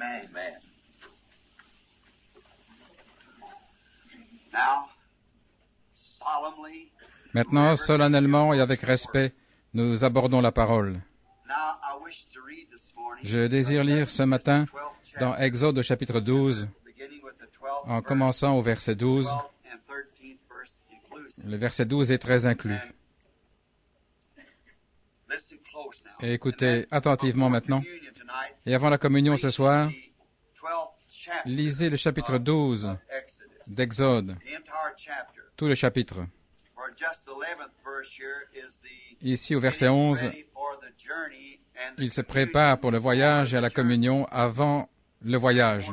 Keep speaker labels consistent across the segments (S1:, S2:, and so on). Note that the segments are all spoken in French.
S1: Amen.
S2: Amen.
S3: Maintenant, solennellement et avec respect, nous abordons la parole. Je désire lire ce matin
S1: 12th chapter,
S3: dans Exode au chapitre 12,
S1: beginning with the 12th
S3: en commençant au verset 12.
S1: 12th and 13th verse inclusive.
S3: Le verset 12 est très inclus. Et écoutez attentivement maintenant. Et avant la communion ce soir,
S1: the 12th chapter
S3: lisez le chapitre 12
S1: of Exodus,
S3: d'Exode, tout le chapitre.
S1: For just the 11th verse here is the
S3: Ici au verset
S1: getting
S3: 11,
S1: ready for the journey and the
S3: il se prépare pour le voyage et à la communion avant le voyage.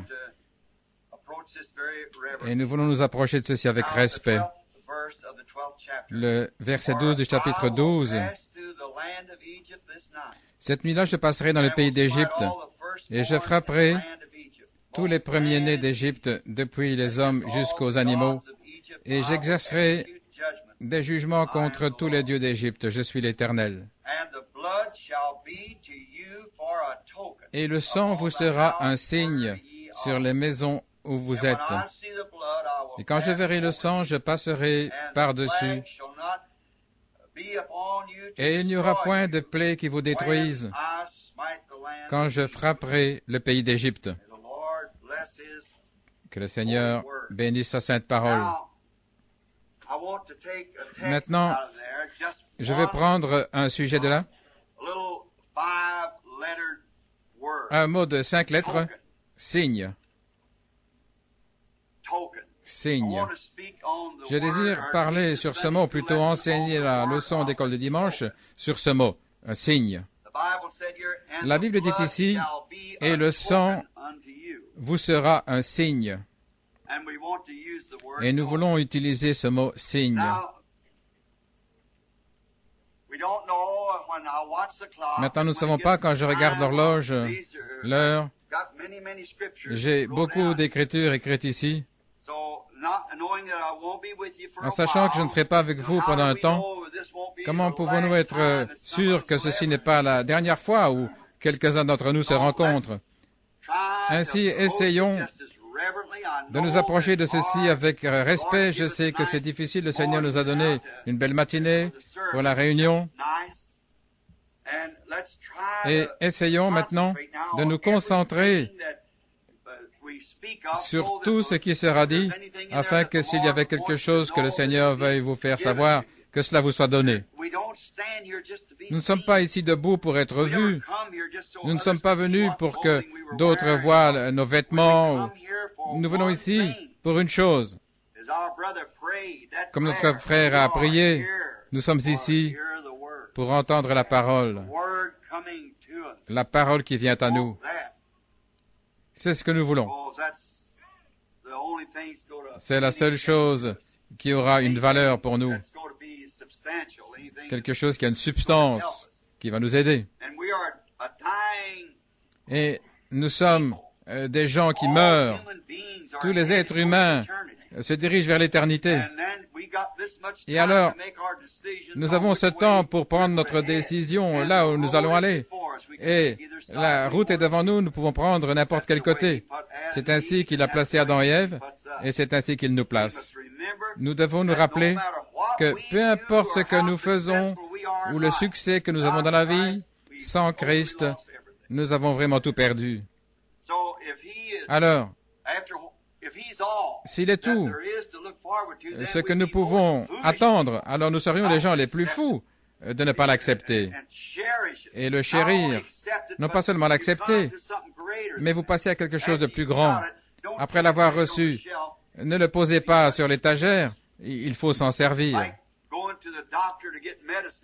S3: Et nous voulons nous approcher de ceci avec respect.
S1: 12th verse of the 12th chapter.
S3: Le verset
S1: For
S3: 12 du chapitre
S1: will
S3: 12. Cette nuit-là, je passerai dans le pays d'Égypte et je frapperai tous les premiers-nés d'Égypte, depuis les hommes jusqu'aux animaux, et j'exercerai des jugements contre tous les dieux d'Égypte. Je suis l'Éternel. Et le sang vous sera un signe sur les maisons où vous êtes. Et quand je verrai le sang, je passerai par-dessus. Et il n'y aura point de plaie qui vous détruise quand je frapperai le pays d'Égypte. Que le Seigneur bénisse sa sainte parole. Maintenant, Je vais prendre un sujet de là, un mot de cinq lettres, signe, signe. Je désire parler sur ce mot, plutôt enseigner la leçon d'école de dimanche sur ce mot, un signe. La Bible dit ici, et le sang vous sera un signe. Et nous voulons utiliser ce mot signe. Maintenant, nous ne savons pas quand je regarde l'horloge, l'heure. J'ai beaucoup d'écritures écrites ici. En sachant que je ne serai pas avec vous pendant un temps, Comment pouvons-nous être euh, sûrs que ceci n'est pas la dernière fois où quelques-uns d'entre nous se rencontrent? Ainsi, essayons de nous approcher de ceci avec euh, respect. Je sais que c'est difficile. Le Seigneur nous a donné une belle matinée pour la réunion. Et essayons maintenant de nous
S1: on
S3: concentrer sur tout ce qui sera dit, afin que s'il y avait quelque chose que le Seigneur veuille vous faire savoir, que cela vous soit donné. Nous ne sommes pas ici debout pour être vus. Nous ne sommes pas venus pour que d'autres voient nos vêtements. Nous venons ici pour une chose. Comme notre frère a prié, nous sommes ici pour entendre la parole, la parole qui vient à nous. C'est ce que nous voulons. C'est la seule chose qui aura une valeur pour nous, quelque chose qui a une substance, qui va nous aider. Et nous sommes euh, des gens qui meurent. Tous les êtres humains se dirigent vers l'éternité. Et alors, Nous
S1: on
S3: avons ce temps pour prendre notre décision là où nous allons aller. Et la route est devant nous, nous pouvons prendre n'importe quel côté. C'est ainsi qu'il a placé Adam et Ève, et c'est ainsi qu'il nous place. Nous devons nous rappeler que peu importe ce que nous faisons ou le succès que nous avons dans la vie, sans Christ, nous avons vraiment tout perdu. Alors, s'il est tout ce que nous pouvons attendre, alors nous serions les gens les plus fous euh, de ne pas l'accepter et le chérir. Non pas seulement l'accepter, mais vous passez à quelque chose de plus grand. Après l'avoir reçu, ne le posez pas sur l'étagère, il faut s'en servir.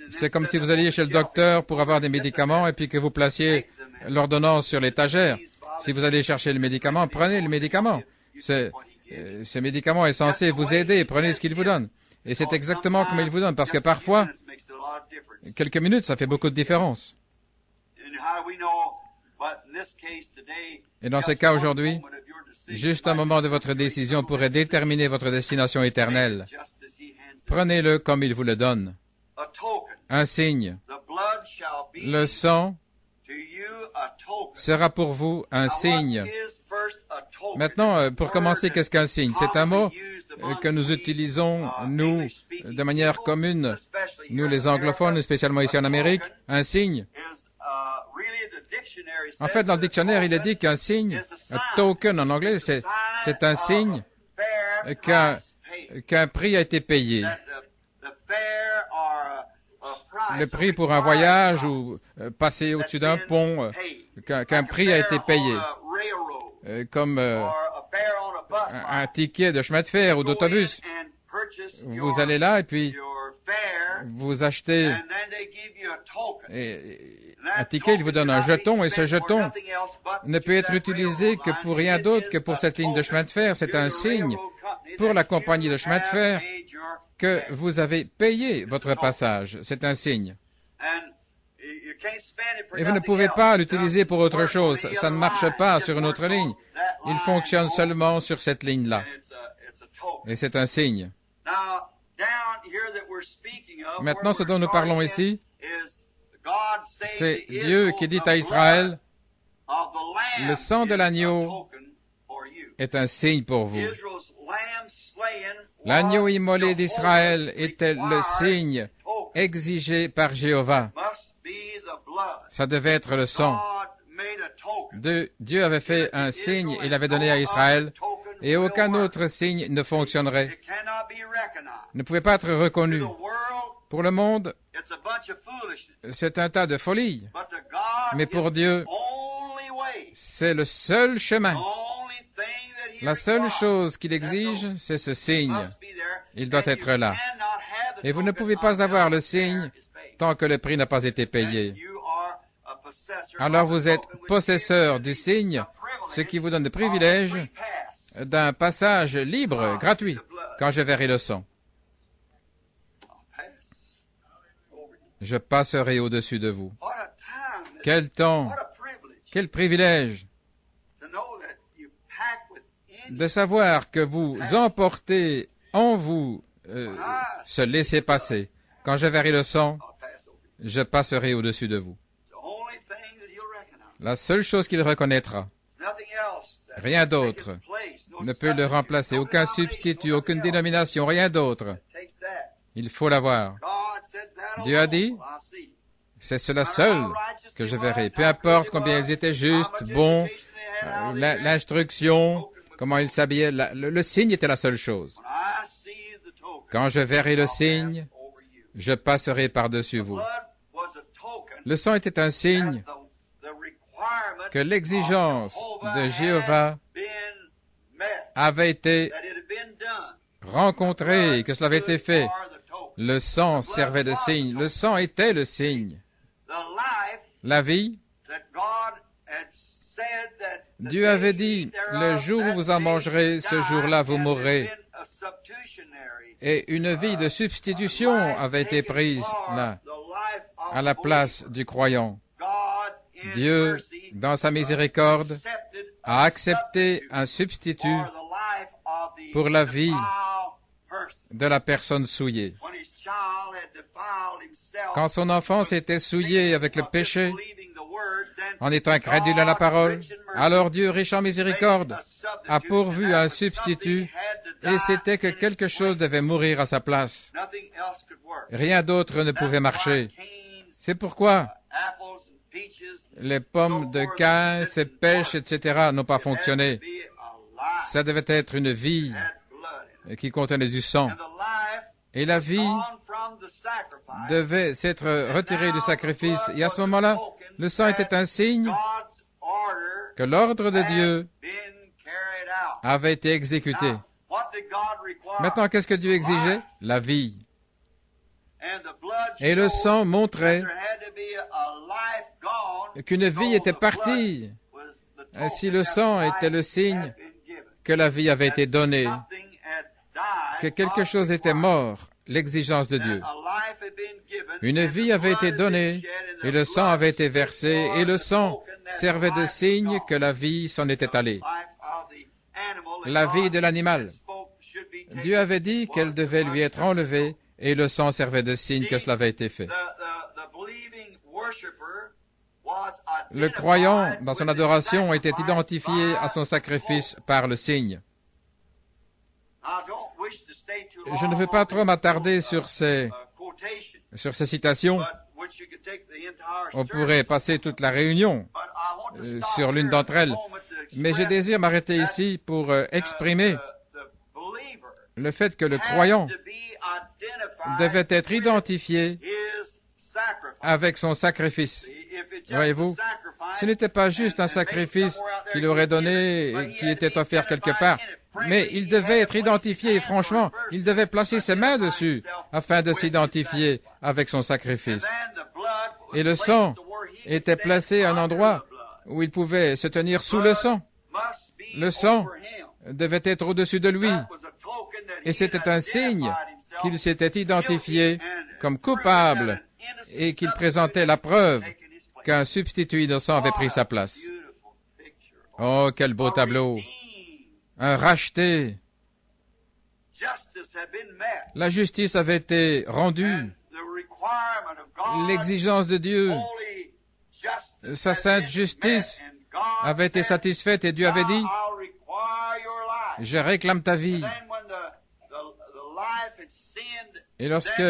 S3: C'est comme si vous alliez chez le docteur pour avoir des médicaments et puis que vous placiez l'ordonnance sur l'étagère. Si vous allez chercher le médicament, prenez le médicament. Ce, euh, ce médicament est censé vous aider, prenez ce qu'il vous donne. Et c'est exactement comme il vous donne, parce que parfois, quelques minutes, ça fait beaucoup de différence. Et dans ce cas aujourd'hui, juste un moment de votre décision pourrait déterminer votre destination éternelle. Prenez-le comme il vous le donne. Un signe. Le sang sera pour vous un signe. Maintenant, euh, pour commencer, qu'est-ce qu'un signe? C'est un mot euh, que nous utilisons, nous, de manière commune, nous les anglophones, spécialement ici en Amérique. Un signe, en fait, dans le dictionnaire, il est dit qu'un signe, un token en anglais, c'est, un signe qu'un, qu'un prix a été payé. Le prix pour un voyage ou euh, passer au-dessus d'un pont, euh, qu'un, prix a été payé. Euh, comme un, un ticket de chemin de fer ou d'autobus. Vous allez là et puis vous achetez et, un ticket, il vous donne un jeton et ce jeton ne peut être utilisé que pour rien d'autre que pour cette ligne de chemin de fer. C'est un signe pour la compagnie de chemin de fer que vous avez payé votre passage. C'est un signe. Et vous ne pouvez pas l'utiliser pour autre chose. Ça ne marche pas sur une autre ligne. Il fonctionne seulement sur cette ligne-là. Et c'est un signe. Maintenant, ce dont nous parlons ici, c'est Dieu qui dit à Israël, le sang de l'agneau est un signe pour vous. L'agneau immolé d'Israël était le signe exigé par Jéhovah. Ça devait être le sang. Dieu avait fait un signe, il avait donné à Israël, et aucun autre signe ne fonctionnerait. Ne pouvait pas être reconnu. Pour le monde, c'est un tas de folie. Mais pour Dieu, c'est le seul chemin. La seule chose qu'il exige, c'est ce signe. Il doit être là. Et vous ne pouvez pas avoir le signe tant que le prix n'a pas été payé. Alors vous êtes possesseur du signe, ce qui vous donne le privilège d'un passage libre, gratuit, quand je verrai le sang. Je passerai au-dessus de vous. Quel temps, quel privilège de savoir que vous emportez en vous euh, ce laisser-passer. Quand je verrai le sang, je passerai au-dessus de vous. La seule chose qu'il reconnaîtra, rien d'autre, ne peut le remplacer, aucun substitut, aucune dénomination, rien d'autre. Il faut l'avoir. Dieu a dit, c'est cela seul que je verrai. Peu importe combien ils étaient justes, bons, euh, l'instruction, comment ils s'habillaient, le signe était la seule chose. Quand je verrai le signe, je passerai par-dessus vous. Le sang était un signe que l'exigence de Jéhovah avait été rencontrée que cela avait été fait. Le sang servait de signe. Le sang était le signe. La vie, Dieu avait dit, le jour où vous en mangerez, ce jour-là vous mourrez. Et une vie de substitution avait été prise là, à la place du croyant. Dieu, dans sa miséricorde, a accepté un substitut pour la vie de la personne souillée. Quand son enfant s'était souillé avec le péché, en étant incrédule à la parole, alors Dieu, riche en miséricorde, a pourvu un substitut, et c'était que quelque chose devait mourir à sa place. Rien d'autre ne pouvait marcher. C'est pourquoi les pommes de Cain, ses pêches, etc. n'ont pas fonctionné. Ça devait être une vie qui contenait du sang. Et la vie devait s'être retirée du sacrifice. Et à ce moment-là, le sang était un signe que l'ordre de Dieu avait été exécuté. Maintenant, qu'est-ce que Dieu exigeait? La vie. Et le sang montrait qu'une vie était partie. Ainsi, le sang était le signe que la vie avait été donnée, que quelque chose était mort, l'exigence de Dieu. Une vie avait été donnée et le sang avait été versé et le sang servait de signe que la vie s'en était allée. La vie de l'animal. Dieu avait dit qu'elle devait lui être enlevée et le sang servait de signe que cela avait été fait. Le croyant, dans son adoration, était identifié à son sacrifice par le signe. Je ne veux pas trop m'attarder sur ces, citations. On pourrait passer toute la réunion euh, sur l'une d'entre elles. Mais je désire m'arrêter ici pour euh, exprimer le fait que le croyant devait être identifié avec son sacrifice. Voyez-vous, ce n'était pas juste un sacrifice qu'il aurait donné et qui était offert quelque part, mais il devait être identifié, franchement, il devait placer ses mains dessus afin de s'identifier avec son sacrifice. Et le sang était placé à un endroit où il pouvait se tenir sous le sang. Le sang devait être au-dessus de lui. Et c'était un signe qu'il s'était identifié comme coupable et qu'il présentait la preuve qu'un substitut innocent avait pris sa place. Oh, quel beau tableau. Un racheté. La justice avait été rendue. L'exigence de Dieu, sa sainte justice, avait été satisfaite et Dieu avait dit, je réclame ta vie. Et lorsque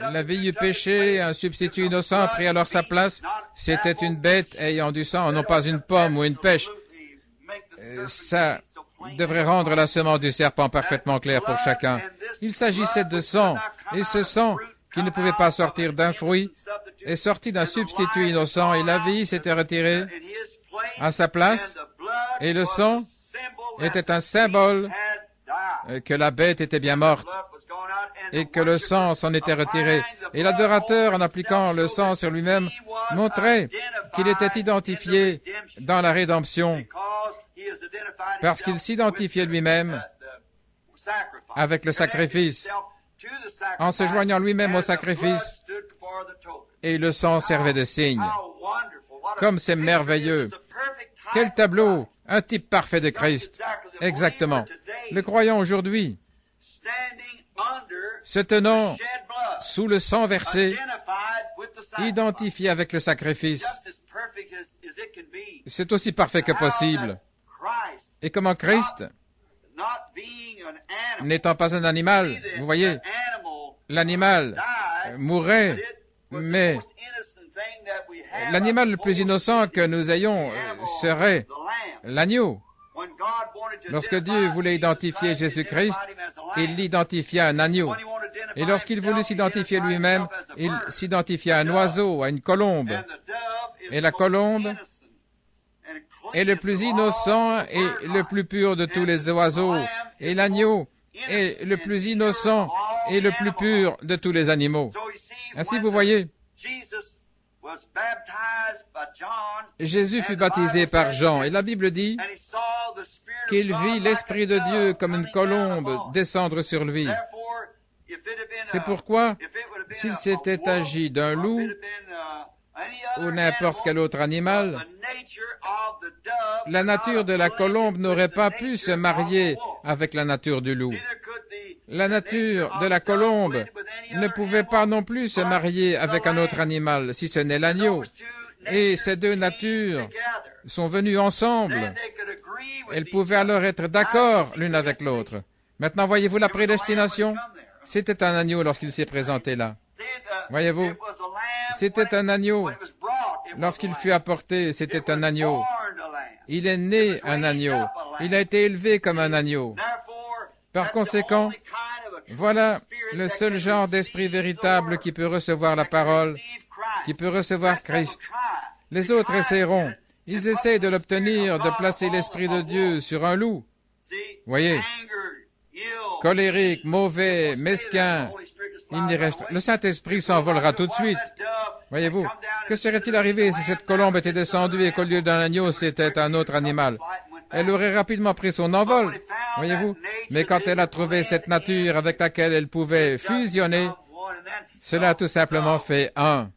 S3: la vie eut péché, un substitut innocent prit alors sa place, c'était une bête ayant du sang, non pas une pomme ou une pêche. Euh, ça devrait rendre la semence du serpent parfaitement claire pour chacun. Il s'agissait de sang, et ce sang, qui ne pouvait pas sortir d'un fruit, est sorti d'un substitut innocent, et la vie s'était retirée à sa place, et le sang était un symbole que la bête était bien morte et que le sang s'en était retiré. Et l'adorateur, en appliquant le sang sur lui-même, montrait qu'il était identifié dans la rédemption parce qu'il s'identifiait lui-même avec le sacrifice, en se joignant lui-même au sacrifice, et le sang servait de signe. Comme c'est merveilleux. Quel tableau, un type parfait de Christ. Exactement. Le croyant aujourd'hui, se tenant sous le sang versé, identifié avec le sacrifice, c'est aussi parfait que possible. Et comment Christ, n'étant pas un animal, vous voyez, l'animal mourrait, mais l'animal le plus innocent que nous ayons serait l'agneau. Lorsque Dieu voulait identifier Jésus-Christ, il l'identifia un agneau. Et lorsqu'il voulut s'identifier lui-même, il s'identifia à un oiseau, à une colombe. Et la colombe est le plus innocent et le plus pur de tous les oiseaux. Et l'agneau est le plus innocent et le plus pur de tous les animaux. Ainsi, vous voyez, Jésus fut baptisé par Jean et la Bible dit qu'il vit l'Esprit de Dieu comme une colombe descendre sur lui. C'est pourquoi, s'il s'était agi d'un loup ou n'importe quel autre animal, la nature de la colombe n'aurait pas pu se marier avec la nature du loup. La nature de la colombe ne pouvait pas non plus se marier avec un autre animal, si ce n'est l'agneau. Et ces deux natures sont venues ensemble. Elles pouvaient alors être d'accord l'une avec l'autre. Maintenant, voyez-vous la prédestination? C'était un agneau lorsqu'il s'est présenté là. Voyez-vous? C'était un agneau. Lorsqu'il fut apporté, c'était un agneau. Il est né un agneau. Il a été élevé comme un agneau. Par conséquent, voilà le seul genre d'esprit véritable qui peut recevoir la parole, qui peut recevoir Christ. Les autres essaieront. Ils essayent de l'obtenir, de placer l'Esprit de Dieu sur un loup. Voyez, colérique, mauvais, mesquin, il n'y reste... Le Saint-Esprit s'envolera tout de suite. Voyez-vous, que serait-il arrivé si cette colombe était descendue et qu'au lieu d'un agneau, c'était un autre animal? Elle aurait rapidement pris son envol, voyez-vous. Mais quand elle a trouvé cette nature avec laquelle elle pouvait fusionner, cela a tout simplement fait un.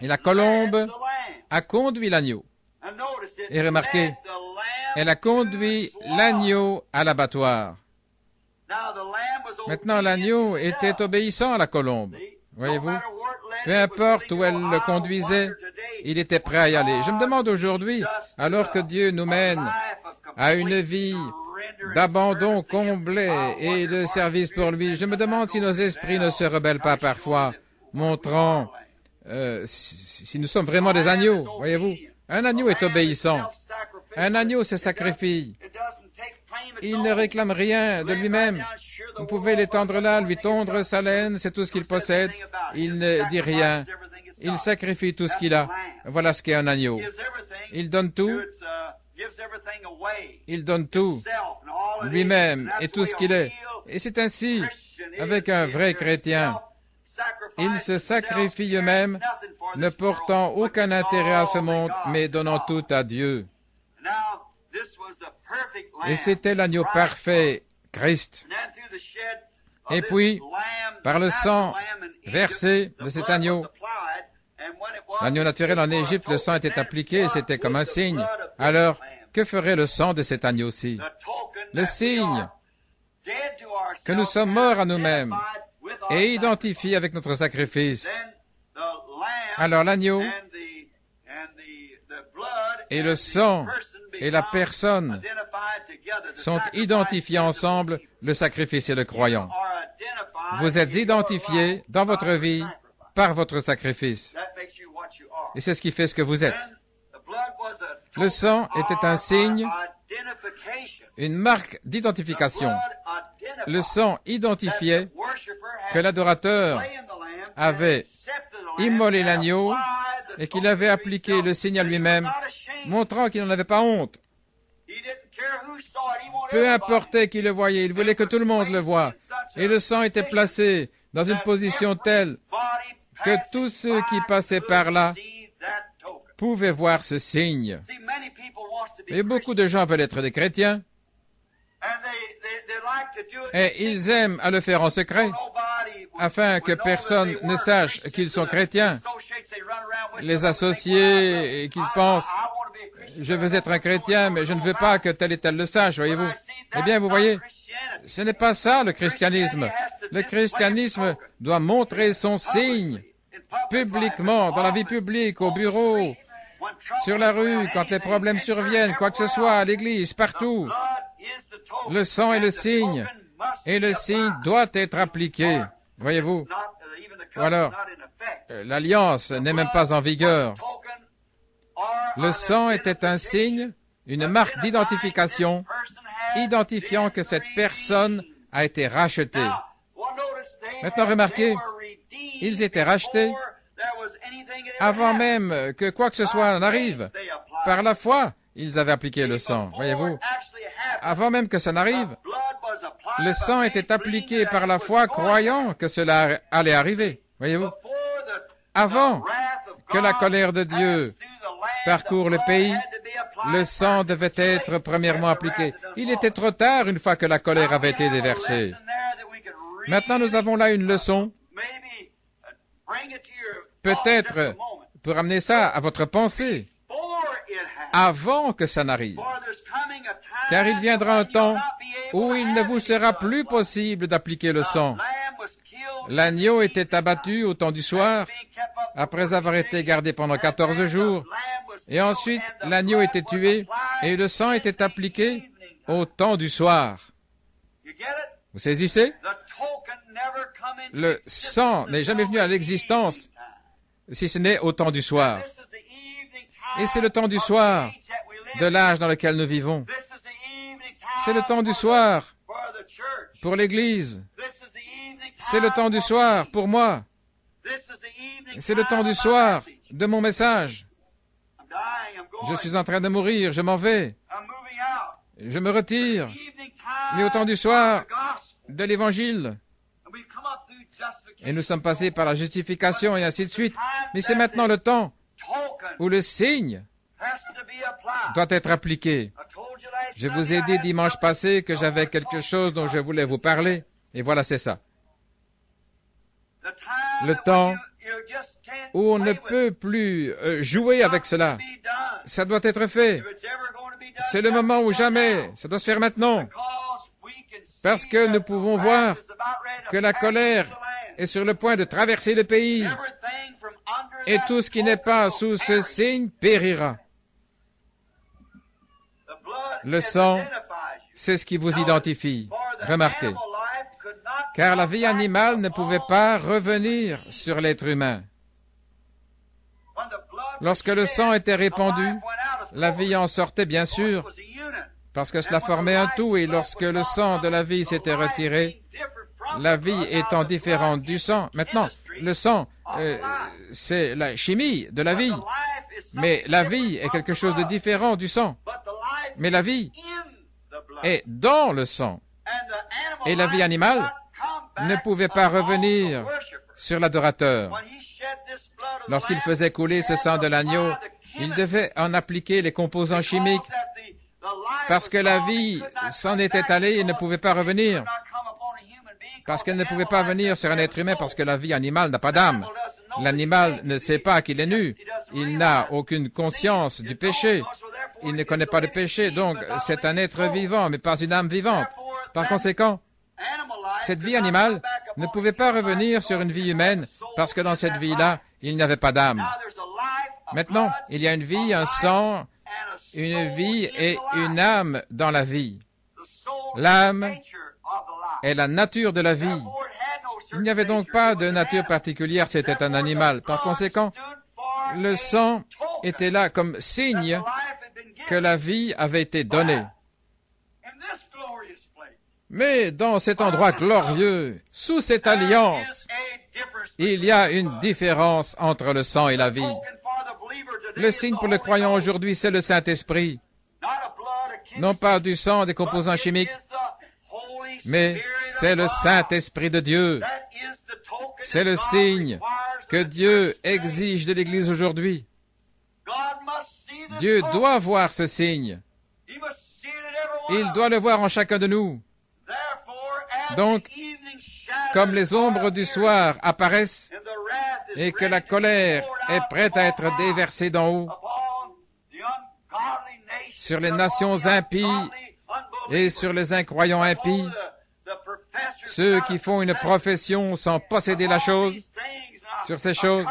S3: Et la colombe a conduit l'agneau. Et remarquez, elle a conduit l'agneau à l'abattoir. Maintenant, l'agneau était obéissant à la colombe. Voyez-vous Peu importe où elle le conduisait, il était prêt à y aller. Je me demande aujourd'hui, alors que Dieu nous mène à une vie d'abandon complet et de service pour lui, je me demande si nos esprits ne se rebellent pas parfois, montrant euh, si, nous sommes vraiment des agneaux, voyez-vous. Un agneau est obéissant. Un agneau se sacrifie. Il ne réclame rien de lui-même. Vous pouvez l'étendre là, lui tondre sa laine, c'est tout ce qu'il possède. Il ne dit rien. Il sacrifie tout ce qu'il a. Voilà ce qu'est un agneau. Il donne tout. Il donne tout, lui-même et tout ce qu'il est. Et c'est ainsi avec un vrai chrétien. Il se sacrifie eux-mêmes, ne portant aucun intérêt à ce monde, mais donnant tout à Dieu. Et c'était l'agneau parfait, Christ. Et puis, par le sang versé de cet agneau, l'agneau naturel en Égypte, le sang était appliqué, c'était comme un signe. Alors, que ferait le sang de cet agneau-ci? Le signe que nous sommes morts à nous-mêmes et identifiés avec notre sacrifice. Alors l'agneau et le sang et la personne sont identifiés ensemble, le sacrifice et le croyant. Vous êtes identifiés dans votre vie par votre sacrifice. Et c'est ce qui fait ce que vous êtes. Le sang était un signe, une marque d'identification. Le sang identifiait que l'adorateur avait immolé l'agneau et qu'il avait appliqué le signe à lui-même, montrant qu'il n'en avait pas honte. Peu importait qui le voyait, il voulait que tout le monde le voie. Et le sang était placé dans une position telle que tous ceux qui passaient par là pouvaient voir ce signe. Et beaucoup de gens veulent être des chrétiens. Et ils aiment à le faire en secret, afin que personne ne sache qu'ils sont chrétiens. Les associés et qu'ils pensent, je veux être un chrétien, mais je ne veux pas que tel et tel le sache, voyez-vous. Eh bien, vous voyez, ce n'est pas ça le christianisme. Le christianisme doit montrer son signe publiquement, dans la vie publique, au bureau, sur la rue, quand les problèmes surviennent, quoi que ce soit, à l'église, partout. Le sang est le signe, et le signe doit être appliqué. Voyez-vous Ou alors, euh, l'alliance n'est même pas en vigueur. Le sang était un signe, une marque d'identification, identifiant que cette personne a été rachetée. Maintenant, remarquez, ils étaient rachetés avant même que quoi que ce soit n'arrive. Par la foi, ils avaient appliqué le sang, voyez-vous. Avant même que ça n'arrive, le sang était appliqué par la foi, croyant que cela allait arriver, voyez-vous? Avant que la colère de Dieu parcourt le pays, le sang devait être premièrement appliqué. Il était trop tard une fois que la colère avait été déversée. Maintenant, nous avons là une leçon peut-être pour amener ça à votre pensée avant que ça n'arrive. Car il viendra un temps où il ne vous sera plus possible d'appliquer le sang. L'agneau était abattu au temps du soir, après avoir été gardé pendant quatorze jours, et ensuite l'agneau était tué, et le sang était appliqué au temps du soir. Vous saisissez? Le sang n'est jamais venu à l'existence si ce n'est au temps du soir. Et c'est le temps du soir de l'âge dans lequel nous vivons. C'est le temps du soir pour l'Église. C'est le temps du soir pour moi. C'est le temps du soir de mon message. Je suis en train de mourir, je m'en vais. Je me retire. Mais au temps du soir de l'Évangile, et nous sommes passés par la justification et ainsi de suite. Mais c'est maintenant le temps où le signe doit être appliqué. Je vous ai dit dimanche passé que j'avais quelque chose dont je voulais vous parler, et voilà, c'est ça. Le temps où on ne peut plus euh, jouer avec cela. Ça doit être fait. C'est le moment où jamais. Ça doit se faire maintenant. Parce que nous pouvons voir que la colère est sur le point de traverser le pays. et tout ce qui n'est pas sous ce signe périra. Le sang, c'est ce qui vous identifie. Remarquez. Car la vie animale ne pouvait pas revenir sur l'être humain. Lorsque le sang était répandu, la vie en sortait bien sûr, parce que cela formait un tout, et lorsque le sang de la vie s'était retiré, la vie étant différente du sang. Maintenant, le sang, euh, c'est la chimie de la vie, mais la vie est quelque chose de différent du sang. Mais la vie est dans le sang. Et la vie animale ne pouvait pas revenir sur l'adorateur. Lorsqu'il faisait couler ce sang de l'agneau, il devait en appliquer les composants chimiques parce que la vie s'en était allée et ne pouvait pas revenir. Parce qu'elle ne pouvait pas venir sur un être humain parce que la vie animale n'a pas d'âme. L'animal ne sait pas qu'il est nu. Il n'a aucune conscience du péché. Il ne connaît pas le péché, donc c'est un être vivant, mais pas une âme vivante. Par conséquent, cette vie animale ne pouvait pas revenir sur une vie humaine parce que dans cette vie-là, il n'y avait pas d'âme. Maintenant, il y a une vie, un sang, une vie et une âme dans la vie. L'âme est la nature de la vie. Il n'y avait donc pas de nature particulière, c'était un animal. Par conséquent, le sang était là comme signe que la vie avait été donnée. Mais dans cet endroit glorieux, sous cette alliance, il y a une différence entre le sang et la vie. Le signe pour le croyant aujourd'hui, c'est le Saint-Esprit. Non pas du sang des composants chimiques, mais c'est le Saint-Esprit de Dieu. C'est le signe que Dieu exige de l'Église aujourd'hui. Dieu doit voir ce signe. Il doit le voir en chacun de nous. Donc, comme les ombres du soir apparaissent et que la colère est prête à être déversée d'en haut sur les nations impies et sur les incroyants impies, ceux qui font une profession sans posséder la chose, sur ces choses.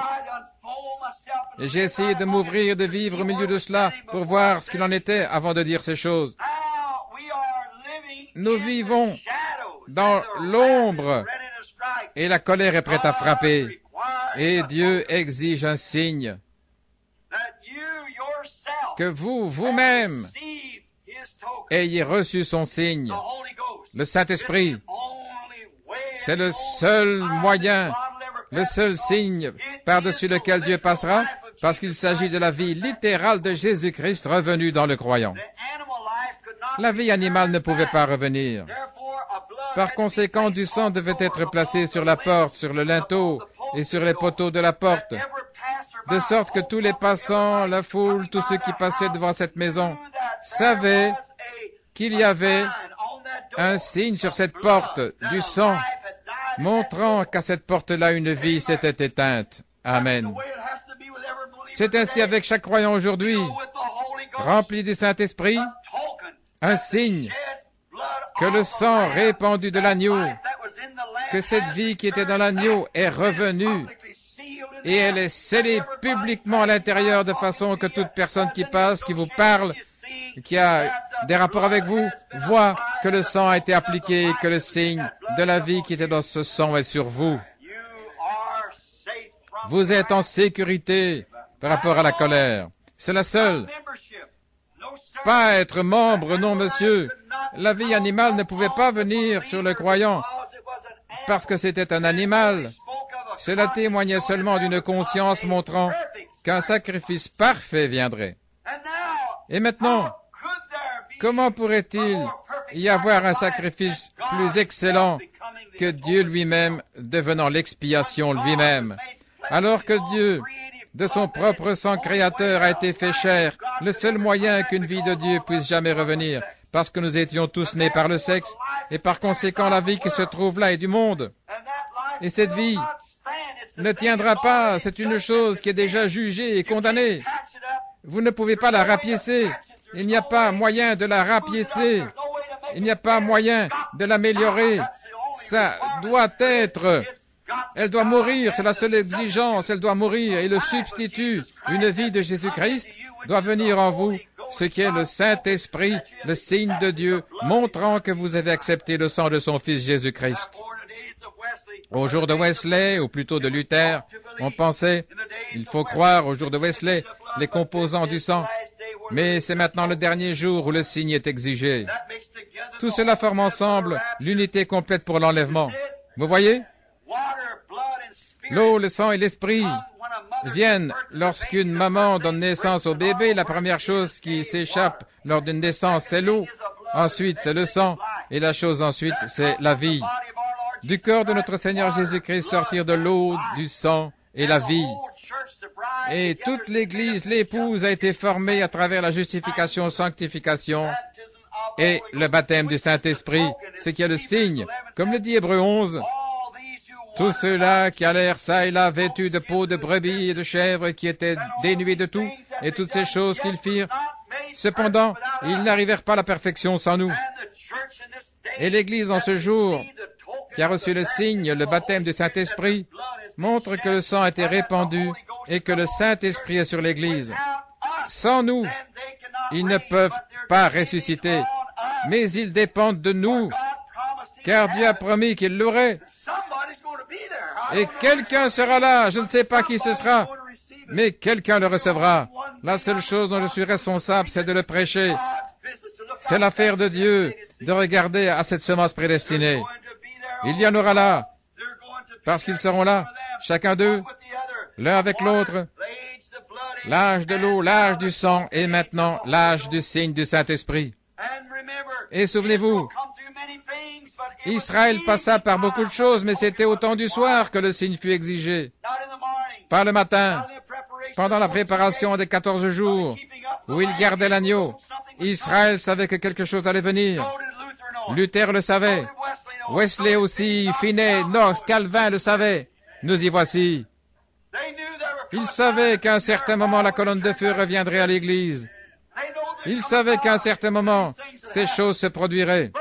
S3: J'ai essayé de m'ouvrir, de vivre au milieu de cela pour voir ce qu'il en était avant de dire ces choses. Nous vivons dans l'ombre et la colère est prête à frapper. Et Dieu exige un signe que vous, vous-même, ayez reçu son signe. Le Saint-Esprit, c'est le seul moyen, le seul signe par-dessus lequel Dieu passera, parce qu'il s'agit de la vie littérale de Jésus-Christ revenu dans le croyant. La vie animale ne pouvait pas revenir. Par conséquent, du sang devait être placé sur la porte, sur le linteau et sur les poteaux de la porte, de sorte que tous les passants, la foule, tous ceux qui passaient devant cette maison, savaient qu'il y avait un signe sur cette porte du sang, montrant qu'à cette porte-là une vie s'était éteinte. Amen. C'est ainsi avec chaque croyant aujourd'hui, rempli du Saint-Esprit, un signe que le sang répandu de l'agneau, que cette vie qui était dans l'agneau est revenue et elle est scellée publiquement à l'intérieur de façon que toute personne qui passe, qui vous parle, qui a des rapports avec vous, voit que le sang a été appliqué, que le signe de la vie qui était dans ce sang est sur vous. Vous êtes en sécurité par rapport à la colère. C'est la seule. Pas être membre, non monsieur. La vie animale ne pouvait pas venir sur le croyant parce que c'était un animal. Cela témoignait seulement d'une conscience montrant qu'un sacrifice parfait viendrait. Et maintenant, comment pourrait-il y avoir un sacrifice plus excellent que Dieu lui-même devenant l'expiation lui-même, alors que Dieu, de son propre sang créateur, a été fait chair, le seul moyen qu'une vie de Dieu puisse jamais revenir, parce que nous étions tous nés par le sexe, et par conséquent la vie qui se trouve là est du monde. Et cette vie ne tiendra pas, c'est une chose qui est déjà jugée et condamnée. Vous ne pouvez pas la rapiécer. Il n'y a pas moyen de la rapiécer. Il n'y a pas moyen de l'améliorer. Ça doit être Elle doit mourir, c'est la seule exigence, elle doit mourir. Et le substitut, une vie de Jésus-Christ, doit venir en vous, ce qui est le Saint-Esprit, le signe de Dieu, montrant que vous avez accepté le sang de son Fils Jésus-Christ. Au jour de Wesley, ou plutôt de Luther, on pensait, il faut croire au jour de Wesley, les composants du sang. Mais c'est maintenant le dernier jour où le signe est exigé. Tout cela forme ensemble l'unité complète pour l'enlèvement. Vous voyez? L'eau, le sang et l'esprit viennent lorsqu'une maman donne naissance au bébé. La première chose qui s'échappe lors d'une naissance, c'est l'eau. Ensuite, c'est le sang. Et la chose ensuite, c'est la vie. Du corps de notre Seigneur Jésus-Christ sortir de l'eau, du sang et la vie. Et toute l'Église, l'épouse, a été formée à travers la justification, sanctification et le baptême du Saint-Esprit, ce qui est le signe, comme le dit Hébreu 11. Tous ceux-là qui allèrent ça et là vêtus de peau de brebis et de chèvres, qui étaient dénués de tout, et toutes ces choses qu'ils firent, cependant, ils n'arrivèrent pas à la perfection sans nous. Et l'Église en ce jour, qui a reçu le signe, le baptême du Saint-Esprit, montre que le sang a été répandu et que le Saint-Esprit est sur l'Église. Sans nous, ils ne peuvent pas ressusciter, mais ils dépendent de nous, car Dieu a promis qu'il l'aurait. Et quelqu'un sera là, je ne sais pas qui ce sera, mais quelqu'un le recevra. La seule chose dont je suis responsable, c'est de le prêcher. C'est l'affaire de Dieu de regarder à cette semence prédestinée. Il y en aura là, parce qu'ils seront là, chacun d'eux, l'un avec l'autre. L'âge de l'eau, l'âge du sang et maintenant l'âge du signe du Saint-Esprit. Et souvenez-vous, Israël passa par beaucoup de choses, mais c'était au temps du soir que le signe fut exigé. Pas le matin, pendant la préparation des quatorze jours, où il gardait l'agneau. Israël savait que quelque chose allait venir. Luther le savait. Wesley aussi, Finney, Knox, Calvin le savaient. Nous y voici. Ils savaient qu'à un certain moment la colonne de feu reviendrait à l'église. Ils savaient qu'à un certain moment ces choses se produiraient.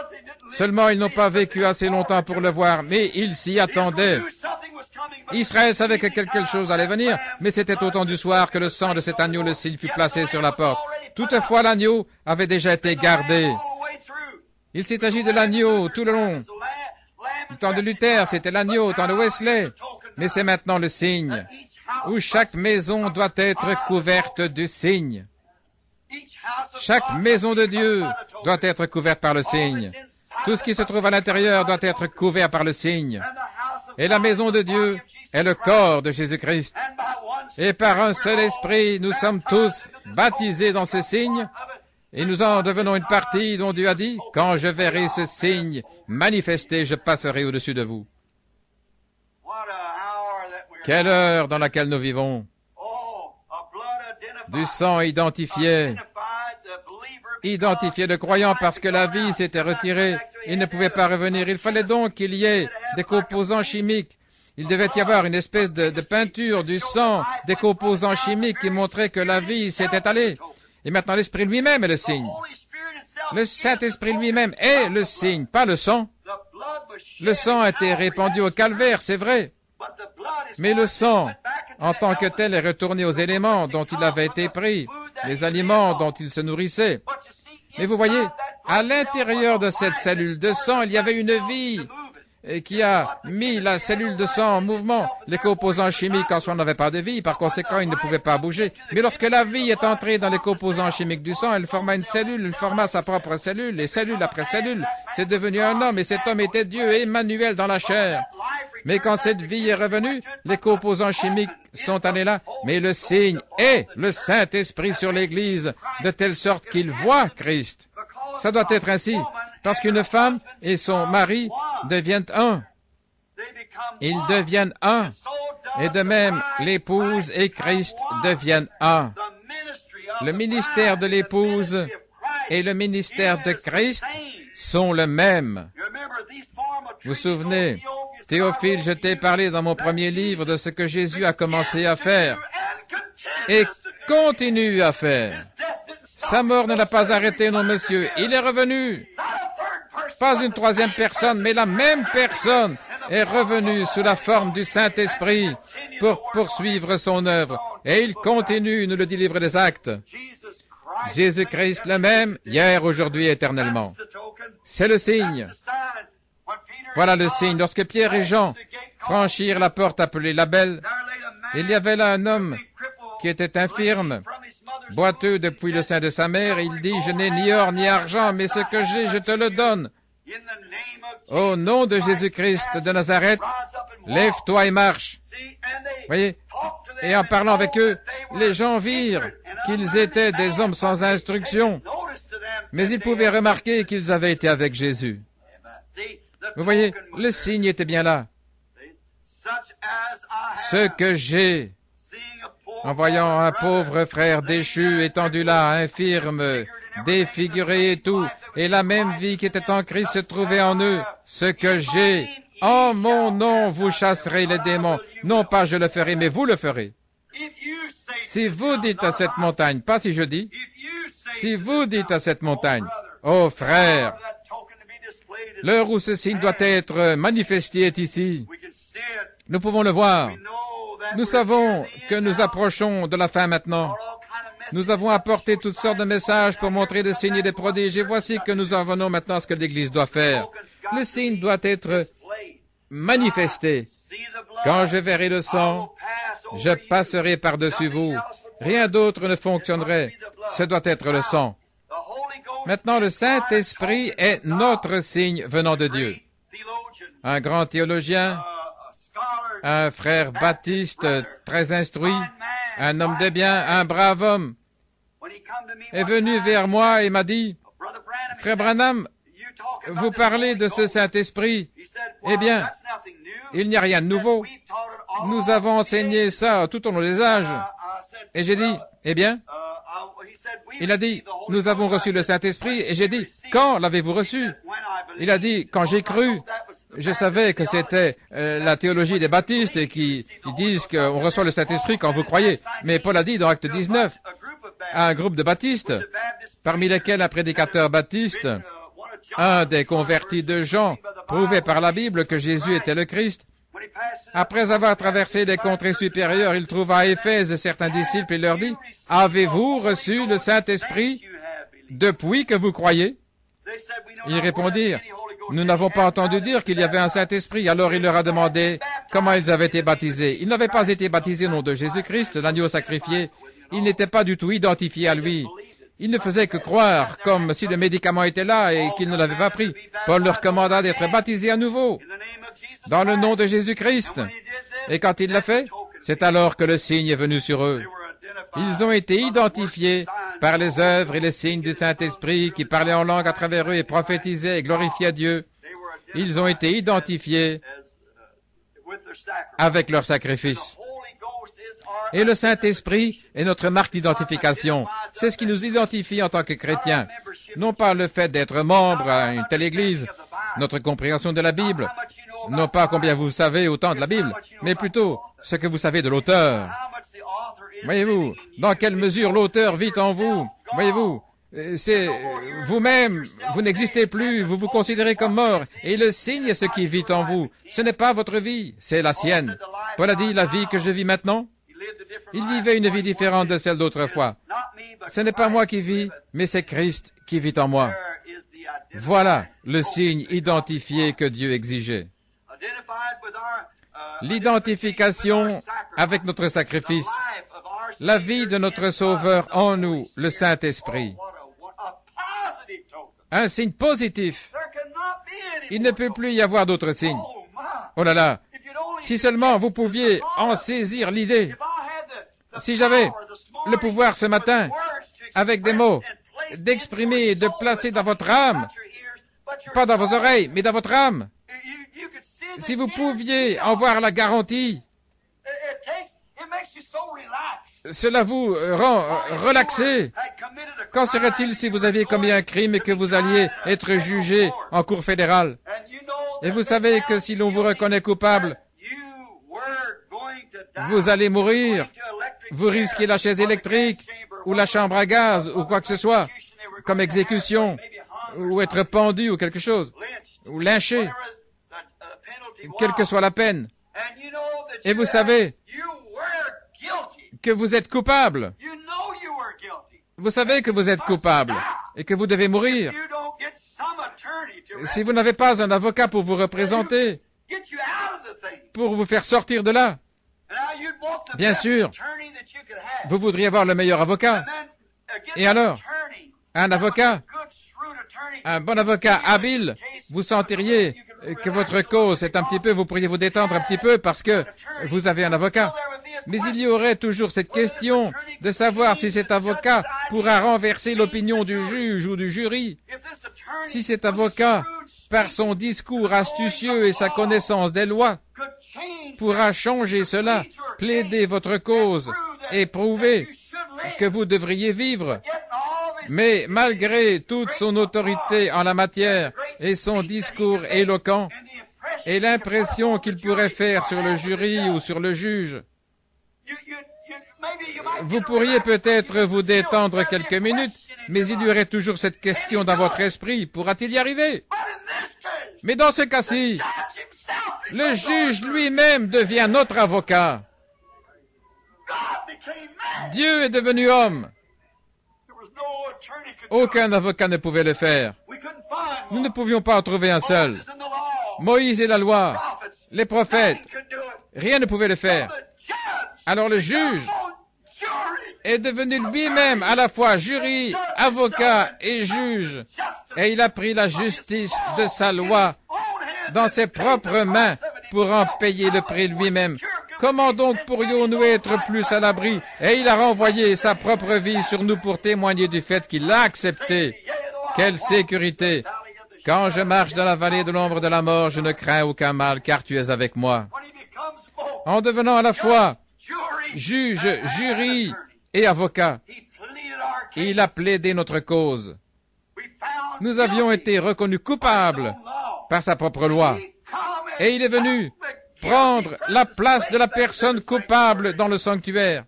S3: Seulement ils n'ont pas vécu assez longtemps pour le voir, mais ils s'y attendaient. Israël savait que quelque chose allait venir, mais c'était au temps du soir que le sang de cet agneau, le signe, fut placé sur la porte. Toutefois, l'agneau avait déjà été gardé. Il s'est agi de l'agneau tout le long. Au temps de Luther, c'était l'agneau, au temps de Wesley. Mais c'est maintenant le signe, où chaque maison doit être couverte du signe. Chaque maison de Dieu doit être couverte par le signe. Tout ce qui se trouve à l'intérieur doit être couvert par le signe. Et la maison de Dieu est le corps de Jésus-Christ. Et par un seul esprit, nous sommes tous baptisés dans ce signe et nous en devenons une partie dont Dieu a dit, quand je verrai ce signe manifesté, je passerai au-dessus de vous. Quelle heure dans laquelle nous vivons? Du sang identifié, identifié de croyants parce que la vie s'était retirée. Il ne pouvait pas revenir. Il fallait donc qu'il y ait des composants chimiques. Il devait y avoir une espèce de, de peinture du sang, des composants chimiques qui montraient que la vie s'était allée. Et maintenant, l'Esprit lui-même est le signe. Le Saint-Esprit lui-même est le signe, pas le sang. Le sang a été répandu au calvaire, c'est vrai. Mais le sang, en tant que tel, est retourné aux éléments dont il avait été pris, les aliments dont il se nourrissait. Mais vous voyez, à l'intérieur de cette cellule de sang, il y avait une vie et qui a mis la cellule de sang en mouvement. Les composants chimiques en soi n'avaient pas de vie, par conséquent, ils ne pouvaient pas bouger. Mais lorsque la vie est entrée dans les composants chimiques du sang, elle forma une cellule, elle forma sa propre cellule, et cellule après cellule, c'est devenu un homme, et cet homme était Dieu, Emmanuel dans la chair. Mais quand cette vie est revenue, les composants chimiques sont allés là, mais le signe est le Saint-Esprit sur l'Église, de telle sorte qu'il voit Christ. Ça doit être ainsi, parce qu'une femme et son mari deviennent un. Ils deviennent un. Et de même, l'épouse et Christ deviennent un. Le ministère de l'épouse et le ministère de Christ sont le même. Vous vous souvenez, Théophile, je t'ai parlé dans mon premier livre de ce que Jésus a commencé à faire et continue à faire. Sa mort ne l'a pas arrêté, non, monsieur. Il est revenu. Pas une troisième personne, mais la même personne. est revenu sous la forme du Saint-Esprit pour poursuivre son œuvre. Et il continue, nous le dit livre des actes. Jésus-Christ le même, hier, aujourd'hui, éternellement. C'est le signe. Voilà le signe. Lorsque Pierre et Jean franchirent la porte appelée la Belle, il y avait là un homme qui était infirme, boiteux depuis le sein de sa mère. Il dit, je n'ai ni or ni argent, mais ce que j'ai, je te le donne. Au nom de Jésus-Christ de Nazareth, lève-toi et marche. Voyez? Et en parlant avec eux, les gens virent qu'ils étaient des hommes sans instruction, mais ils pouvaient remarquer qu'ils avaient été avec Jésus. Vous voyez, le signe était bien là. Ce que j'ai, en voyant un pauvre frère déchu étendu là, infirme, défiguré et tout, et la même vie qui était en Christ se trouvait en eux, ce que j'ai, en mon nom vous chasserez les démons. Non pas je le ferai, mais vous le ferez. Si vous dites à cette montagne, pas si je dis, si vous dites à cette montagne, oh frère, l'heure où ce signe doit être manifesté est ici. Nous pouvons le voir. Nous savons que nous approchons de la fin maintenant. Nous avons apporté toutes sortes de messages pour montrer des signes et des prodiges. Et voici que nous en venons maintenant à ce que l'Église doit faire. Le signe doit être manifesté. Quand je verrai le sang, je passerai par-dessus vous. Rien d'autre ne fonctionnerait. Ce doit être le sang. Maintenant, le Saint-Esprit est notre signe venant de Dieu. Un grand théologien, un frère baptiste très instruit, un homme de bien, un brave homme, est venu vers moi et m'a dit, Frère Branham, vous parlez de ce Saint-Esprit. Eh bien, il n'y a rien de nouveau. Nous avons enseigné ça tout au long des âges. Et j'ai dit, eh bien, il a dit, nous avons reçu le Saint-Esprit. Et j'ai dit, quand l'avez-vous reçu? Il a dit, quand j'ai cru. Je savais que c'était euh, la théologie des baptistes qui disent qu'on reçoit le Saint-Esprit quand vous croyez. Mais Paul a dit dans Acte 19 un groupe de baptistes, parmi lesquels un prédicateur baptiste, un des convertis de Jean, prouvait par la Bible que Jésus était le Christ. Après avoir traversé les contrées supérieures, il trouva à Éphèse certains disciples et leur dit, Avez-vous reçu le Saint-Esprit depuis que vous croyez? Ils répondirent, Nous n'avons pas entendu dire qu'il y avait un Saint-Esprit. Alors il leur a demandé comment ils avaient été baptisés. Ils n'avaient pas été baptisés au nom de Jésus-Christ, l'agneau sacrifié. Ils n'étaient pas du tout identifiés à lui. Ils ne faisaient que croire, comme si le médicament était là et qu'ils ne l'avaient pas pris. Paul leur commanda d'être baptisés à nouveau, dans le nom de Jésus-Christ. Et quand il l'a fait, c'est alors que le signe est venu sur eux. Ils ont été identifiés par les œuvres et les signes du Saint-Esprit qui parlaient en langue à travers eux et prophétisaient et glorifiaient Dieu. Ils ont été identifiés avec leur sacrifice. Et le Saint-Esprit est notre marque d'identification. C'est ce qui nous identifie en tant que chrétiens. Non pas le fait d'être membre à une telle église, notre compréhension de la Bible, non pas combien vous savez autant de la Bible, mais plutôt ce que vous savez de l'auteur. Voyez-vous, dans quelle mesure l'auteur vit en vous? Voyez-vous, c'est vous-même, vous n'existez plus, vous vous considérez comme mort, et le signe est ce qui vit en vous. Ce n'est pas votre vie, c'est la sienne. Paul a dit, la vie que je vis maintenant, il vivait une vie différente de celle d'autrefois. Ce n'est pas moi qui vis, mais c'est Christ qui vit en moi. Voilà le signe identifié que Dieu exigeait. L'identification avec notre sacrifice, la vie de notre Sauveur en nous, le Saint-Esprit. Un signe positif. Il ne peut plus y avoir d'autres signes. Oh là là, si seulement vous pouviez en saisir l'idée. Si j'avais le pouvoir ce matin, avec des mots, d'exprimer de placer dans votre âme, pas dans vos oreilles, mais dans votre âme, si vous pouviez en voir la garantie, cela vous rend relaxé. Qu'en serait-il si vous aviez commis un crime et que vous alliez être jugé en cour fédérale? Et vous savez que si l'on vous reconnaît coupable, vous allez mourir, vous risquez la chaise électrique ou la chambre à gaz ou quoi que ce soit, comme exécution, ou être pendu ou quelque chose, ou lynché. Quelle que soit la peine. Et vous savez que vous êtes coupable. Vous savez que vous êtes coupable et que vous devez mourir. Si vous n'avez pas un avocat pour vous représenter, pour vous faire sortir de là, bien sûr, vous voudriez avoir le meilleur avocat. Et alors, un avocat, un bon avocat habile, vous sentiriez que votre cause est un petit peu, vous pourriez vous détendre un petit peu parce que vous avez un avocat. Mais il y aurait toujours cette question de savoir si cet avocat pourra renverser l'opinion du juge ou du jury. Si cet avocat, par son discours astucieux et sa connaissance des lois, pourra changer cela, plaider votre cause et prouver que vous devriez vivre. Mais malgré toute son autorité en la matière et son discours éloquent et l'impression qu'il pourrait faire sur le jury ou sur le juge, vous pourriez peut-être vous détendre quelques minutes, mais il y aurait toujours cette question dans votre esprit. Pourra-t-il y arriver? Mais dans ce cas-ci, le juge lui-même devient notre avocat. Dieu est devenu homme. Aucun avocat ne pouvait le faire. Nous ne pouvions pas en trouver un seul. Moïse et la loi, les prophètes, rien ne pouvait le faire. Alors le juge est devenu lui-même à la fois jury, avocat et juge, et il a pris la justice de sa loi dans ses propres mains pour en payer le prix lui-même. Comment donc pourrions-nous être plus à l'abri Et il a renvoyé sa propre vie sur nous pour témoigner du fait qu'il l'a accepté. Quelle sécurité Quand je marche dans la vallée de l'ombre de la mort, je ne crains aucun mal, car tu es avec moi. En devenant à la fois juge, jury et avocat. Il a plaidé notre cause. Nous avions été reconnus coupables par sa propre loi. Et il est venu prendre la place de la personne coupable dans le sanctuaire.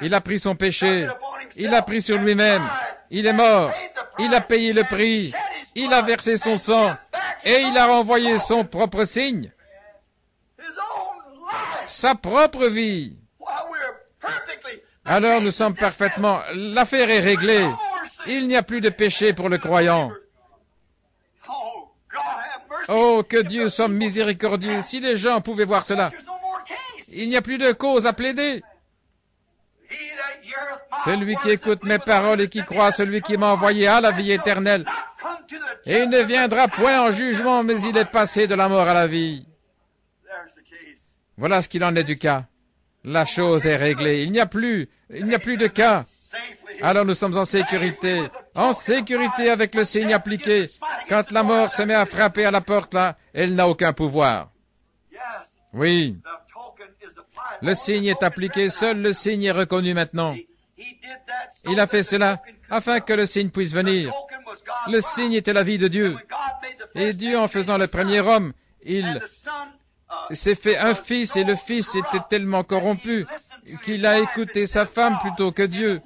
S3: Il a pris son péché. Il a pris sur lui-même. Il est mort. Il a payé le prix. Il a versé son sang. Et il a renvoyé son propre signe sa propre vie. Alors nous sommes parfaitement... L'affaire est réglée. Il n'y a plus de péché pour le croyant. Oh, que Dieu soit miséricordieux. Si les gens pouvaient voir cela. Il n'y a plus de cause à plaider. Celui qui écoute mes paroles et qui croit celui qui m'a envoyé à la vie éternelle. Et il ne viendra point en jugement, mais il est passé de la mort à la vie. Voilà ce qu'il en est du cas. La chose est réglée. Il n'y a plus, il n'y a plus de cas. Alors nous sommes en sécurité, en sécurité avec le signe appliqué. Quand la mort se met à frapper à la porte là, elle n'a aucun pouvoir. Oui. Le signe est appliqué, seul le signe est reconnu maintenant. Il a fait cela afin que le signe puisse venir. Le signe était la vie de Dieu. Et Dieu, en faisant le premier homme, il s'est fait un fils et le fils était tellement corrompu qu'il a écouté sa femme plutôt que Dieu.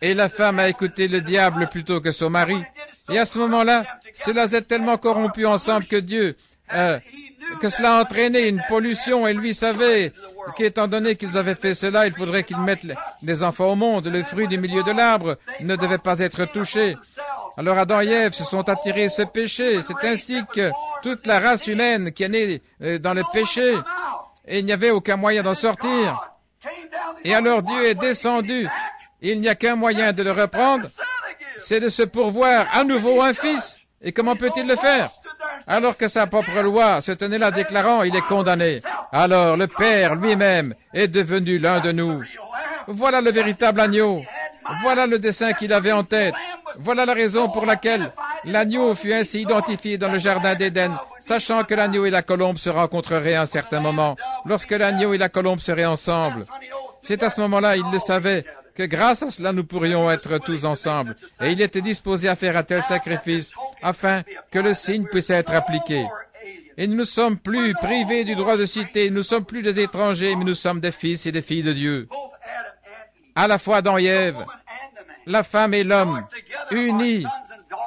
S3: Et la femme a écouté le diable plutôt que son mari. Et à ce moment-là, cela s'est tellement corrompu ensemble que Dieu, euh, que cela a entraîné une pollution et lui savait qu'étant donné qu'ils avaient fait cela, il faudrait qu'ils mettent les enfants au monde. Le fruit du milieu de l'arbre ne devait pas être touché. Alors Adam et Ève se sont attirés ce péché. C'est ainsi que toute la race humaine qui est née euh, dans le péché, et il n'y avait aucun moyen d'en sortir. Et alors Dieu est descendu. Il n'y a qu'un moyen de le reprendre, c'est de se pourvoir à nouveau un fils. Et comment peut-il le faire? Alors que sa propre loi se tenait là déclarant il est condamné. Alors le Père lui-même est devenu l'un de nous. Voilà le véritable agneau. Voilà le dessin qu'il avait en tête. Voilà la raison pour laquelle l'agneau fut ainsi identifié dans le jardin d'Éden, sachant que l'agneau et la colombe se rencontreraient à un certain moment, lorsque l'agneau et la colombe seraient ensemble. C'est à ce moment-là, il le savait, que grâce à cela nous pourrions être tous ensemble, et il était disposé à faire un tel sacrifice afin que le signe puisse être appliqué. Et nous ne sommes plus privés du droit de citer, nous ne sommes plus des étrangers, mais nous sommes des fils et des filles de Dieu. À la fois dans Ève, la femme et l'homme, unis,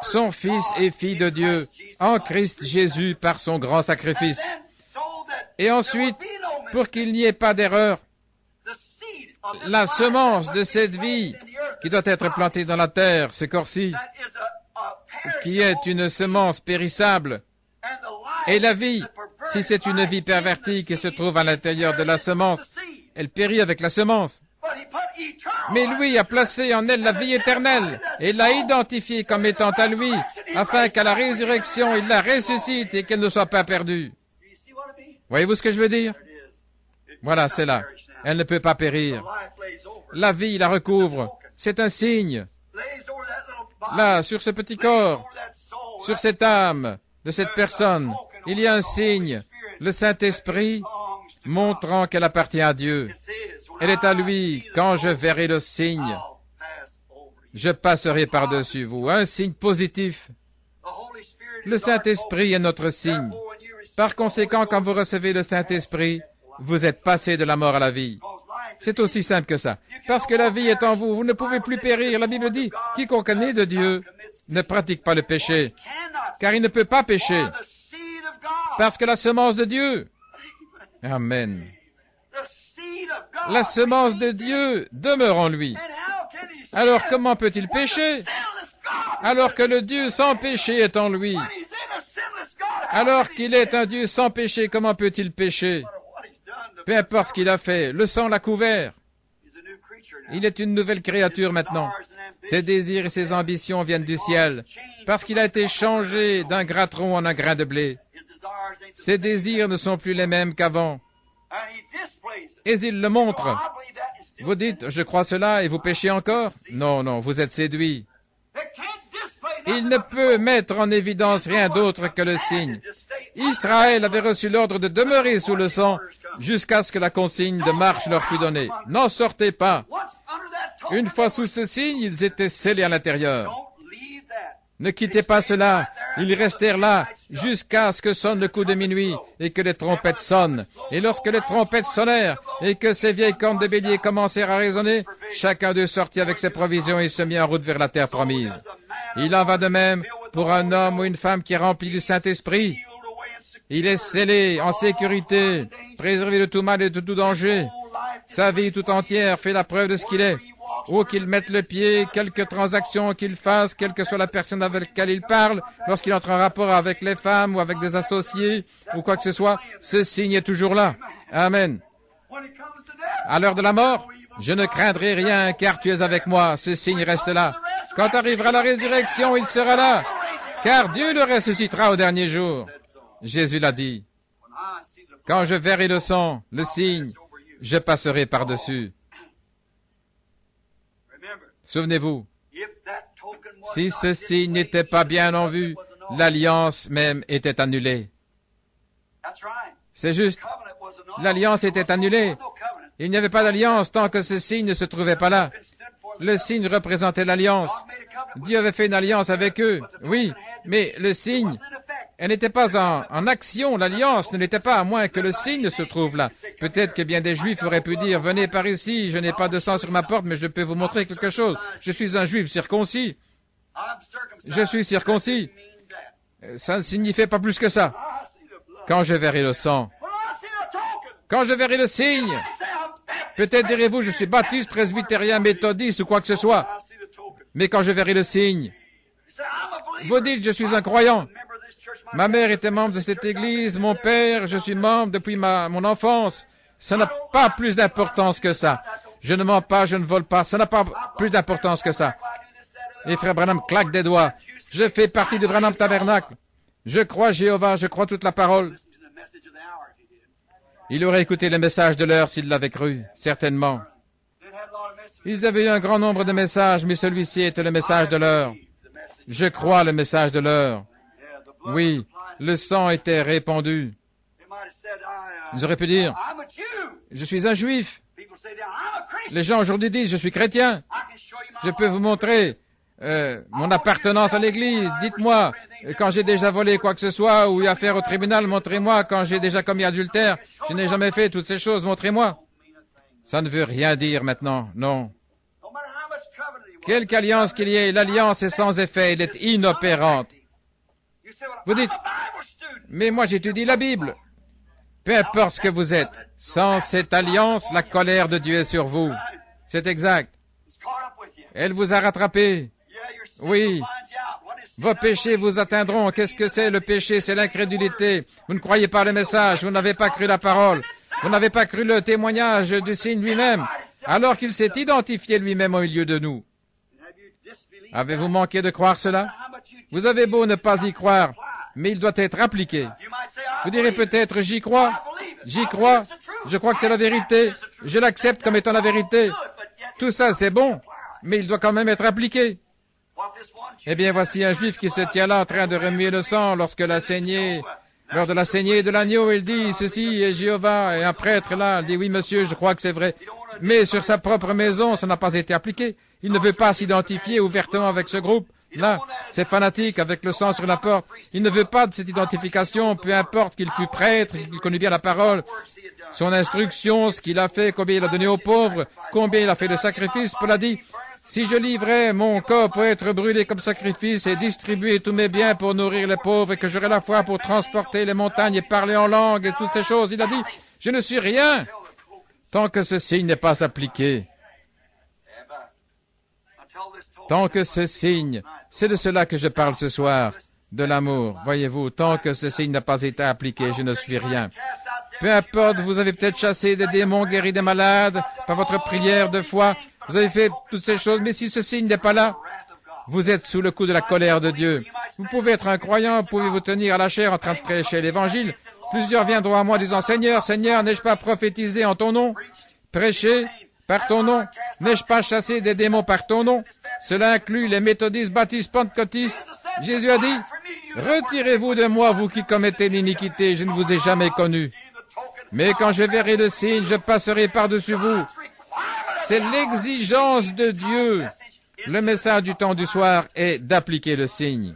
S3: sont fils et filles de Dieu en Christ Jésus par son grand sacrifice. Et ensuite, pour qu'il n'y ait pas d'erreur, la semence de cette vie qui doit être plantée dans la terre, ce corps-ci, qui est une semence périssable, et la vie, si c'est une vie pervertie qui se trouve à l'intérieur de la semence, elle périt avec la semence. Mais lui a placé en elle la vie éternelle et l'a identifiée comme étant à lui, afin qu'à la résurrection il la ressuscite et qu'elle ne soit pas perdue. Voyez-vous ce que je veux dire? Voilà, c'est là. Elle ne peut pas périr. La vie la recouvre. C'est un signe. Là, sur ce petit corps, sur cette âme de cette personne, il y a un signe, le Saint-Esprit montrant qu'elle appartient à Dieu. Elle est à lui. Quand je verrai le signe, je passerai par-dessus vous. Un signe positif. Le Saint-Esprit est notre signe. Par conséquent, quand vous recevez le Saint-Esprit, vous êtes passé de la mort à la vie. C'est aussi simple que ça. Parce que la vie est en vous, vous ne pouvez plus périr. La Bible dit, quiconque est né de Dieu ne pratique pas le péché, car il ne peut pas pécher. Parce que la semence de Dieu. Amen. La semence de Dieu demeure en lui. Alors comment peut-il pécher? Alors que le Dieu sans péché est en lui Alors qu'il est un Dieu sans péché, comment peut-il pécher? Peu importe ce qu'il a fait, le sang l'a couvert. Il est une nouvelle créature maintenant. Ses désirs et ses ambitions viennent du ciel, parce qu'il a été changé d'un gratron en un grain de blé. Ses désirs ne sont plus les mêmes qu'avant. Et il le montre. Vous dites, je crois cela et vous péchez encore? Non, non, vous êtes séduit. Il ne peut mettre en évidence rien d'autre que le signe. Israël avait reçu l'ordre de demeurer sous le sang jusqu'à ce que la consigne de marche leur fût donnée. N'en sortez pas. Une fois sous ce signe, ils étaient scellés à l'intérieur. Ne quittez pas cela. Ils restèrent là jusqu'à ce que sonne le coup de minuit et que les trompettes sonnent. Et lorsque les trompettes sonnèrent et que ces vieilles cornes de bélier commencèrent à résonner, chacun d'eux sortit avec ses provisions et se mit en route vers la terre promise. Il en va de même pour un homme ou une femme qui est rempli du Saint-Esprit. Il est scellé, en sécurité, préservé de tout mal et de tout danger. Sa vie tout entière fait la preuve de ce qu'il est ou qu'il mette le pied, quelques transactions qu'il fasse, quelle que soit la personne avec laquelle il parle, lorsqu'il entre en rapport avec les femmes ou avec des associés ou quoi que ce soit, ce signe est toujours là. Amen. À l'heure de la mort, je ne craindrai rien car tu es avec moi, ce signe reste là. Quand arrivera la résurrection, il sera là, car Dieu le ressuscitera au dernier jour. Jésus l'a dit. Quand je verrai le sang, le signe, je passerai par-dessus. Souvenez-vous, si ceci n'était pas bien en vue, l'alliance même était annulée. C'est juste. L'alliance était annulée. Il n'y avait pas d'alliance tant que ce signe ne se trouvait pas là. Le signe représentait l'alliance. Dieu avait fait une alliance avec eux, oui, mais le signe elle n'était pas en, action, l'alliance ne l'était pas, à moins que le signe se trouve là. Peut-être que bien des juifs auraient pu dire, venez par ici, je n'ai pas de sang sur ma porte, mais je peux vous montrer quelque chose. Je suis un juif circoncis. Je suis circoncis. Ça ne signifiait pas plus que ça. Quand je verrai le sang, quand je verrai le signe, peut-être direz-vous, je suis baptiste, presbytérien, méthodiste ou quoi que ce soit. Mais quand je verrai le signe, vous dites, je suis un croyant. Ma mère était membre de cette église, mon père, je suis membre depuis ma, mon enfance. Ça n'a pas plus d'importance que ça. Je ne mens pas, je ne vole pas, ça n'a pas plus d'importance que ça. Et frère Branham claque des doigts. Je fais partie du Branham Tabernacle. Je crois Jéhovah, je crois toute la parole. Il aurait écouté le message de l'heure s'il l'avait cru, certainement. Ils avaient eu un grand nombre de messages, mais celui-ci était le message de l'heure. Je crois le message de l'heure. Oui, le sang était répandu. Ils auraient pu dire, je suis un juif. Les gens aujourd'hui disent, je suis chrétien. Je peux vous montrer euh, mon appartenance à l'Église. Dites-moi, quand j'ai déjà volé quoi que ce soit ou eu affaire au tribunal, montrez-moi. Quand j'ai déjà commis adultère, je n'ai jamais fait toutes ces choses, montrez-moi. Ça ne veut rien dire maintenant, non. Quelque alliance qu'il y ait, l'alliance est sans effet, elle est inopérante. Vous dites, mais moi j'étudie la Bible. Peu importe ce que vous êtes, sans cette alliance, la colère de Dieu est sur vous. C'est exact. Elle vous a rattrapé. Oui. Vos péchés vous atteindront. Qu'est-ce que c'est le péché? C'est l'incrédulité. Vous ne croyez pas le message, vous n'avez pas cru la parole, vous n'avez pas cru le témoignage du signe lui-même, alors qu'il s'est identifié lui-même au milieu de nous. Avez-vous manqué de croire cela? Vous avez beau ne pas y croire, mais il doit être appliqué. Vous direz peut-être, j'y crois, j'y crois, je crois que c'est la vérité, je l'accepte comme étant la vérité. Tout ça, c'est bon, mais il doit quand même être appliqué. Eh bien, voici un juif qui se tient là en train de remuer le sang lorsque la saignée, lors de la saignée de l'agneau, il dit, ceci est Jéhovah, et un prêtre là, il dit, oui, monsieur, je crois que c'est vrai. Mais sur sa propre maison, ça n'a pas été appliqué. Il ne veut pas s'identifier ouvertement avec ce groupe. Là, c'est fanatique avec le sang sur la porte. Il ne veut pas de cette identification, peu importe qu'il fût prêtre, qu'il connaît bien la parole, son instruction, ce qu'il a fait, combien il a donné aux pauvres, combien il a fait de sacrifices. Paul a dit, si je livrais mon corps pour être brûlé comme sacrifice et distribuer tous mes biens pour nourrir les pauvres et que j'aurais la foi pour transporter les montagnes et parler en langue et toutes ces choses, il a dit, je ne suis rien tant que ce signe n'est pas appliqué. Tant que ce signe, c'est de cela que je parle ce soir, de l'amour. Voyez-vous, tant que ce signe n'a pas été appliqué, je ne suis rien. Peu importe, vous avez peut-être chassé des démons, guéri des malades, par votre prière de foi, vous avez fait toutes ces choses, mais si ce signe n'est pas là, vous êtes sous le coup de la colère de Dieu. Vous pouvez être un croyant, pouvez vous tenir à la chair en train de prêcher l'évangile? Plusieurs viendront à moi disant, Seigneur, Seigneur, n'ai-je pas prophétisé en ton nom? Prêché par ton nom? N'ai-je pas chassé des démons par ton nom? Cela inclut les méthodistes, baptistes, pentecôtistes. Jésus a dit, Retirez-vous de moi, vous qui commettez l'iniquité, je ne vous ai jamais connu. Mais quand je verrai le signe, je passerai par-dessus vous. C'est l'exigence de Dieu. Le message du temps du soir est d'appliquer le signe.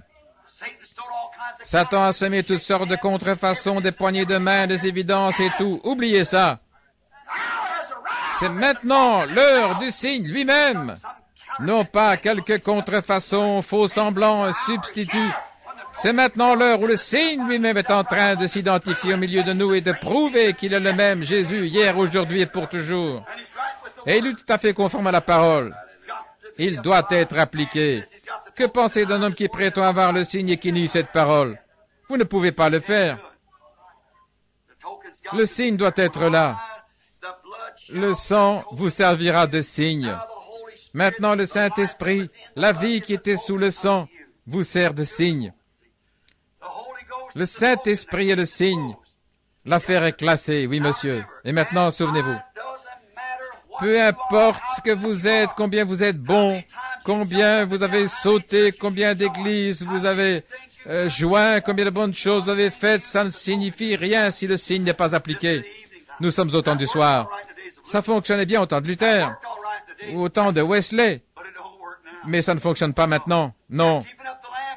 S3: Satan a semé toutes sortes de contrefaçons, des poignées de main, des évidences et tout. Oubliez ça. C'est maintenant l'heure du signe lui-même non pas quelques contrefaçons, faux semblants, substituts. C'est maintenant l'heure où le signe lui-même est en train de s'identifier au milieu de nous et de prouver qu'il est le même Jésus hier, aujourd'hui et pour toujours. Et il est tout à fait conforme à la parole. Il doit être appliqué. Que pensez d'un homme qui prétend avoir le signe et qui nie cette parole? Vous ne pouvez pas le faire. Le signe doit être là. Le sang vous servira de signe. Maintenant le Saint-Esprit, la vie qui était sous le sang, vous sert de signe. Le Saint-Esprit est le signe. L'affaire est classée, oui monsieur. Et maintenant, souvenez-vous. Peu importe ce que vous êtes, combien vous êtes bon, combien vous avez sauté, combien d'églises vous avez euh, joint, combien de bonnes choses vous avez faites, ça ne signifie rien si le signe n'est pas appliqué. Nous sommes au temps du soir. Ça fonctionnait bien au temps de Luther au temps de Wesley. Mais ça ne fonctionne pas maintenant. Non.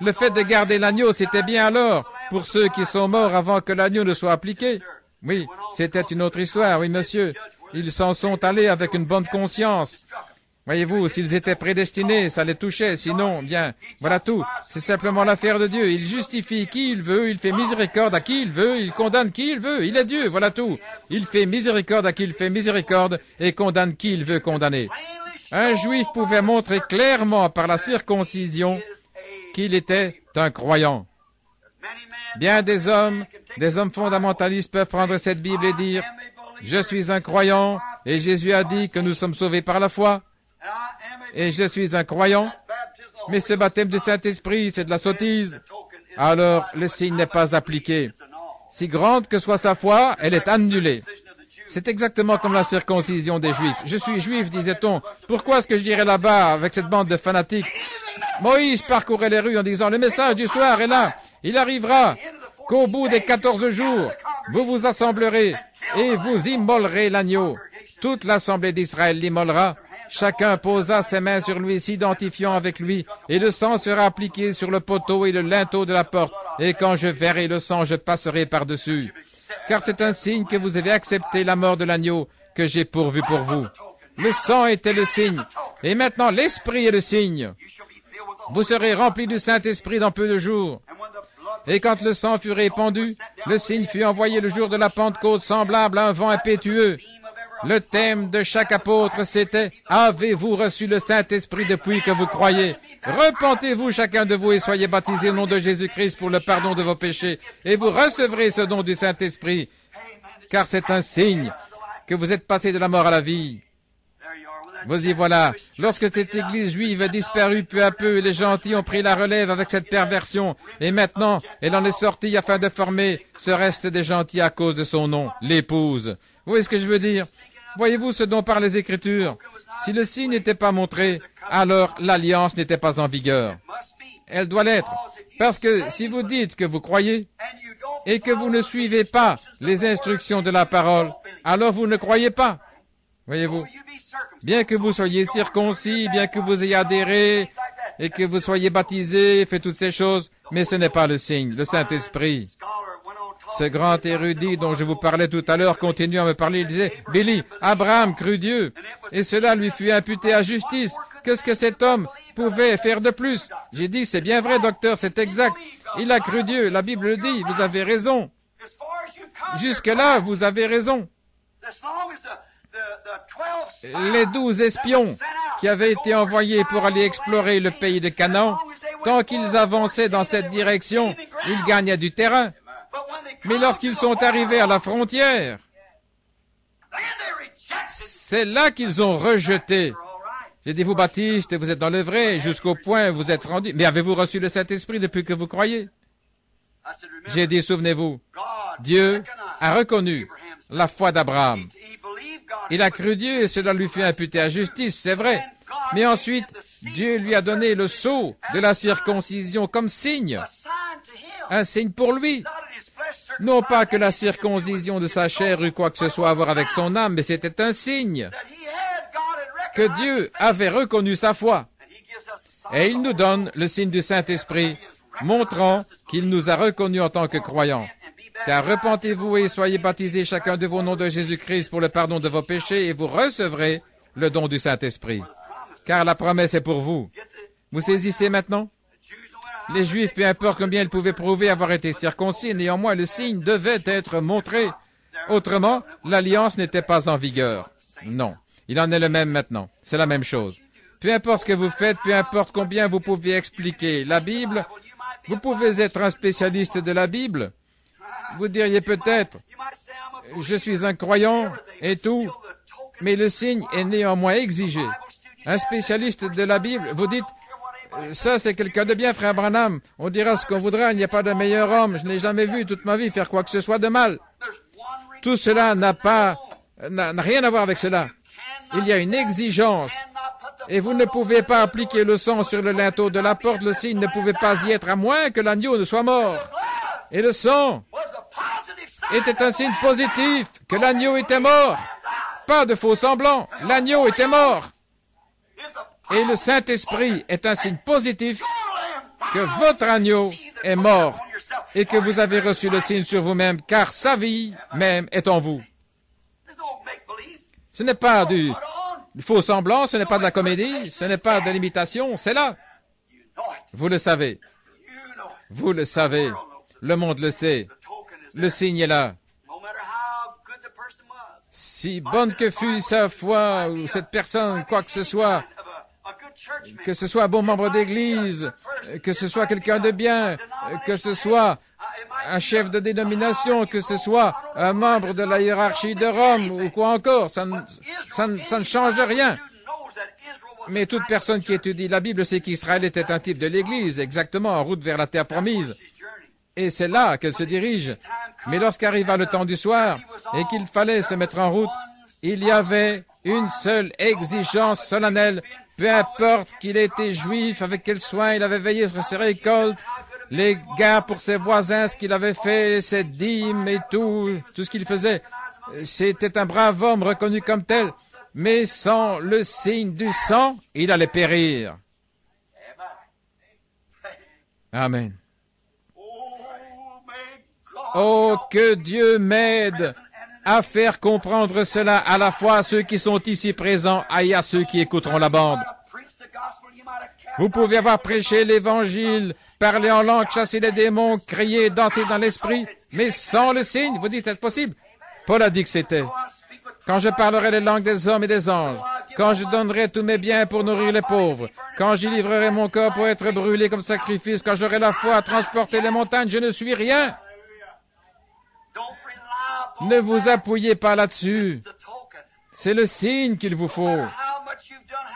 S3: Le fait de garder l'agneau, c'était bien alors, pour ceux qui sont morts avant que l'agneau ne soit appliqué. Oui, c'était une autre histoire, oui, monsieur. Ils s'en sont allés avec une bonne conscience. Voyez-vous, s'ils étaient prédestinés, ça les touchait, sinon, bien, voilà tout. C'est simplement l'affaire de Dieu. Il justifie qui il veut, il fait miséricorde à qui il veut, il condamne qui il veut, il est Dieu, voilà tout. Il fait miséricorde à qui il fait miséricorde et condamne qui il veut condamner. Un juif pouvait montrer clairement par la circoncision qu'il était un croyant. Bien des hommes, des hommes fondamentalistes peuvent prendre cette Bible et dire, je suis un croyant, et Jésus a dit que nous sommes sauvés par la foi et je suis un croyant, mais ce baptême du Saint-Esprit, c'est de la sottise, alors le signe n'est pas appliqué. Si grande que soit sa foi, elle est annulée. C'est exactement comme la circoncision des Juifs. Je suis juif, disait-on. Pourquoi est-ce que je dirais là-bas avec cette bande de fanatiques? Moïse parcourait les rues en disant, le message du soir est là. Il arrivera qu'au bout des quatorze jours, vous vous assemblerez et vous immolerez l'agneau. Toute l'assemblée d'Israël l'immolera Chacun posa ses mains sur lui, s'identifiant avec lui, et le sang sera appliqué sur le poteau et le linteau de la porte. Et quand je verrai le sang, je passerai par-dessus. Car c'est un signe que vous avez accepté la mort de l'agneau que j'ai pourvu pour vous. Le sang était le signe, et maintenant l'Esprit est le signe. Vous serez remplis du Saint-Esprit dans peu de jours. Et quand le sang fut répandu, le signe fut envoyé le jour de la Pentecôte semblable à un vent impétueux. Le thème de chaque apôtre, c'était Avez-vous reçu le Saint-Esprit depuis que vous croyez? Repentez-vous chacun de vous et soyez baptisés au nom de Jésus-Christ pour le pardon de vos péchés, et vous recevrez ce don du Saint-Esprit, car c'est un signe que vous êtes passé de la mort à la vie. Vous y voilà. Lorsque cette église juive a disparu peu à peu, les gentils ont pris la relève avec cette perversion, et maintenant, elle en est sortie afin de former ce reste des gentils à cause de son nom, l'épouse. Vous voyez ce que je veux dire? Voyez-vous ce dont parlent les Écritures? Si le signe n'était pas montré, alors l'alliance n'était pas en vigueur. Elle doit l'être. Parce que si vous dites que vous croyez et que vous ne suivez pas les instructions de la parole, alors vous ne croyez pas. Voyez-vous Bien que vous soyez circoncis, bien que vous ayez adhéré et que vous soyez baptisé, fait toutes ces choses, mais ce n'est pas le signe, le Saint-Esprit. Ce grand érudit dont je vous parlais tout à l'heure continue à me parler. Il disait, Billy, Abraham crut Dieu, et cela lui fut imputé à justice. Qu'est-ce que cet homme pouvait faire de plus? J'ai dit, c'est bien vrai, docteur, c'est exact. Il a cru Dieu, la Bible le dit, vous avez raison. Jusque-là, vous avez raison les douze espions qui avaient été envoyés pour aller explorer le pays de Canaan, tant qu'ils avançaient dans cette direction, ils gagnaient du terrain. Mais lorsqu'ils sont arrivés à la frontière, c'est là qu'ils ont rejeté. J'ai dit, vous Baptiste, vous êtes dans le vrai, jusqu'au point où vous êtes rendu. Mais avez-vous reçu le Saint-Esprit depuis que vous croyez? J'ai dit, souvenez-vous, Dieu a reconnu la foi d'Abraham. Il a cru Dieu et cela lui fut imputé à justice, c'est vrai. Mais ensuite, Dieu lui a donné le sceau de la circoncision comme signe. Un signe pour lui. Non pas que la circoncision de sa chair eût quoi que ce soit à voir avec son âme, mais c'était un signe que Dieu avait reconnu sa foi. Et il nous donne le signe du Saint-Esprit, montrant qu'il nous a reconnus en tant que croyants. Car repentez-vous et soyez baptisés chacun de vos noms de Jésus-Christ pour le pardon de vos péchés et vous recevrez le don du Saint-Esprit. Car la promesse est pour vous. Vous saisissez maintenant? Les Juifs, peu importe combien ils pouvaient prouver avoir été circoncis, néanmoins le signe devait être montré. Autrement, l'alliance n'était pas en vigueur. Non. Il en est le même maintenant. C'est la même chose. Peu importe ce que vous faites, peu importe combien vous pouvez expliquer la Bible, vous pouvez être un spécialiste de la Bible, vous diriez peut-être, je suis un croyant et tout, mais le signe est néanmoins exigé. Un spécialiste de la Bible, vous dites, ça c'est quelqu'un de bien, frère Branham. On dira ce qu'on voudra, il n'y a pas de meilleur homme. Je n'ai jamais vu toute ma vie faire quoi que ce soit de mal. Tout cela n'a pas, n'a rien à voir avec cela. Il y a une exigence. Et vous ne pouvez pas appliquer le sang sur le linteau de la porte. Le signe ne pouvait pas y être à moins que l'agneau ne soit mort. Et le sang était un signe positif que l'agneau était mort. Pas de faux semblants. L'agneau était mort. Et le Saint-Esprit est un signe positif que votre agneau est mort et que vous avez reçu le signe sur vous-même, car sa vie même est en vous. Ce n'est pas du faux semblant, ce n'est pas de la comédie, ce n'est pas de l'imitation, c'est là. Vous le savez. Vous le savez. Le monde le sait. Le signe est là. Si bonne que fût sa foi ou cette personne, quoi que ce soit, que ce soit un bon membre d'église, que ce soit quelqu'un de bien, que ce soit un chef de dénomination, que ce soit un membre de la hiérarchie de Rome ou quoi encore, ça ne, ça ne change rien. Mais toute personne qui étudie la Bible sait qu'Israël était un type de l'Église, exactement en route vers la terre promise et c'est là qu'elle se dirige. Mais lorsqu'arriva le temps du soir et qu'il fallait se mettre en route, il y avait une seule exigence solennelle, peu importe qu'il était juif, avec quel soin il avait veillé sur ses récoltes, les gars pour ses voisins, ce qu'il avait fait, ses dîmes et tout, tout ce qu'il faisait. C'était un brave homme reconnu comme tel, mais sans le signe du sang, il allait périr. Amen. Oh, que Dieu m'aide à faire comprendre cela à la fois à ceux qui sont ici présents et à ceux qui écouteront la bande. Vous pouvez avoir prêché l'évangile, parler en langue, chasser les démons, crier, danser dans l'esprit, mais sans le signe, vous dites, est possible? Paul a dit que c'était. Quand je parlerai les langues des hommes et des anges, quand je donnerai tous mes biens pour nourrir les pauvres, quand j'y livrerai mon corps pour être brûlé comme sacrifice, quand j'aurai la foi à transporter les montagnes, je ne suis rien. Ne vous appuyez pas là-dessus. C'est le signe qu'il vous faut.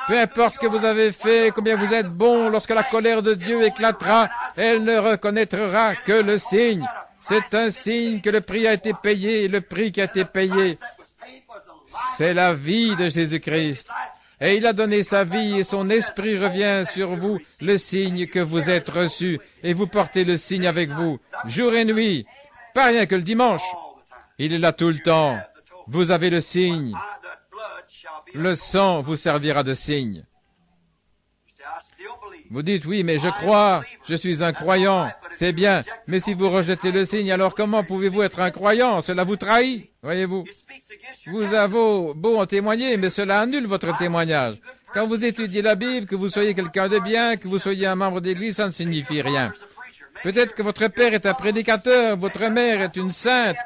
S3: Peu importe ce que vous avez fait, combien vous êtes bon, lorsque la colère de Dieu éclatera, elle ne reconnaîtra que le signe. C'est un signe que le prix a été payé, le prix qui a été payé, c'est la vie de Jésus-Christ. Et il a donné sa vie et son esprit revient sur vous, le signe que vous êtes reçu, et vous portez le signe avec vous, jour et nuit, pas rien que le dimanche. Il est là tout le temps. Vous avez le signe. Le sang vous servira de signe. Vous dites oui, mais je crois, je suis un croyant, c'est bien, mais si vous rejetez le signe, alors comment pouvez-vous être un croyant? Cela vous trahit, voyez-vous. Vous avez beau en témoigner, mais cela annule votre témoignage. Quand vous étudiez la Bible, que vous soyez quelqu'un de bien, que vous soyez un membre d'église, ça ne signifie rien. Peut-être que votre père est un prédicateur, votre mère est une sainte.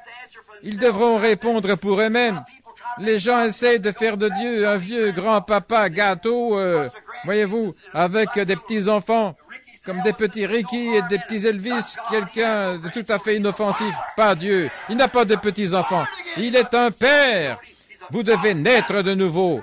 S3: Ils devront répondre pour eux-mêmes. Les gens essayent de faire de Dieu un vieux grand-papa gâteau, euh, voyez-vous, avec des petits-enfants, comme des petits Ricky et des petits Elvis, quelqu'un de tout à fait inoffensif. Pas Dieu. Il n'a pas de petits-enfants. Il est un père. Vous devez naître de nouveau.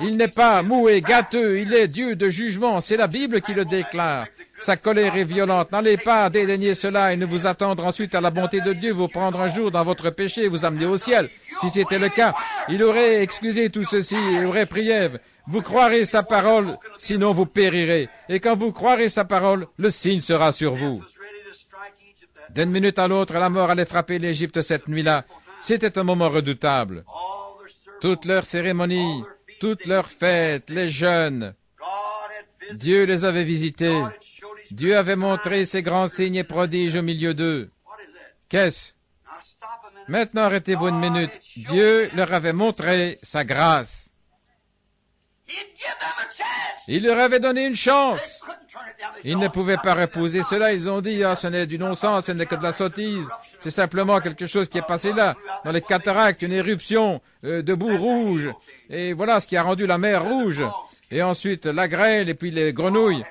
S3: Il n'est pas mou et gâteux, il est Dieu de jugement, c'est la Bible qui le déclare. Sa colère est violente, n'allez pas dédaigner cela et ne vous attendre ensuite à la bonté de Dieu, vous prendre un jour dans votre péché et vous amener au ciel. Si c'était le cas, il aurait excusé tout ceci et aurait prié. Vous croirez sa parole, sinon vous périrez. Et quand vous croirez sa parole, le signe sera sur vous. D'une minute à l'autre, la mort allait frapper l'Égypte cette nuit-là. C'était un moment redoutable. Toutes leurs cérémonies, toutes leurs fêtes, les jeunes. Dieu les avait visités. Dieu avait montré ses grands signes et prodiges au milieu d'eux. Qu'est-ce? Maintenant, arrêtez-vous une minute. Dieu leur avait montré sa grâce. Il leur avait donné une chance. Ils ne pouvaient pas reposer cela. Ils ont dit, ah, ce n'est du non-sens, ce n'est que de la sottise. C'est simplement quelque chose qui est passé là, dans les cataractes, une éruption euh, de boue rouge. Et voilà ce qui a rendu la mer rouge. Et ensuite, la grêle et puis les grenouilles.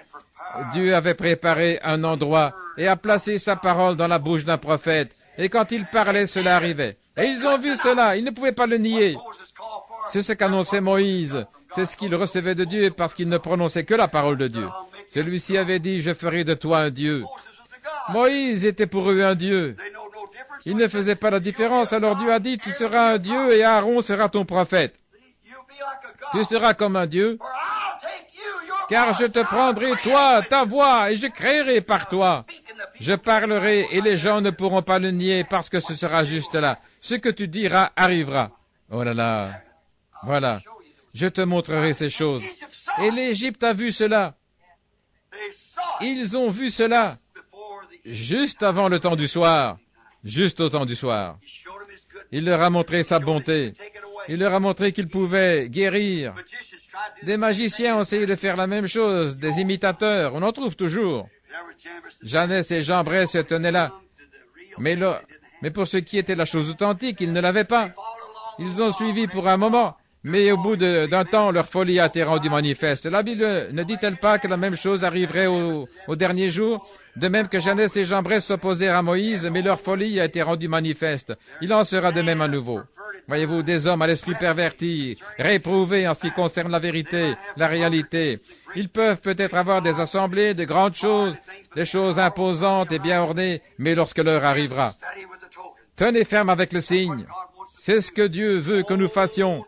S3: Dieu avait préparé un endroit et a placé sa parole dans la bouche d'un prophète. Et quand il parlait, cela arrivait. Et ils ont vu cela, ils ne pouvaient pas le nier. C'est ce qu'annonçait Moïse. C'est ce qu'il recevait de Dieu parce qu'il ne prononçait que la parole de Dieu. Celui-ci avait dit, je ferai de toi un Dieu. Moïse était pour eux un Dieu. Il ne faisait pas la différence. Alors Dieu a dit, tu seras un Dieu et Aaron sera ton prophète. Tu seras comme un Dieu, car je te prendrai toi, ta voix, et je créerai par toi. Je parlerai et les gens ne pourront pas le nier parce que ce sera juste là. Ce que tu diras arrivera. Oh là là. Voilà. Je te montrerai ces choses. Et l'Égypte a vu cela. Ils ont vu cela juste avant le temps du soir, juste au temps du soir. Il leur a montré sa bonté. Il leur a montré qu'il pouvait guérir. Des magiciens ont essayé de faire la même chose, des imitateurs, on en trouve toujours. Jeannès et Jean Bray se tenaient là. Mais pour ce qui était la chose authentique, ils ne l'avaient pas. Ils ont suivi pour un moment, mais au bout d'un temps, leur folie a été rendue manifeste. La Bible ne dit-elle pas que la même chose arriverait au, dernier jour? De même que Jeannès et Jean Bray s'opposèrent à Moïse, mais leur folie a été rendue manifeste. Il en sera de même à nouveau. Voyez-vous, des hommes à l'esprit perverti, réprouvés en ce qui concerne la vérité, la réalité. Ils peuvent peut-être avoir des assemblées, de grandes choses, des choses imposantes et bien ornées, mais lorsque l'heure arrivera, tenez ferme avec le signe. C'est ce que Dieu veut que nous fassions.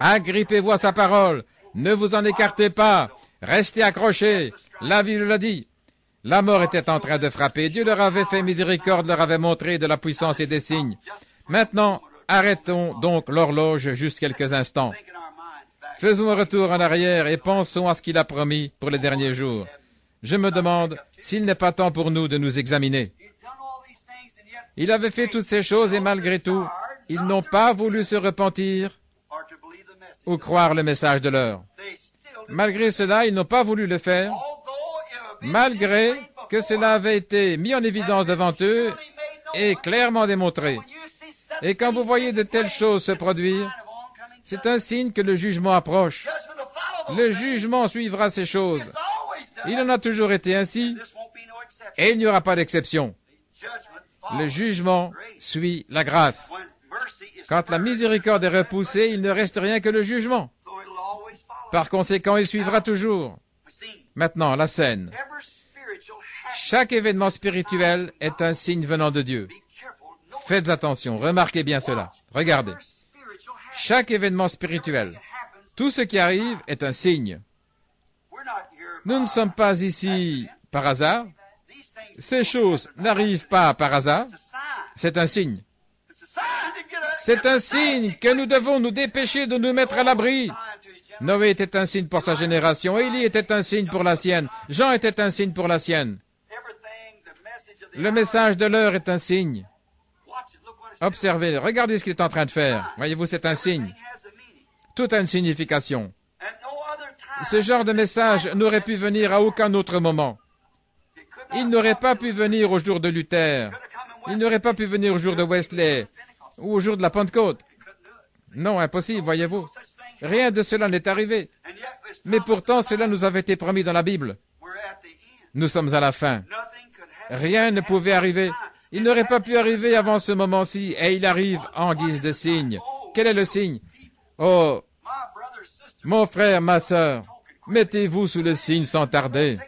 S3: Agrippez-vous à sa parole. Ne vous en écartez pas. Restez accrochés. La Bible l'a dit. La mort était en train de frapper. Dieu leur avait fait miséricorde, leur avait montré de la puissance et des signes. Maintenant, Arrêtons donc l'horloge juste quelques instants. Faisons un retour en arrière et pensons à ce qu'il a promis pour les derniers jours. Je me demande s'il n'est pas temps pour nous de nous examiner. Il avait fait toutes ces choses et malgré tout, ils n'ont pas voulu se repentir ou croire le message de l'heure. Malgré cela, ils n'ont pas voulu le faire, malgré que cela avait été mis en évidence devant eux et clairement démontré. Et quand vous voyez de telles choses se produire, c'est un signe que le jugement approche. Le jugement suivra ces choses. Il en a toujours été ainsi, et il n'y aura pas d'exception. Le jugement suit la grâce. Quand la miséricorde est repoussée, il ne reste rien que le jugement. Par conséquent, il suivra toujours. Maintenant, la scène. Chaque événement spirituel est un signe venant de Dieu. Faites attention, remarquez bien cela. Regardez. Chaque événement spirituel, tout ce qui arrive est un signe. Nous ne sommes pas ici par hasard. Ces choses n'arrivent pas par hasard. C'est un signe. C'est un signe que nous devons nous dépêcher de nous mettre à l'abri. Noé était un signe pour sa génération, Élie était un signe pour la sienne, Jean était un signe pour la sienne. Le message de l'heure est un signe. Observez, regardez ce qu'il est en train de faire. Voyez-vous, c'est un signe. Tout a une signification. Ce genre de message n'aurait pu venir à aucun autre moment. Il n'aurait pas pu venir au jour de Luther. Il n'aurait pas pu venir au jour de Wesley ou au jour de la Pentecôte. Non, impossible, voyez-vous. Rien de cela n'est arrivé. Mais pourtant, cela nous avait été promis dans la Bible. Nous sommes à la fin. Rien ne pouvait arriver. Il n'aurait pas pu arriver avant ce moment-ci, et il arrive en guise de signe. Quel est le signe? Oh, mon frère, ma sœur, mettez-vous sous le signe sans tarder.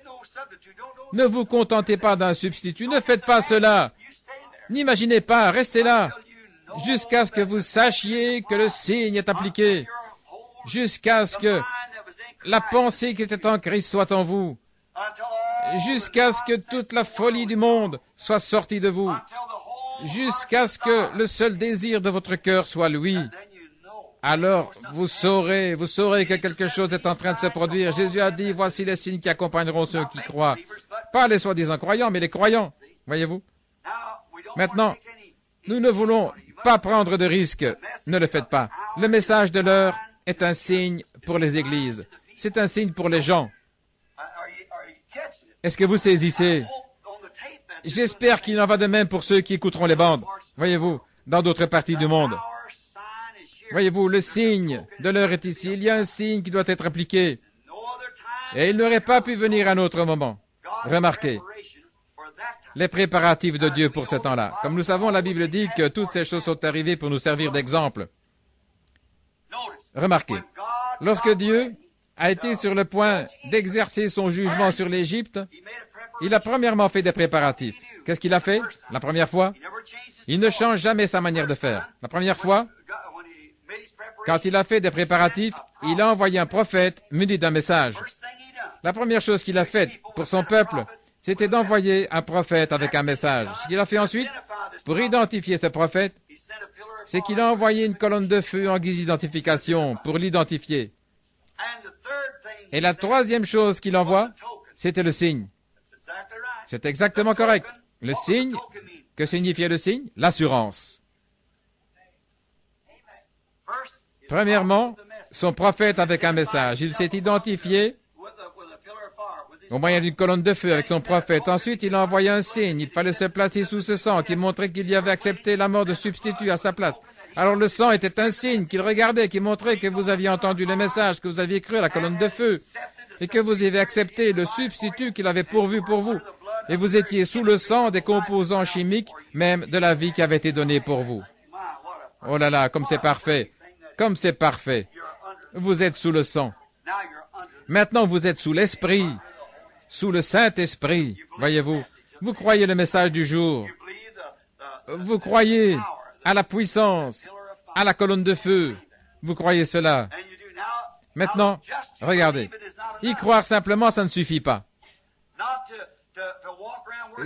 S3: Ne vous contentez pas d'un substitut, ne faites pas cela. N'imaginez pas, restez là, jusqu'à ce que vous sachiez que le signe est appliqué, jusqu'à ce que la pensée qui était en Christ soit en vous, jusqu'à ce que toute la folie du monde soit sortie de vous, jusqu'à ce que le seul désir de votre cœur soit lui. Alors vous saurez, vous saurez que quelque chose est en train de se produire. Jésus a dit, voici les signes qui accompagneront ceux qui croient. Pas les soi-disant croyants, mais les croyants. Voyez-vous? Maintenant, nous ne voulons pas prendre de risques. Ne le faites pas. Le message de l'heure est un signe pour les églises. C'est un signe pour les gens. Est-ce que vous saisissez? J'espère qu'il en va de même pour ceux qui écouteront les bandes. Voyez-vous, dans d'autres parties du monde. Voyez-vous, le signe de l'heure est ici. Il y a un signe qui doit être appliqué. Et il n'aurait pas pu venir à un autre moment. Remarquez les préparatifs de Dieu pour ce temps-là. Comme nous savons, la Bible dit que toutes ces choses sont arrivées pour nous servir d'exemple. Remarquez, lorsque Dieu a été sur le point d'exercer son jugement sur l'Égypte, il a premièrement fait des préparatifs. Qu'est-ce qu'il a fait? La première fois Il ne change jamais sa manière de faire. La première fois, quand il a fait des préparatifs, il a envoyé un prophète muni d'un message. La première chose qu'il a faite pour son peuple, c'était d'envoyer un prophète avec un message. Ce qu'il a fait ensuite, pour identifier ce prophète, c'est qu'il a envoyé une colonne de feu en guise d'identification pour l'identifier. Et la troisième chose qu'il envoie, c'était le signe. C'est exactement correct. Le signe, que signifiait le signe? L'assurance. Premièrement, son prophète avec un message. Il s'est identifié au moyen d'une colonne de feu avec son prophète. Ensuite, il a envoyé un signe. Il fallait se placer sous ce sang qui montrait qu'il y avait accepté la mort de substitut à sa place. Alors le sang était un signe qu'il regardait, qui montrait que vous aviez entendu le message, que vous aviez cru à la colonne de feu, et que vous avez accepté le substitut qu'il avait pourvu pour vous. Et vous étiez sous le sang des composants chimiques, même de la vie qui avait été donnée pour vous. Oh là là, comme c'est parfait. Comme c'est parfait. Vous êtes sous le sang. Maintenant, vous êtes sous l'Esprit, sous le Saint-Esprit, voyez-vous. Vous croyez le message du jour. Vous croyez à la puissance, à la colonne de feu. Vous croyez cela. Maintenant, regardez. Y croire simplement, ça ne suffit pas.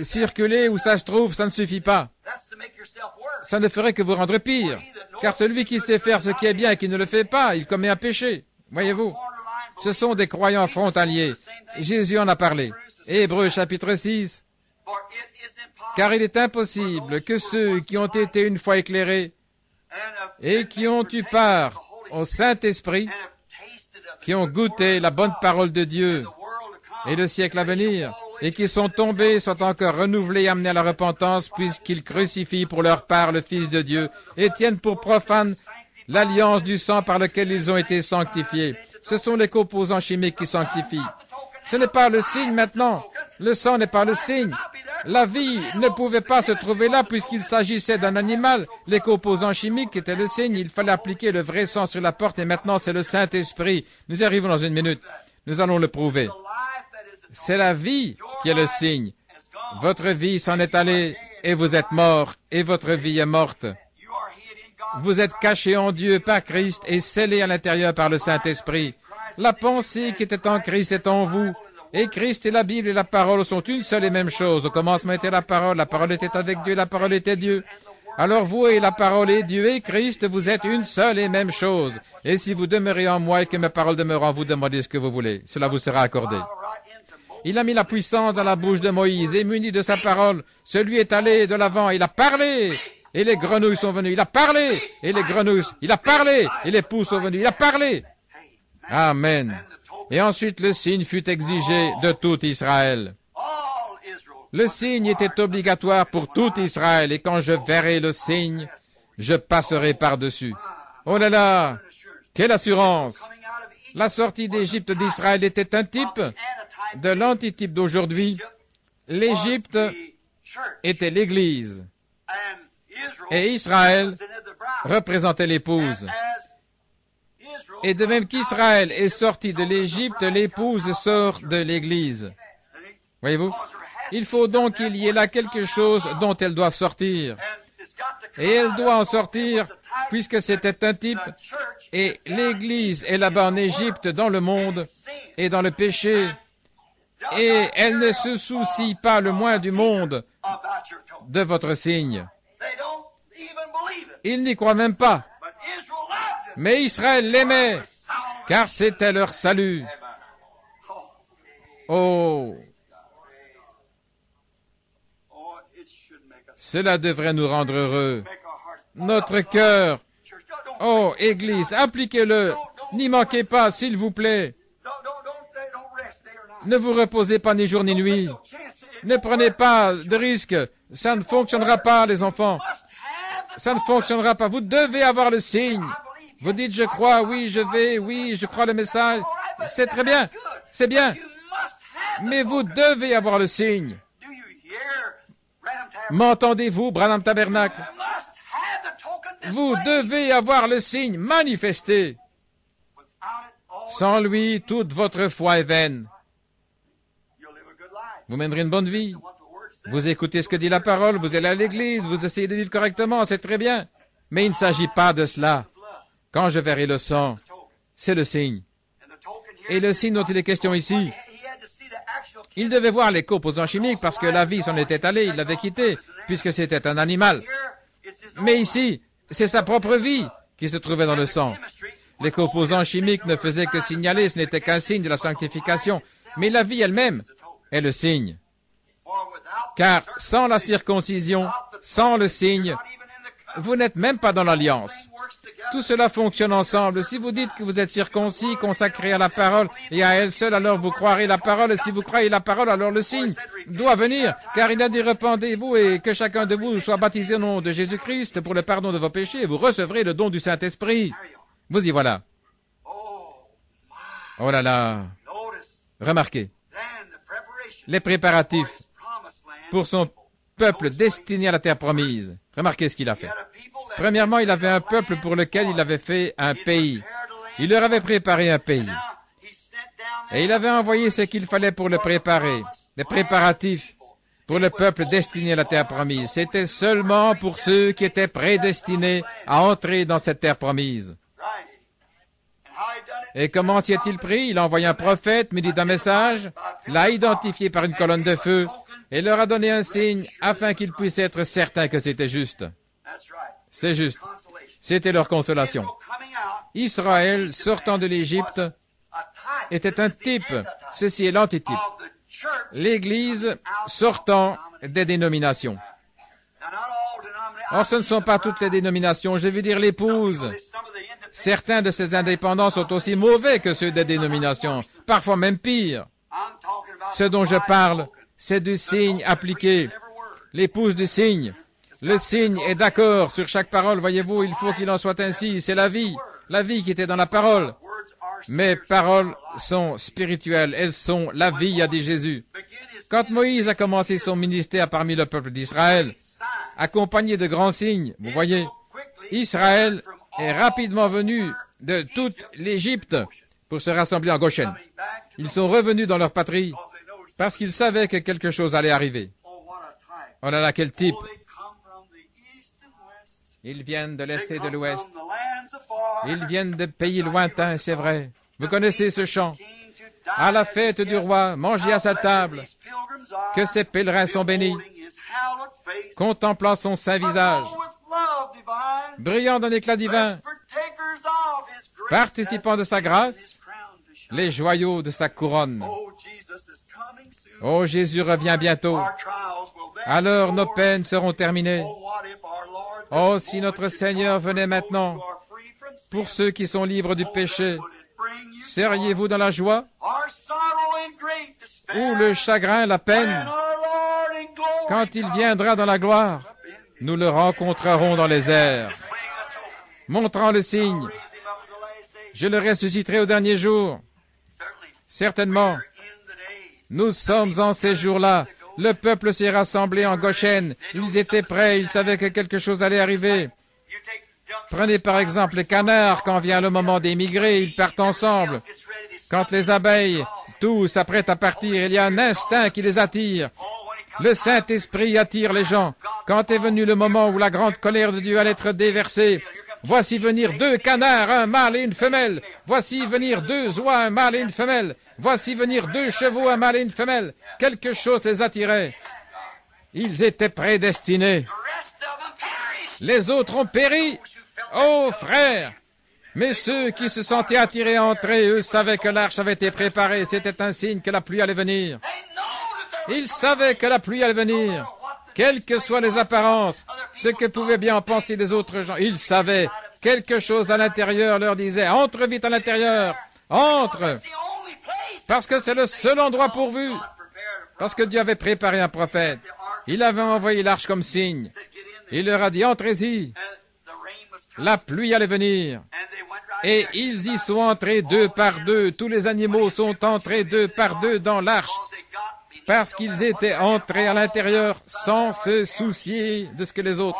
S3: Circuler où ça se trouve, ça ne suffit pas. Ça ne ferait que vous rendre pire. Car celui qui sait faire ce qui est bien et qui ne le fait pas, il commet un péché. Voyez-vous, ce sont des croyants frontaliers. Jésus en a parlé. Hébreu chapitre 6. Car il est impossible que ceux qui ont été une fois éclairés et qui ont eu part au Saint-Esprit qui ont goûté la bonne parole de Dieu et le siècle à venir, et qui sont tombés soient encore renouvelés et amenés à la repentance, puisqu'ils crucifient pour leur part le Fils de Dieu et tiennent pour profane l'alliance du sang par lequel ils ont été sanctifiés. Ce sont les composants chimiques qui sanctifient. Ce n'est pas le signe maintenant. Le sang n'est pas le signe. La vie ne pouvait pas se trouver là puisqu'il s'agissait d'un animal. Les composants chimiques étaient le signe. Il fallait appliquer le vrai sang sur la porte et maintenant c'est le Saint-Esprit. Nous y arrivons dans une minute. Nous allons le prouver. C'est la vie qui est le signe. Votre vie s'en est allée et vous êtes mort et votre vie est morte. Vous êtes caché en Dieu par Christ et scellé à l'intérieur par le Saint-Esprit. La pensée qui était en Christ est en vous. Et Christ et la Bible et la parole sont une seule et même chose. Au commencement était la parole, la parole était avec Dieu, la parole était Dieu. Alors vous et la parole et Dieu et Christ, vous êtes une seule et même chose. Et si vous demeurez en moi et que mes paroles demeurent en vous, demandez ce que vous voulez. Cela vous sera accordé. Il a mis la puissance dans la bouche de Moïse et muni de sa parole. Celui est allé de l'avant, il a parlé. Et les grenouilles sont venues. Il a parlé. Et les grenouilles, il a parlé. Et les poux sont venus. Il a parlé. Amen. Et ensuite le signe fut exigé de tout Israël. Le signe était obligatoire pour tout Israël, et quand je verrai le signe, je passerai par-dessus. Oh là là, quelle assurance La sortie d'Égypte d'Israël était un type de l'antitype d'aujourd'hui. L'Égypte était l'Église, et Israël représentait l'épouse. Et de même qu'Israël est sorti de l'Égypte, l'épouse sort de l'Église. Voyez-vous? Il faut donc qu'il y ait là quelque chose dont elle doit sortir. Et elle doit en sortir puisque c'était un type. Et l'Église est là-bas en Égypte, dans le monde et dans le péché. Et elle ne se soucie pas le moins du monde de votre signe. Ils n'y croient même pas. Mais Israël l'aimait, car c'était leur salut. Oh, cela devrait nous rendre heureux. Notre cœur. Oh, Église, appliquez-le. N'y manquez pas, s'il vous plaît. Ne vous reposez pas ni jour ni nuit. Ne prenez pas de risques. Ça ne fonctionnera pas, les enfants. Ça ne fonctionnera pas. Vous devez avoir le signe. Vous dites, je crois, oui, je vais, oui, je crois le message. C'est très bien, c'est bien. Mais vous devez avoir le signe. M'entendez-vous, Branham Tabernacle? Vous devez avoir le signe manifesté. Sans lui, toute votre foi est vaine. Vous mènerez une bonne vie. Vous écoutez ce que dit la parole, vous allez à l'église, vous essayez de vivre correctement, c'est très bien. Mais il ne s'agit pas de cela. Quand je verrai le sang, c'est le signe. Et le signe dont il est question ici, il devait voir les composants chimiques parce que la vie s'en était allée, il l'avait quitté, puisque c'était un animal. Mais ici, c'est sa propre vie qui se trouvait dans le sang. Les composants chimiques ne faisaient que signaler, ce n'était qu'un signe de la sanctification. Mais la vie elle-même est le signe. Car sans la circoncision, sans le signe, vous n'êtes même pas dans l'alliance. Tout cela fonctionne ensemble. Si vous dites que vous êtes circoncis, consacré à la parole et à elle seule, alors vous croirez la parole. Et si vous croyez la parole, alors le signe doit venir. Car il a dit repentez-vous et que chacun de vous soit baptisé au nom de Jésus-Christ pour le pardon de vos péchés et vous recevrez le don du Saint-Esprit. Vous y voilà. Oh là là. Remarquez. Les préparatifs pour son peuple destiné à la terre promise. Remarquez ce qu'il a fait. Premièrement, il avait un peuple pour lequel il avait fait un pays. Il leur avait préparé un pays. Et il avait envoyé ce qu'il fallait pour le préparer, des préparatifs pour le peuple destiné à la terre promise. C'était seulement pour ceux qui étaient prédestinés à entrer dans cette terre promise. Et comment s'y est-il pris? Il a envoyé un prophète, dit d'un message, l'a identifié par une colonne de feu et leur a donné un signe afin qu'ils puissent être certains que c'était juste. C'est juste. C'était leur consolation. Israël, sortant de l'Égypte, était un type. Ceci est l'antitype. L'Église sortant des dénominations. Or, ce ne sont pas toutes les dénominations. Je veux dire l'épouse. Certains de ces indépendants sont aussi mauvais que ceux des dénominations, parfois même pire. Ce dont je parle, c'est du signe appliqué, l'épouse du signe. Le signe est d'accord sur chaque parole, voyez-vous, il faut qu'il en soit ainsi, c'est la vie, la vie qui était dans la parole. Mes paroles sont spirituelles, elles sont la vie, a dit Jésus. Quand Moïse a commencé son ministère parmi le peuple d'Israël, accompagné de grands signes, vous voyez, Israël est rapidement venu de toute l'Égypte pour se rassembler en Goshen. Ils sont revenus dans leur patrie parce qu'ils savaient que quelque chose allait arriver. Oh là là, quel type Ils viennent de l'Est et de l'Ouest. Ils viennent de pays lointains, c'est vrai. Vous connaissez ce chant À la fête du roi, mangez à sa table. Que ces pèlerins sont bénis, contemplant son saint visage, brillant d'un éclat divin, participant de sa grâce, les joyaux de sa couronne. Oh, Jésus revient bientôt. Alors nos peines seront terminées. Oh, si notre Seigneur venait maintenant, pour ceux qui sont libres du péché, seriez-vous dans la joie? Ou le chagrin, la peine? Quand il viendra dans la gloire, nous le rencontrerons dans les airs, montrant le signe. Je le ressusciterai au dernier jour. Certainement, nous sommes en ces jours-là. Le peuple s'est rassemblé en Goshen. Ils étaient prêts, ils savaient que quelque chose allait arriver. Prenez par exemple les canards, quand vient le moment d'émigrer, ils partent ensemble. Quand les abeilles, tous s'apprêtent à partir, il y a un instinct qui les attire. Le Saint-Esprit attire les gens. Quand est venu le moment où la grande colère de Dieu allait être déversée, voici venir deux canards, un mâle et une femelle. Voici venir deux oies, un mâle et une femelle. Voici venir deux chevaux, un mâle et une femelle. Quelque chose les attirait. Ils étaient prédestinés. Les autres ont péri. Oh, frères! Mais ceux qui se sentaient attirés à entrer, eux savaient que l'arche avait été préparée. C'était un signe que la pluie allait venir. Ils savaient que la pluie allait venir. Quelles que soient les apparences, ce que pouvaient bien en penser les autres gens, ils savaient. Quelque chose à l'intérieur leur disait, entre vite à l'intérieur, entre. Parce que c'est le seul endroit pourvu. Parce que Dieu avait préparé un prophète. Il avait envoyé l'arche comme signe. Il leur a dit, entrez-y. La pluie allait venir. Et ils y sont entrés deux par deux. Tous les animaux sont entrés deux par deux dans l'arche. Parce qu'ils étaient entrés à l'intérieur sans se soucier de ce que les autres.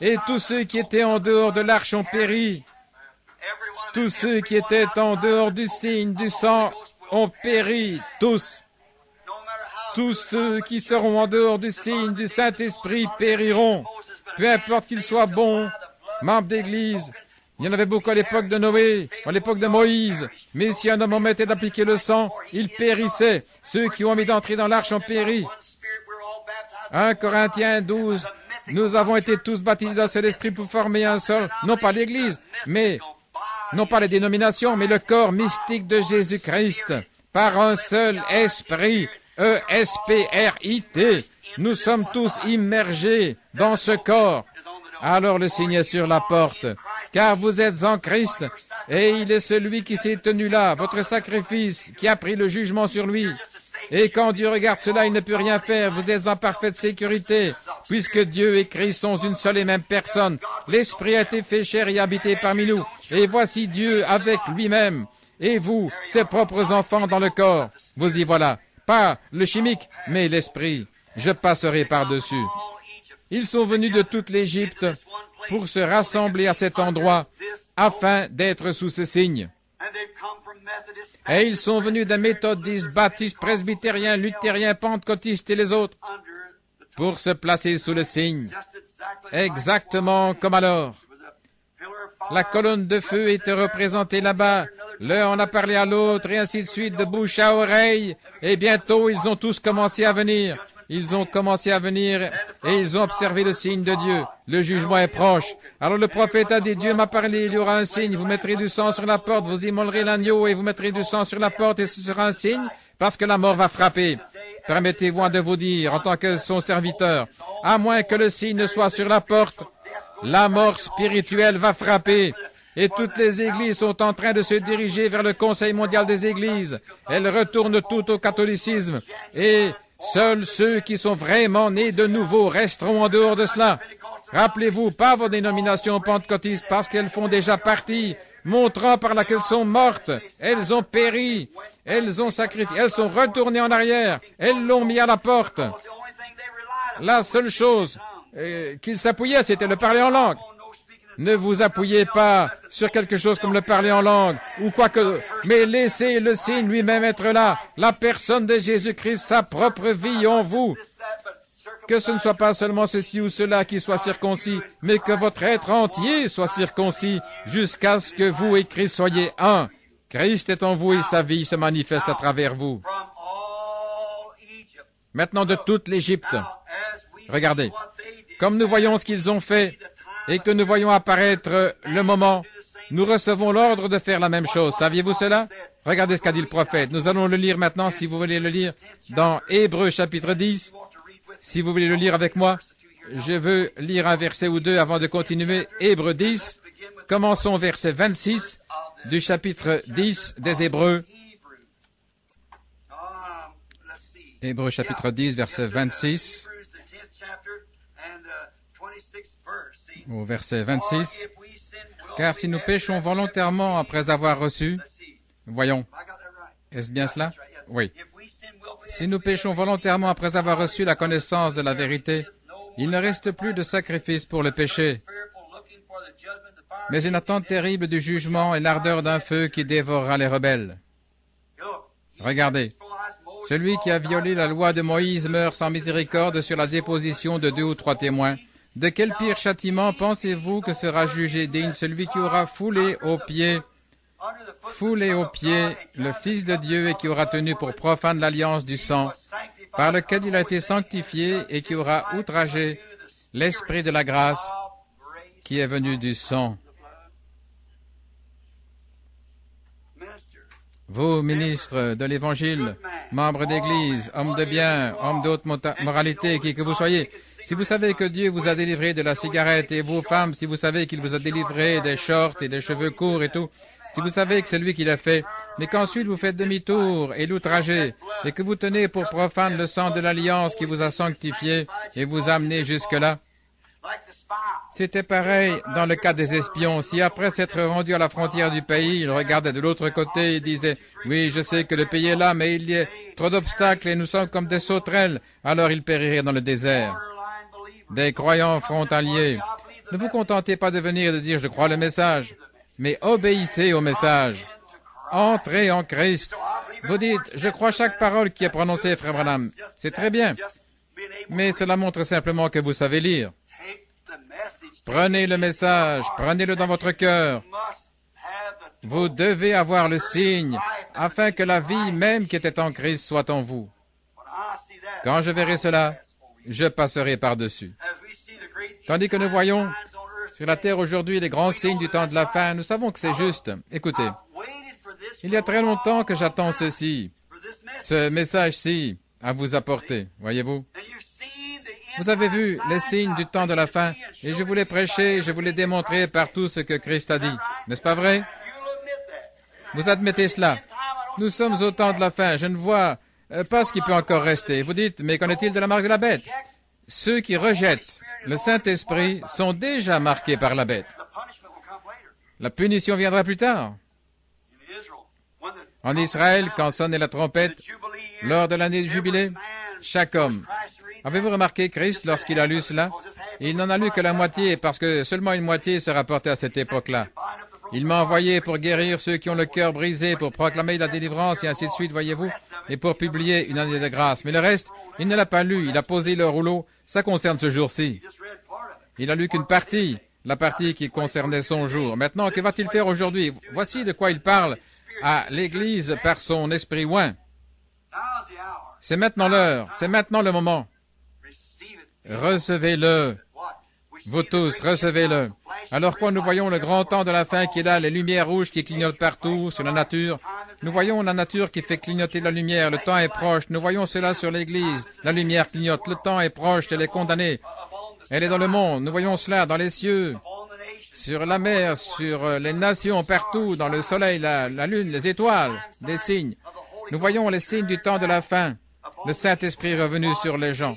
S3: Et tous ceux qui étaient en dehors de l'arche ont péri. Tous ceux qui étaient en dehors du signe du sang ont péri. Tous. Tous ceux qui seront en dehors du signe du Saint-Esprit périront. Peu importe qu'ils soient bons, membres d'Église. Il y en avait beaucoup à l'époque de Noé, à l'époque de Moïse. Mais si un homme omettait d'appliquer le sang, il périssait. Ceux qui ont mis d'entrer dans l'arche ont péri. 1 Corinthiens 12. Nous avons été tous baptisés dans cet esprit pour former un seul, non pas l'Église, mais non pas les dénominations, mais le corps mystique de Jésus-Christ, par un seul esprit, E-S-P-R-I-T. Nous sommes tous immergés dans ce corps. Alors le signe est sur la porte, car vous êtes en Christ, et il est celui qui s'est tenu là, votre sacrifice, qui a pris le jugement sur lui. Et quand Dieu regarde cela, il ne peut rien faire. Vous êtes en parfaite sécurité, puisque Dieu et Christ sont une seule et même personne. L'Esprit a été fait chair et habité parmi nous. Et voici Dieu avec lui-même. Et vous, ses propres enfants dans le corps. Vous y voilà. Pas le chimique, mais l'Esprit. Je passerai par-dessus. Ils sont venus de toute l'Égypte pour se rassembler à cet endroit afin d'être sous ce signe. Et ils sont venus des méthodistes, baptistes, presbytériens, luthériens, pentecôtistes et les autres pour se placer sous le signe. Exactement comme alors. La colonne de feu était représentée là-bas. L'un en a parlé à l'autre et ainsi de suite, de bouche à oreille. Et bientôt, ils ont tous commencé à venir. Ils ont commencé à venir et ils ont observé le signe de Dieu. Le jugement est proche. Alors le prophète a dit, Dieu m'a parlé, il y aura un signe, vous mettrez du sang sur la porte, vous immolerez l'agneau et vous mettrez du sang sur la porte et ce sera un signe parce que la mort va frapper. Permettez-moi de vous dire, en tant que son serviteur, à moins que le signe ne soit sur la porte, la mort spirituelle va frapper et toutes les églises sont en train de se diriger vers le Conseil mondial des églises. Elles retournent tout au catholicisme et seuls ceux qui sont vraiment nés de nouveau resteront en dehors de cela. Rappelez-vous pas vos dénominations pentecôtistes parce qu'elles font déjà partie, montrant par laquelle sont mortes. Elles ont péri. Elles ont sacrifié. Elles sont retournées en arrière. Elles l'ont mis à la porte. La seule chose euh, qu'ils s'appuyaient, c'était le parler en langue. Ne vous appuyez pas sur quelque chose comme le parler en langue ou quoi que, mais laissez le signe lui-même être là, la personne de Jésus-Christ, sa propre vie en vous. Que ce ne soit pas seulement ceci ou cela qui soit circoncis, mais que votre être entier soit circoncis jusqu'à ce que vous et Christ soyez un. Christ est en vous et sa vie se manifeste à travers vous. Maintenant de toute l'Égypte, regardez, comme nous voyons ce qu'ils ont fait et que nous voyons apparaître le moment, nous recevons l'ordre de faire la même chose. Saviez-vous cela? Regardez ce qu'a dit le prophète. Nous allons le lire maintenant, si vous voulez le lire, dans Hébreu chapitre 10. Si vous voulez le lire avec moi, je veux lire un verset ou deux avant de continuer. Hébreu 10, commençons verset 26 du chapitre 10 des Hébreux. Hébreu chapitre 10, verset 26 au verset 26. Car si nous péchons volontairement après avoir reçu, voyons, est-ce bien cela? Oui. Si nous péchons volontairement après avoir reçu la connaissance de la vérité, il ne reste plus de sacrifice pour le péché, mais une attente terrible du jugement et l'ardeur d'un feu qui dévorera les rebelles. Regardez, celui qui a violé la loi de Moïse meurt sans miséricorde sur la déposition de deux ou trois témoins. De quel pire châtiment pensez-vous que sera jugé digne celui qui aura foulé aux pieds, foulé aux pieds le Fils de Dieu et qui aura tenu pour profane l'alliance du sang, par lequel il a été sanctifié et qui aura outragé l'Esprit de la grâce qui est venu du sang? Vous, ministres de l'Évangile, membres d'Église, hommes de bien, hommes d'autre moralité, qui que vous soyez, si vous savez que Dieu vous a délivré de la cigarette, et vous, femmes, si vous savez qu'il vous a délivré des shorts et des cheveux courts et tout, si vous savez que c'est lui qui l'a fait, mais qu'ensuite vous faites demi-tour et l'outragez, et que vous tenez pour profane le sang de l'alliance qui vous a sanctifié et vous amené jusque-là, c'était pareil dans le cas des espions. Si après s'être rendus à la frontière du pays, ils regardaient de l'autre côté et disaient, oui, je sais que le pays est là, mais il y a trop d'obstacles et nous sommes comme des sauterelles, alors ils périraient dans le désert. Des croyants frontaliers. Ne vous contentez pas de venir et de dire, je crois le message, mais obéissez au message. Entrez en Christ. Vous dites, je crois chaque parole qui est prononcée, frère Branham. C'est très bien. Mais cela montre simplement que vous savez lire. Prenez le message, prenez-le dans votre cœur. Vous devez avoir le signe afin que la vie même qui était en Christ soit en vous. Quand je verrai cela, je passerai par-dessus. Tandis que nous voyons sur la terre aujourd'hui les grands signes du temps de la fin, nous savons que c'est juste. Écoutez, il y a très longtemps que j'attends ceci, ce message-ci à vous apporter, voyez-vous? Vous avez vu les signes du temps de la fin, et je voulais prêcher, je voulais démontrer par tout ce que Christ a dit. N'est-ce pas vrai? Vous admettez cela. Nous sommes au temps de la fin. Je ne vois pas ce qui peut encore rester. Vous dites, mais qu'en est-il de la marque de la bête? Ceux qui rejettent le Saint-Esprit sont déjà marqués par la bête. La punition viendra plus tard. En Israël, quand sonnait la trompette, lors de l'année du jubilé, chaque homme Avez-vous remarqué Christ lorsqu'il a lu cela? Il n'en a lu que la moitié parce que seulement une moitié se rapportait à cette époque-là. Il m'a envoyé pour guérir ceux qui ont le cœur brisé, pour proclamer la délivrance et ainsi de suite, voyez-vous, et pour publier une année de grâce. Mais le reste, il ne l'a pas lu, il a posé le rouleau. Ça concerne ce jour-ci. Il a lu qu'une partie, la partie qui concernait son jour. Maintenant, que va-t-il faire aujourd'hui? Voici de quoi il parle à l'Église par son esprit oint. C'est maintenant l'heure, c'est maintenant le moment. Recevez-le. Vous tous, recevez-le. Alors quoi, nous voyons le grand temps de la fin qui est là, les lumières rouges qui clignotent partout sur la nature. Nous voyons la nature qui fait clignoter la lumière. Le temps est proche. Nous voyons cela sur l'Église. La lumière clignote. Le temps est proche. Elle est condamnée. Elle est dans le monde. Nous voyons cela dans les cieux. sur la mer, sur les nations, partout, dans le soleil, la, lune, les étoiles, des signes. Nous voyons les signes du temps de la fin. Le Saint-Esprit revenu sur les gens.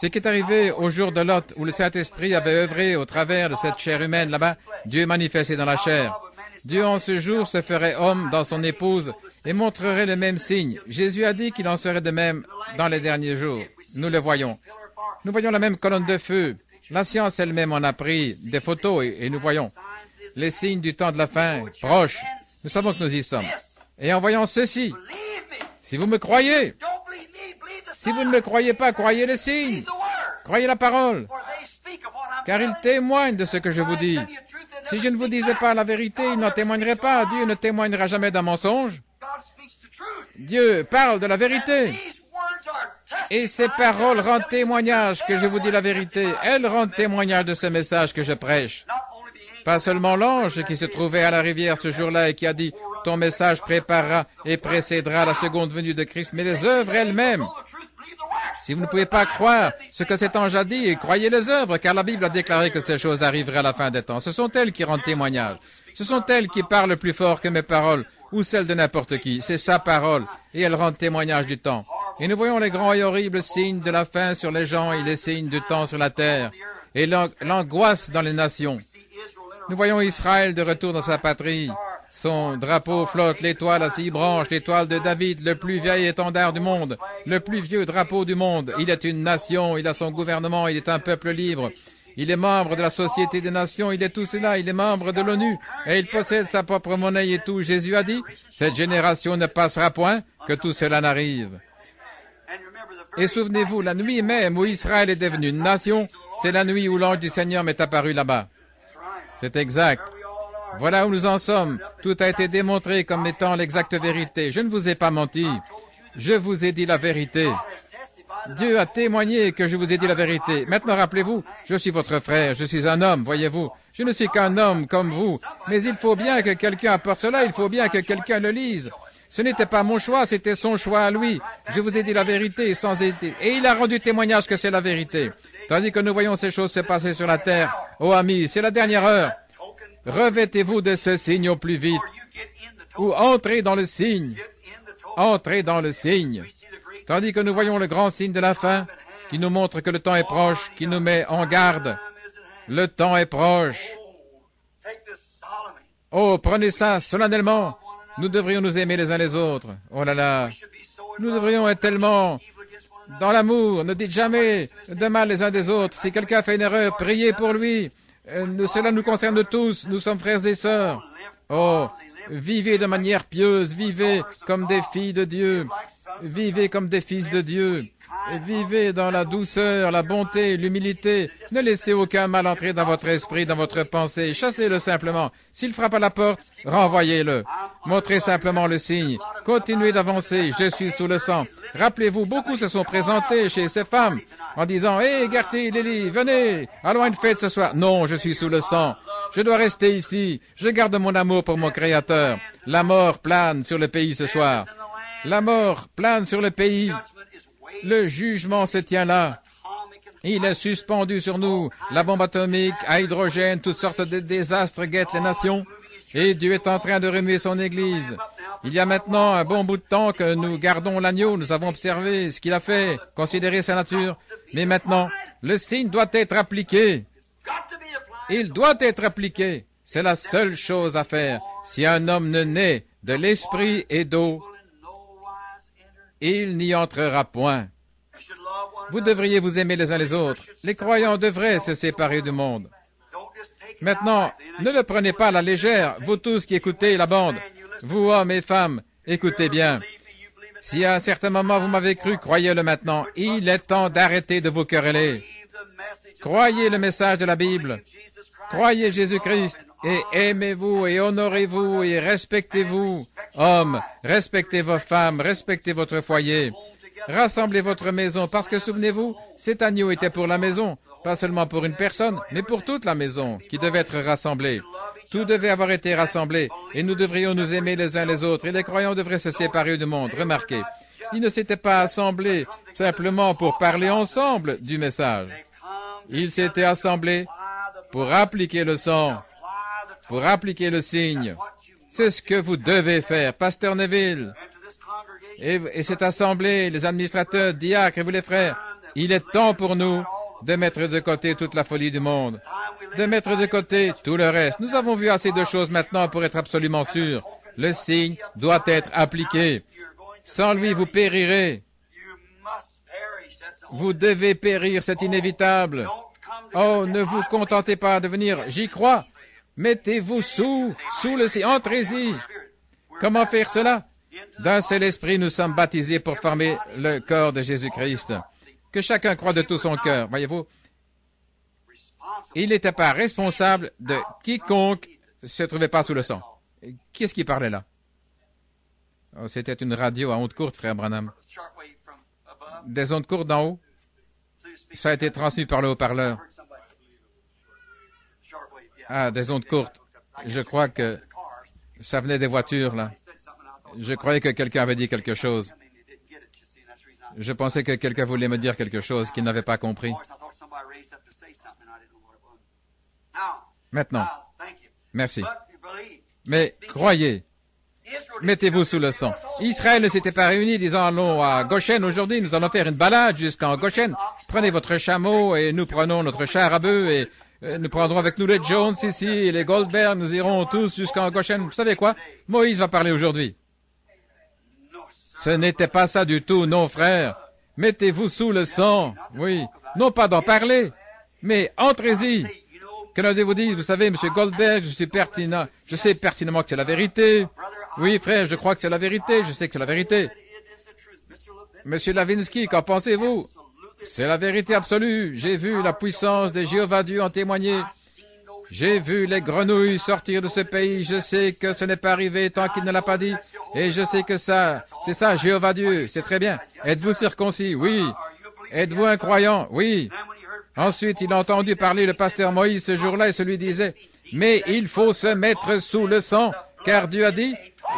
S3: Ce qui est arrivé au jour de Lot, où le Saint-Esprit avait œuvré au travers de cette chair humaine là-bas, Dieu manifesté dans la chair. Dieu en ce jour se ferait homme dans son épouse et montrerait le même signe. Jésus a dit qu'il en serait de même dans les derniers jours. Nous le voyons. Nous voyons la même colonne de feu. La science elle-même en a pris des photos et, nous voyons les signes du temps de la fin proches. Nous savons que nous y sommes. Et en voyant ceci, si vous me croyez, si vous ne me croyez pas, croyez les signes, croyez la parole, car ils témoignent de ce que je vous dis. Si je ne vous disais pas la vérité, il n'en témoignerait pas. Dieu ne témoignera jamais d'un mensonge. Dieu parle de la vérité. Et ces paroles rendent témoignage que je vous dis la vérité. Elles rendent témoignage de ce message que je prêche. Pas seulement l'ange qui se trouvait à la rivière ce jour-là et qui a dit, ton message préparera et précédera la seconde venue de Christ, mais les œuvres elles-mêmes. Si vous ne pouvez pas croire ce que cet ange a dit, croyez les œuvres, car la Bible a déclaré que ces choses arriveraient à la fin des temps. Ce sont elles qui rendent témoignage. Ce sont elles qui parlent plus fort que mes paroles ou celles de n'importe qui. C'est sa parole, et elles rendent témoignage du temps. Et nous voyons les grands et horribles signes de la fin sur les gens et les signes du temps sur la terre, et l'angoisse dans les nations. Nous voyons Israël de retour dans sa patrie. Son drapeau flotte, l'étoile à six branches, l'étoile de David, le plus vieil étendard du monde, le plus vieux drapeau du monde. Il est une nation, il a son gouvernement, il est un peuple libre. Il est membre de la Société des Nations, il est tout cela, il est membre de l'ONU, et il possède sa propre monnaie et tout. Jésus a dit, cette génération ne passera point que tout cela n'arrive. Et souvenez-vous, la nuit même où Israël est devenu une nation, c'est la nuit où l'ange du Seigneur m'est apparu là-bas. C'est exact. Voilà où nous en sommes. Tout a été démontré comme étant l'exacte vérité. Je ne vous ai pas menti. Je vous ai dit la vérité. Dieu a témoigné que je vous ai dit la vérité. Maintenant, rappelez-vous, je suis votre frère, je suis un homme, voyez-vous. Je ne suis qu'un homme comme vous. Mais il faut bien que quelqu'un apporte cela, il faut bien que quelqu'un le lise. Ce n'était pas mon choix, c'était son choix à lui. Je vous ai dit la vérité sans hésiter. Et il a rendu témoignage que c'est la vérité. Tandis que nous voyons ces choses se passer sur la terre. Oh amis, c'est la dernière heure. Revêtez-vous de ce signe au plus vite. Ou entrez dans le signe. Entrez dans le signe. Tandis que nous voyons le grand signe de la fin, qui nous montre que le temps est proche, qui nous met en garde. Le temps est proche. Oh, prenez ça solennellement. Nous devrions nous aimer les uns les autres. Oh là là. Nous devrions être tellement dans l'amour. Ne dites jamais de mal les uns des autres. Si quelqu'un fait une erreur, priez pour lui. Euh, cela nous concerne tous. Nous sommes frères et sœurs. Oh, vivez de manière pieuse. Vivez comme des filles de Dieu. Vivez comme des fils de Dieu. Vivez dans la douceur, la bonté, l'humilité. Ne laissez aucun mal entrer dans votre esprit, dans votre pensée. Chassez-le simplement. S'il frappe à la porte, renvoyez-le. Montrez simplement le signe. Continuez d'avancer. Je suis sous le sang. Rappelez-vous, beaucoup se sont présentés chez ces femmes en disant, Hé, hey, Lily, venez, allons à une fête ce soir. Non, je suis sous le sang. Je dois rester ici. Je garde mon amour pour mon Créateur. La mort plane sur le pays ce soir. La mort plane sur le pays. Le jugement se tient là. Il est suspendu sur nous. La bombe atomique, à hydrogène, toutes sortes de désastres guettent les nations. Et Dieu est en train de remuer son Église. Il y a maintenant un bon bout de temps que nous gardons l'agneau, nous avons observé ce qu'il a fait, considéré sa nature. Mais maintenant, le signe doit être appliqué. Il doit être appliqué. C'est la seule chose à faire. Si un homme ne naît de l'esprit et d'eau, il n'y entrera point. Vous devriez vous aimer les uns les autres. Les croyants devraient se séparer du monde. Maintenant, ne le prenez pas à la légère, vous tous qui écoutez la bande, vous hommes et femmes, écoutez bien. Si à un certain moment vous m'avez cru, croyez-le maintenant. Il est temps d'arrêter de vous quereller. Croyez le message de la Bible. Croyez Jésus-Christ et aimez-vous et honorez-vous et respectez-vous. Hommes, respectez vos femmes, respectez votre foyer. Rassemblez votre maison parce que souvenez-vous, cet agneau était pour la maison, pas seulement pour une personne, mais pour toute la maison qui devait être rassemblée. Tout devait avoir été rassemblé et nous devrions nous aimer les uns les autres et les croyants devraient se séparer du monde. Remarquez, ils ne s'étaient pas assemblés simplement pour parler ensemble du message. Ils s'étaient assemblés pour appliquer le sang pour appliquer le signe. C'est ce que vous devez faire, Pasteur Neville. Et, cette assemblée, les administrateurs, diacres et vous les frères, il est temps pour nous de mettre de côté toute la folie du monde, de mettre de côté tout le reste. Nous avons vu assez de choses maintenant pour être absolument sûrs. Le signe doit être appliqué. Sans lui, vous périrez. Vous devez périr, c'est inévitable. Oh, ne vous contentez pas de venir, j'y crois. Mettez-vous sous, sous le signe, entrez-y. Comment faire cela? D'un seul esprit, nous sommes baptisés pour former le corps de Jésus-Christ. Que chacun croit de tout son cœur, voyez-vous? Il n'était pas responsable de quiconque se trouvait pas sous le sang. Qui est-ce qui parlait là? Oh, C'était une radio à ondes courtes, frère Branham. Des ondes courtes d'en haut? Ça a été transmis par le haut-parleur. Ah, des ondes courtes. Je crois que ça venait des voitures, là. Je croyais que quelqu'un avait dit quelque chose. Je pensais que quelqu'un voulait me dire quelque chose qu'il n'avait pas compris. Maintenant, merci. Mais croyez, mettez-vous sous le sang. Israël ne s'était pas réuni disant allons à Goshen aujourd'hui, nous allons faire une balade jusqu'en Goshen. Prenez votre chameau et nous prenons notre char à bœuf et nous prendrons avec nous les Jones ici et les Goldberg, nous irons tous jusqu'en Goshen. Vous savez quoi? Moïse va parler aujourd'hui. Ce n'était pas ça du tout, non, frère. Mettez-vous sous le sang. Oui. Non pas d'en parler, mais entrez-y. Que vous dit, vous savez, Monsieur Goldberg, je suis pertinent, je sais pertinemment que c'est la vérité. Oui, frère, je crois que c'est la vérité, je sais que c'est la vérité. Monsieur Lavinsky, qu'en pensez-vous? C'est la vérité absolue. J'ai vu la puissance de Jéhovah Dieu en témoigner. J'ai vu les grenouilles sortir de ce pays. Je sais que ce n'est pas arrivé tant qu'il ne l'a pas dit. Et je sais que ça, c'est ça, Jéhovah Dieu. C'est très bien. Êtes-vous circoncis? Oui. Êtes-vous un croyant? Oui. Ensuite, il a entendu parler le pasteur Moïse ce jour-là et se lui disait, mais il faut se mettre sous le sang, car Dieu a dit,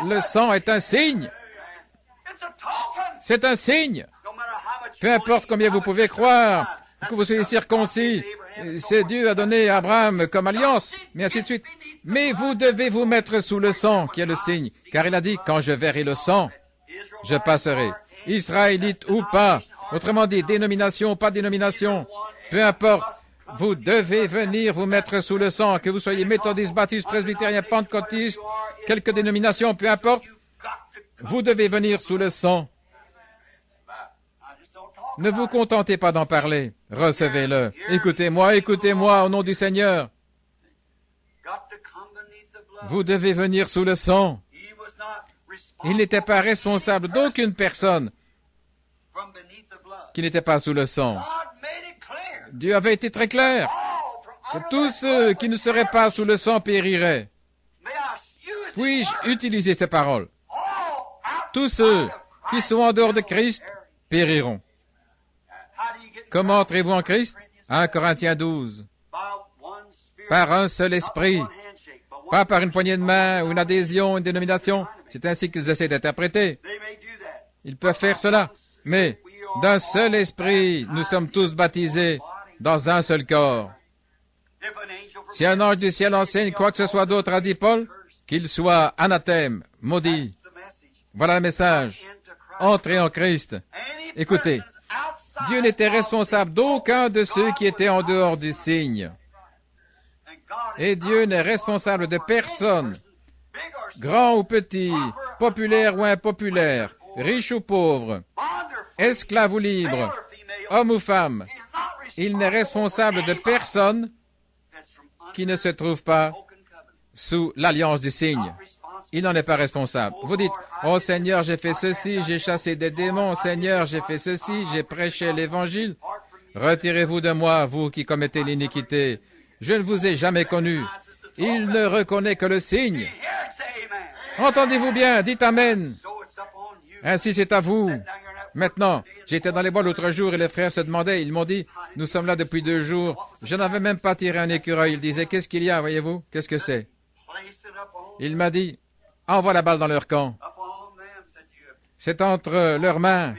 S3: le sang est un signe. C'est un signe. Peu importe combien vous pouvez croire, que vous soyez circoncis, c'est Dieu a donné Abraham comme alliance, mais ainsi de suite. Mais vous devez vous mettre sous le sang, qui est le signe, car il a dit, quand je verrai le sang, je passerai. Israélite ou pas, autrement dit, dénomination ou pas dénomination, peu importe, vous devez venir vous mettre sous le sang, que vous soyez méthodiste, baptiste, presbytérien, pentecôtiste, quelque dénomination, peu importe, vous devez venir sous le sang. Ne vous contentez pas d'en parler, recevez-le. Écoutez-moi, écoutez-moi au nom du Seigneur. Vous devez venir sous le sang. Il n'était pas responsable d'aucune personne qui n'était pas sous le sang. Dieu avait été très clair que tous ceux qui ne seraient pas sous le sang périraient. Puis-je utiliser ces paroles? Tous ceux qui sont en dehors de Christ périront. Comment entrez-vous en Christ? 1 Corinthiens 12. Par un seul esprit. Pas par une poignée de main ou une adhésion, une dénomination. C'est ainsi qu'ils essaient d'interpréter. Ils peuvent faire cela. Mais d'un seul esprit, nous sommes tous baptisés dans un seul corps. Si un ange du ciel enseigne quoi que ce soit d'autre, a dit Paul, qu'il soit anathème, maudit. Voilà le message. Entrez en Christ. Écoutez, Dieu n'était responsable d'aucun de ceux qui étaient en dehors du signe. Et Dieu n'est responsable de personne, grand ou petit, populaire ou impopulaire, riche ou pauvre, esclave ou libre, homme ou femme, il n'est responsable de personne qui ne se trouve pas sous l'alliance du signe. Il n'en est pas responsable. Vous dites, Oh Seigneur, j'ai fait ceci, j'ai chassé des démons, Seigneur, j'ai fait ceci, j'ai prêché l'évangile. Retirez-vous de moi, vous qui commettez l'iniquité. Je ne vous ai jamais connu. Il ne reconnaît que le signe. Entendez-vous bien, dites Amen. Ainsi c'est à vous. Maintenant, j'étais dans les bois l'autre jour et les frères se demandaient, ils m'ont dit, nous sommes là depuis deux jours, je n'avais même pas tiré un écureuil. Ils disaient, qu'est-ce qu'il y a, voyez-vous? Qu'est-ce que c'est? Il m'a dit, envoie la balle dans leur camp. C'est entre leurs mains.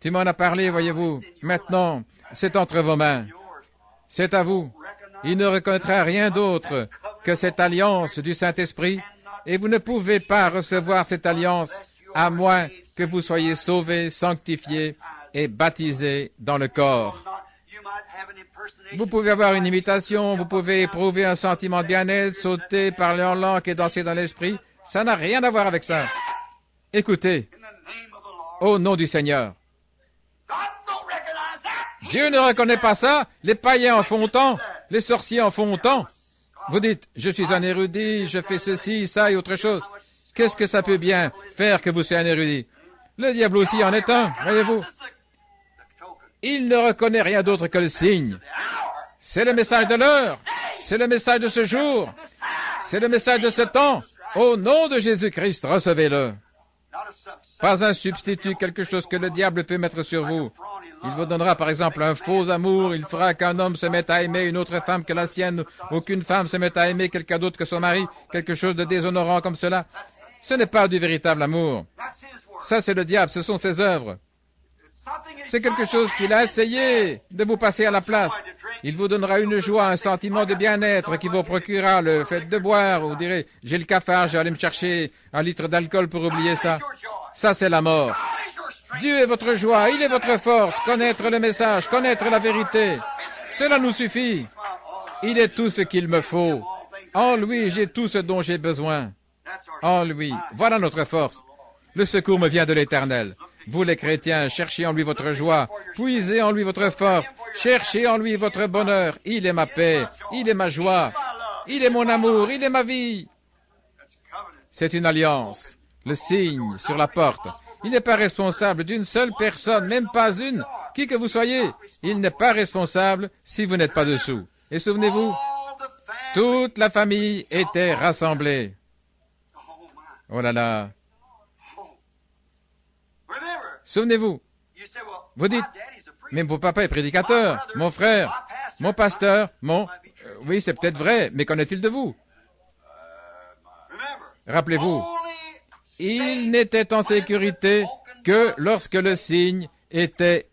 S3: Tu m'en as parlé, voyez-vous. Maintenant, c'est entre vos mains. C'est à vous. Il ne reconnaîtra rien d'autre que cette alliance du Saint-Esprit, et vous ne pouvez pas recevoir cette alliance à moins que vous soyez sauvés, sanctifiés et baptisés dans le corps. Vous pouvez avoir une imitation, vous pouvez éprouver un sentiment de bien-être, sauter, parler en langue et danser dans l'esprit. Ça n'a rien à voir avec ça. Écoutez, au nom du Seigneur. Dieu ne reconnaît pas ça. Les païens en font autant. Les sorciers en font autant. Vous dites, je suis un érudit, je fais ceci, ça et autre chose. Qu'est-ce que ça peut bien faire que vous soyez un érudit? Le diable aussi en est un, voyez-vous. Il ne reconnaît rien d'autre que le signe. C'est le message de l'heure. C'est le message de ce jour. C'est le message de ce temps. Au nom de Jésus-Christ, recevez-le. Pas un substitut, quelque chose que le diable peut mettre sur vous. Il vous donnera par exemple un faux amour, il fera qu'un homme se mette à aimer une autre femme que la sienne, ou qu'une femme se mette à aimer quelqu'un d'autre que son mari, quelque chose de déshonorant comme cela. Ce n'est pas du véritable amour. Ça, c'est le diable, ce sont ses œuvres. C'est quelque chose qu'il a essayé de vous passer à la place. Il vous donnera une joie, un sentiment de bien-être qui vous procurera le fait de boire. Vous direz, j'ai le cafard, aller me chercher un litre d'alcool pour oublier ça. Ça, c'est la mort. Dieu est votre joie, il est votre force. Connaître le message, connaître la vérité. Cela nous suffit. Il est tout ce qu'il me faut. En lui, j'ai tout ce dont j'ai besoin. En lui. Voilà notre force. Le secours me vient de l'Éternel. Vous les chrétiens, cherchez en lui votre joie, puisez en lui votre force, cherchez en lui votre bonheur. Il est ma paix, il est ma joie, il est mon amour, il est ma vie. C'est une alliance, le signe sur la porte. Il n'est pas responsable d'une seule personne, même pas une, qui que vous soyez. Il n'est pas responsable si vous n'êtes pas dessous. Et souvenez-vous, toute la famille était rassemblée. Oh là là. Souvenez-vous. Vous dites, mais mon papa est prédicateur, mon frère, mon pasteur, mon... Euh, oui, c'est peut-être vrai, mais qu'en est-il de vous? Rappelez-vous, il n'était en sécurité que lorsque le signe était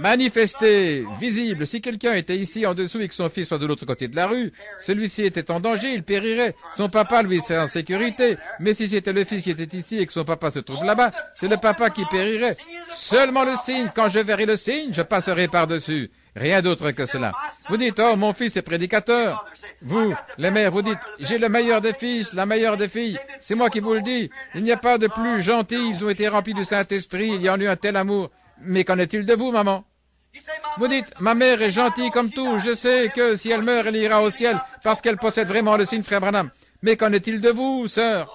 S3: manifesté, visible. Si quelqu'un était ici en dessous et que son fils soit de l'autre côté de la rue, celui-ci était en danger, il périrait. Son papa, lui, c'est en sécurité. Mais si c'était le fils qui était ici et que son papa se trouve là-bas, c'est le papa qui périrait. Seulement le signe, quand je verrai le signe, je passerai par-dessus. Rien d'autre que cela. Vous dites, oh, mon fils est prédicateur. Vous, les mères, vous dites, j'ai le meilleur des fils, la meilleure des filles. C'est moi qui vous le dis. Il n'y a pas de plus gentil. Ils ont été remplis du Saint-Esprit. Il y en a eu un tel amour. Mais qu'en est-il de vous, maman? Vous dites, ma mère est gentille comme tout, je sais que si elle meurt, elle ira au ciel, parce qu'elle possède vraiment le signe frère Branham. Mais qu'en est-il de vous, sœur?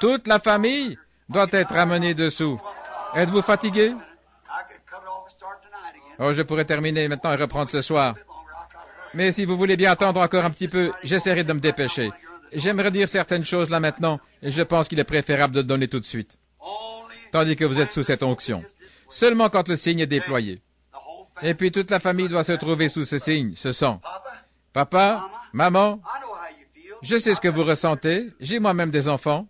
S3: Toute la famille doit être amenée dessous. Êtes-vous fatigué Oh, je pourrais terminer maintenant et reprendre ce soir. Mais si vous voulez bien attendre encore un petit peu, j'essaierai de me dépêcher. J'aimerais dire certaines choses là maintenant, et je pense qu'il est préférable de donner tout de suite tandis que vous êtes sous cette onction. Seulement quand le signe est déployé. Et puis toute la famille doit se trouver sous ce signe, ce sang. Papa, maman, je sais ce que vous ressentez, j'ai moi-même des enfants.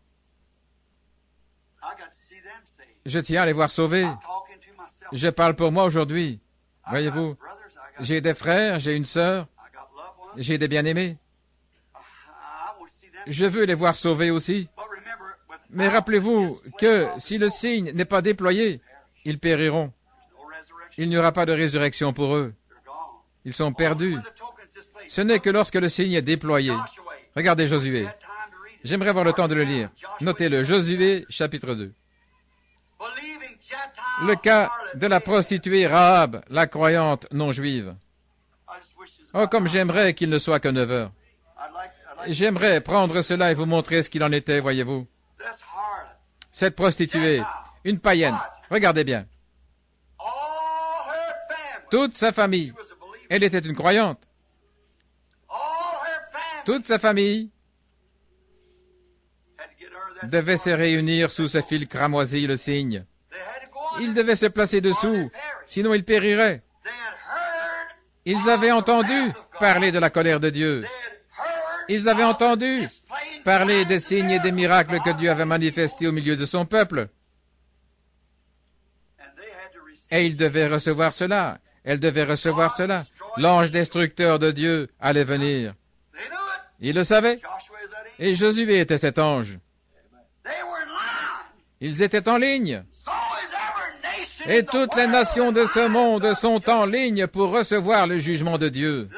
S3: Je tiens à les voir sauvés. Je parle pour moi aujourd'hui. Voyez-vous, j'ai des frères, j'ai une sœur, j'ai des bien-aimés. Je veux les voir sauvés aussi. Mais rappelez-vous que si le signe n'est pas déployé, ils périront. Il n'y aura pas de résurrection pour eux. Ils sont perdus. Ce n'est que lorsque le signe est déployé. Regardez Josué. J'aimerais avoir le temps de le lire. Notez-le. Josué, chapitre 2. Le cas de la prostituée Rahab, la croyante non juive. Oh, comme j'aimerais qu'il ne soit que neuf heures. J'aimerais prendre cela et vous montrer ce qu'il en était, voyez-vous cette prostituée, une païenne. Regardez bien. Toute sa famille, elle était une croyante. Toute sa famille devait se réunir sous ce fil cramoisi, le signe. Ils devaient se placer dessous, sinon ils périraient. Ils avaient entendu parler de la colère de Dieu. Ils avaient entendu parler des signes et des miracles que Dieu avait manifestés au milieu de son peuple. Et ils devaient recevoir cela. Elles devaient recevoir cela. l'ange destructeur de Dieu allait venir. Ils le savaient. Et Josué était cet ange. Ils étaient en ligne. Et toutes les nations de ce monde sont en ligne pour recevoir le jugement de Dieu.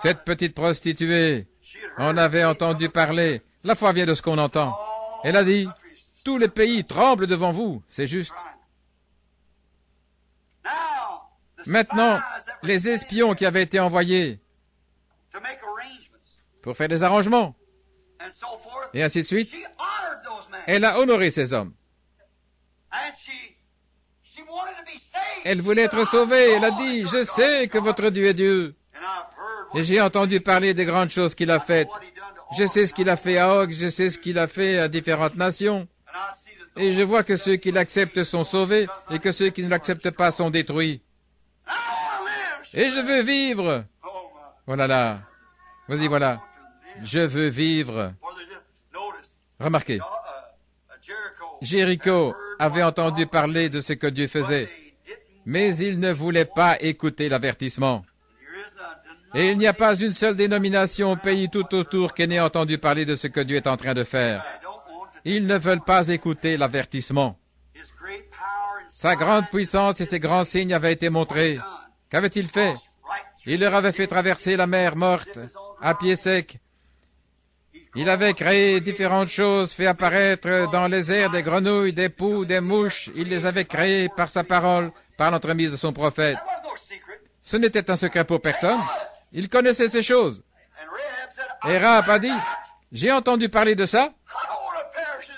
S3: Cette petite prostituée en avait entendu parler. La foi vient de ce qu'on entend. Elle a dit, tous les pays tremblent devant vous. C'est juste. Maintenant, les espions qui avaient été envoyés pour faire des arrangements, et ainsi de suite, elle a honoré ces hommes. Elle voulait être sauvée. Elle a dit, je sais que votre Dieu est Dieu. Et j'ai entendu parler des grandes choses qu'il a faites. Je sais ce qu'il a fait à Og, je sais ce qu'il a fait à différentes nations. Et je vois que ceux qui l'acceptent sont sauvés et que ceux qui ne l'acceptent pas sont détruits. Et je veux vivre. Voilà là. Vas-y, voilà. Je veux vivre. Remarquez. Jéricho avait entendu parler de ce que Dieu faisait, mais il ne voulait pas écouter l'avertissement. Et il n'y a pas une seule dénomination au pays tout autour qui n'ait entendu parler de ce que Dieu est en train de faire. Ils ne veulent pas écouter l'avertissement. Sa grande puissance et ses grands signes avaient été montrés. Qu'avait-il fait? Il leur avait fait traverser la mer morte à pied sec. Il avait créé différentes choses, fait apparaître dans les airs des grenouilles, des poux, des mouches. Il les avait créées par sa parole, par l'entremise de son prophète. Ce n'était un secret pour personne. Il connaissait ces choses. Et Rahab a dit, j'ai entendu parler de ça.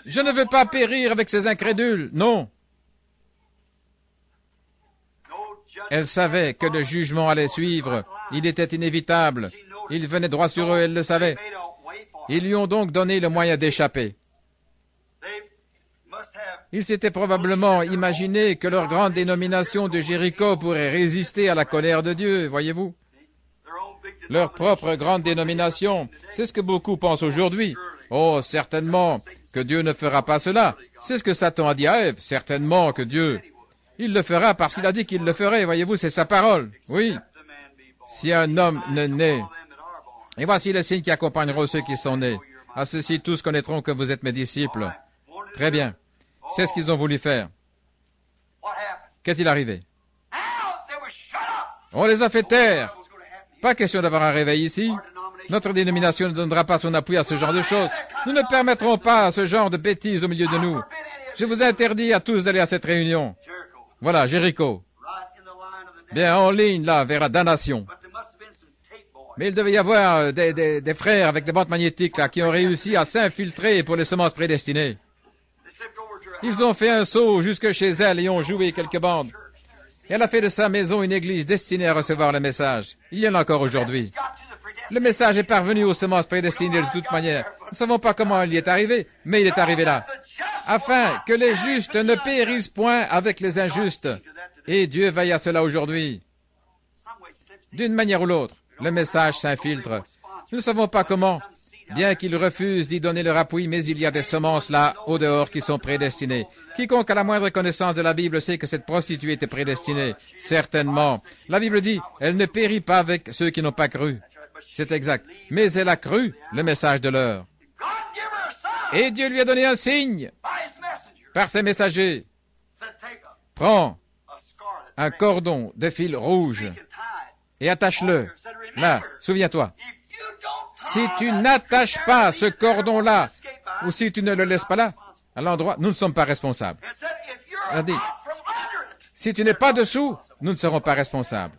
S3: Je ne veux pas périr avec ces incrédules. Non. Elle savait que le jugement allait suivre. Il était inévitable. Il venait droit sur eux, elle le savait. Ils lui ont donc donné le moyen d'échapper. Ils s'étaient probablement imaginé que leur grande dénomination de Jéricho pourrait résister à la colère de Dieu, voyez-vous. Leur propre grande dénomination, c'est ce que beaucoup pensent aujourd'hui. Oh, certainement que Dieu ne fera pas cela. C'est ce que Satan a dit à Ève. Certainement que Dieu il le fera parce qu'il a dit qu'il le ferait. Voyez-vous, c'est sa parole. Oui. Si un homme ne naît, et voici les signes qui accompagneront ceux qui sont nés. À ceux-ci, tous connaîtront que vous êtes mes disciples. Très bien. C'est ce qu'ils ont voulu faire. Qu'est-il arrivé? On les a fait taire. Pas question d'avoir un réveil ici. Notre dénomination ne donnera pas son appui à ce genre de choses. Nous ne permettrons pas ce genre de bêtises au milieu de nous. Je vous interdis à tous d'aller à cette réunion. Voilà, Jéricho. Bien en ligne, là, vers la damnation. Mais il devait y avoir euh, des, frères avec des bandes magnétiques, là, qui ont réussi à s'infiltrer pour les semences prédestinées. Ils ont fait un saut jusque chez elle et ont joué quelques bandes. Elle a fait de sa maison une église destinée à recevoir le message. Il y en a encore aujourd'hui. Le message est parvenu aux semences prédestinées de toute manière. Nous ne savons pas comment il y est arrivé, mais il est arrivé là. Afin que les justes ne périssent point avec les injustes. Et Dieu veille à cela aujourd'hui. D'une manière ou l'autre, le message s'infiltre. Nous ne savons pas comment, bien qu'ils refusent d'y donner leur appui, mais il y a des semences là, au dehors, qui sont prédestinées. Quiconque a la moindre connaissance de la Bible sait que cette prostituée était prédestinée. Certainement. La Bible dit, elle ne périt pas avec ceux qui n'ont pas cru. C'est exact. Mais elle a cru le message de l'heure. Et Dieu lui a donné un signe par ses messagers. Prends un cordon de fil rouge et attache-le. Là, souviens-toi. Si tu n'attaches pas ce cordon-là, ou si tu ne le laisses pas là, à l'endroit, nous ne sommes pas responsables. dit, si tu n'es pas dessous, nous ne serons pas responsables.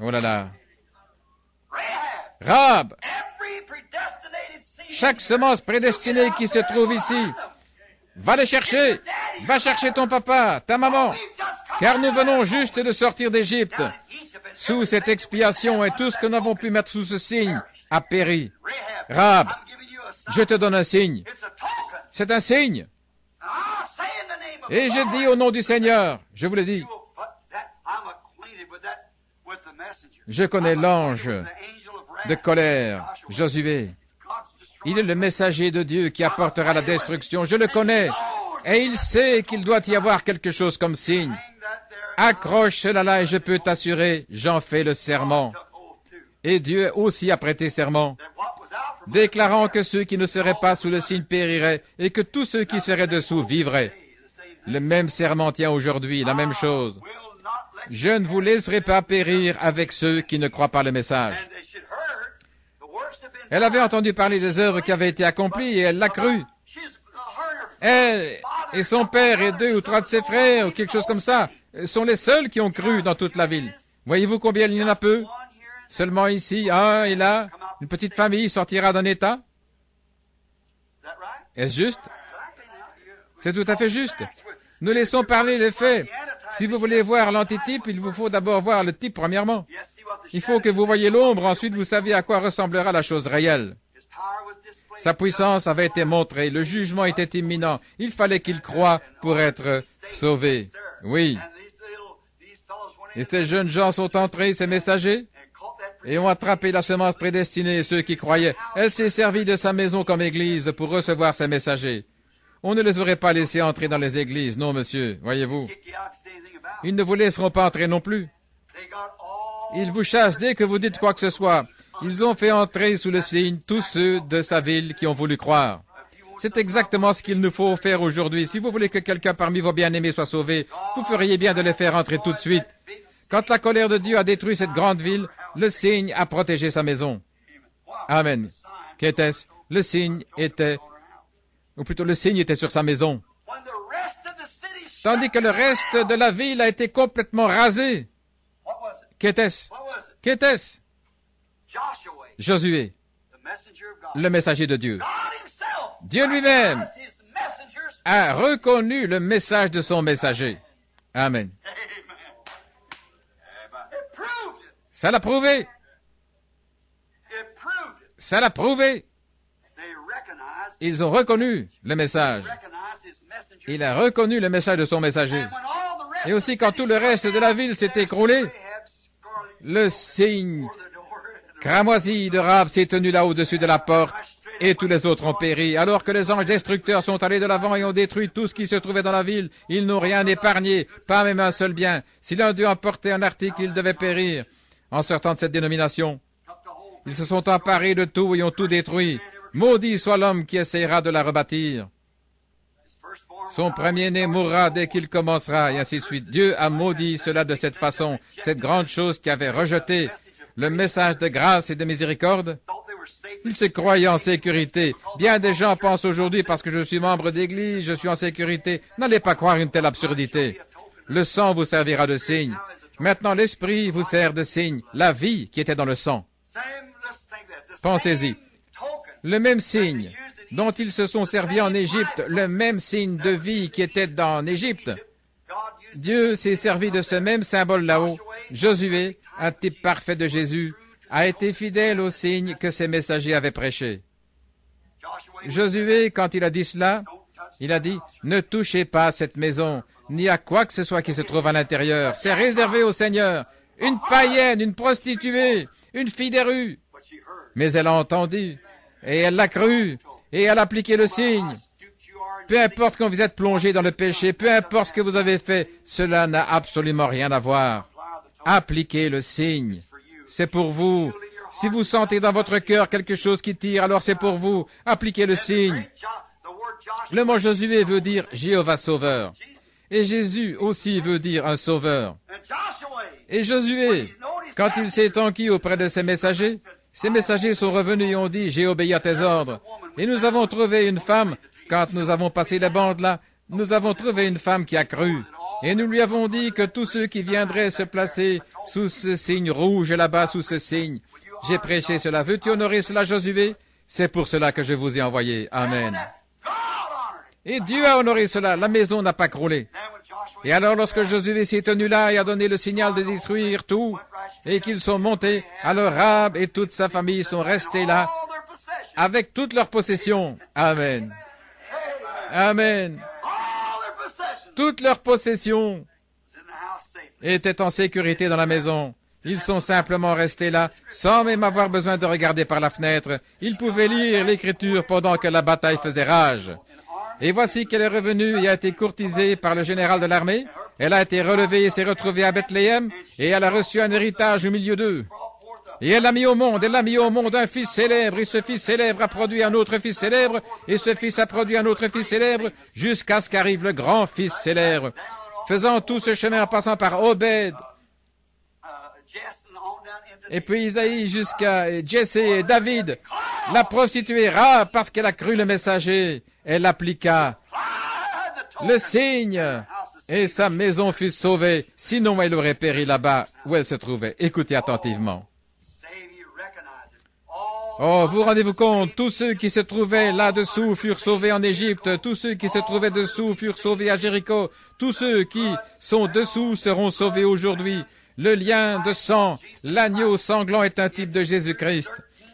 S3: Oh là là. Rab, chaque semence prédestinée qui se trouve ici, va les chercher. Va chercher ton papa, ta maman, car nous venons juste de sortir d'Égypte. Sous cette expiation et tout ce que nous n'avons pu mettre sous ce signe a. Rab, je te donne un signe. C'est un signe. Et je dis au nom du Seigneur, je vous le dis, je connais l'ange de colère, Josué. Il est le messager de Dieu qui apportera la destruction. Je le connais. Et il sait qu'il doit y avoir quelque chose comme signe. Accroche cela là et je peux t'assurer, j'en fais le serment. Et Dieu aussi a prêté serment, déclarant que ceux qui ne seraient pas sous le signe périraient et que tous ceux qui seraient dessous vivraient. Le même serment tient aujourd'hui, la même chose. Je ne vous laisserai pas périr avec ceux qui ne croient pas le message. Elle avait entendu parler des œuvres qui avaient été accomplies et elle l'a cru. Elle et son père et deux ou trois de ses frères ou quelque chose comme ça sont les seuls qui ont cru dans toute la ville. Voyez-vous combien il y en a peu? Seulement ici, un et là, une petite famille sortira d'un état Est-ce juste? C'est tout à fait juste. Nous laissons parler les faits. Si vous voulez voir l'antitype, il vous faut d'abord voir le type premièrement. Il faut que vous voyez l'ombre, ensuite vous savez à quoi ressemblera la chose réelle. Sa puissance avait été montrée, le jugement était imminent, il fallait qu'il croie pour être sauvé. Oui. Et ces jeunes gens sont entrés, ces messagers, et ont attrapé la semence prédestinée, ceux qui croyaient. Elle s'est servie de sa maison comme église pour recevoir ces messagers. On ne les aurait pas laissés entrer dans les églises, non, monsieur, voyez-vous. Ils ne vous laisseront pas entrer non plus. Ils vous chassent dès que vous dites quoi que ce soit. Ils ont fait entrer sous le signe tous ceux de sa ville qui ont voulu croire. C'est exactement ce qu'il nous faut faire aujourd'hui. Si vous voulez que quelqu'un parmi vos bien-aimés soit sauvé, vous feriez bien de les faire entrer tout de suite. Quand la colère de Dieu a détruit cette grande ville, le signe a protégé sa maison. Amen. Qu'était-ce? Le signe était, ou plutôt le signe était sur sa maison. Tandis que le reste de la ville a été complètement rasé. Qu'était-ce? Qu'était-ce? Josué, le messager de Dieu. Dieu lui-même a reconnu le message de son messager. Amen. Ça l'a prouvé. Ça l'a prouvé. Ils ont reconnu le message. Il a reconnu le message de son messager. Et aussi quand tout le reste de la ville s'est écroulé, le signe cramoisi de Rab s'est tenu là au-dessus de la porte et tous les autres ont péri. Alors que les anges destructeurs sont allés de l'avant et ont détruit tout ce qui se trouvait dans la ville, ils n'ont rien épargné, pas même un seul bien. Si l'un d'eux emportait un article, il devait périr. En sortant de cette dénomination, ils se sont emparés de tout et ont tout détruit. Maudit soit l'homme qui essayera de la rebâtir. Son premier-né mourra dès qu'il commencera, et ainsi de suite. Dieu a maudit cela de cette façon, cette grande chose qui avait rejeté le message de grâce et de miséricorde. Il se croyait en sécurité. Bien des gens pensent aujourd'hui, parce que je suis membre d'église, je suis en sécurité. N'allez pas croire une telle absurdité. Le sang vous servira de signe. Maintenant, l'esprit vous sert de signe, la vie qui était dans le sang. Pensez-y. Le même signe dont ils se sont servis en Égypte, le même signe de vie qui était dans Égypte. Dieu s'est servi de ce même symbole là-haut. Josué, un type parfait de Jésus, a été fidèle au signe que ses messagers avaient prêché. Josué, quand il a dit cela, il a dit, ne touchez pas cette maison, ni à quoi que ce soit qui se trouve à l'intérieur. C'est réservé au Seigneur. Une païenne, une prostituée, une fille des rues. Mais elle a entendu, et elle l'a cru, et elle a appliqué le signe. Peu importe quand vous êtes plongé dans le péché, peu importe ce que vous avez fait, cela n'a absolument rien à voir. Appliquez le signe. C'est pour vous. Si vous sentez dans votre cœur quelque chose qui tire, alors c'est pour vous. Appliquez le signe. Le mot Josué veut dire Jéhovah sauveur. Et Jésus aussi veut dire un sauveur. Et Josué, quand il s'est enquis auprès de ses messagers, ses messagers sont revenus et ont dit, j'ai obéi à tes ordres. Et nous avons trouvé une femme, quand nous avons passé la bande là, nous avons trouvé une femme qui a cru. Et nous lui avons dit que tous ceux qui viendraient se placer sous ce signe rouge là-bas, sous ce signe, j'ai prêché cela. Veux-tu honorer cela, Josué? C'est pour cela que je vous ai envoyé. Amen. Et Dieu a honoré cela. La maison n'a pas croulé. Et alors lorsque Josué s'est tenu là et a donné le signal de détruire tout, et qu'ils sont montés, alors Rab et toute sa famille sont restés là, avec toutes leurs possessions. Amen. Amen. Toutes leurs possessions étaient en sécurité dans la maison. Ils sont simplement restés là, sans même avoir besoin de regarder par la fenêtre. Ils pouvaient lire l'écriture pendant que la bataille faisait rage. Et voici qu'elle est revenue et a été courtisée par le général de l'armée, Elle a été relevée et s'est retrouvée à Bethléem, et elle a reçu un héritage au milieu d'eux. Et elle a mis au monde, elle a mis au monde un fils célèbre, et ce fils célèbre a produit un autre fils célèbre, et ce fils a produit un autre fils célèbre, jusqu'à ce qu'arrive le grand fils célèbre. Faisant tout ce chemin en passant par Obed, et puis Isaïe jusqu'à Jesse et David, la prostituée Ra, parce qu'elle a cru le messager, elle appliqua le signe, et sa maison fut sauvée, sinon elle aurait péri là-bas où elle se trouvait. Écoutez attentivement. Oh, vous rendez-vous compte, tous ceux qui se trouvaient là-dessous furent sauvés en Égypte, tous ceux qui se trouvaient dessous furent sauvés à Jéricho, tous ceux qui sont dessous seront sauvés aujourd'hui. Le lien de sang, l'agneau sanglant est un type de Jésus-Christ.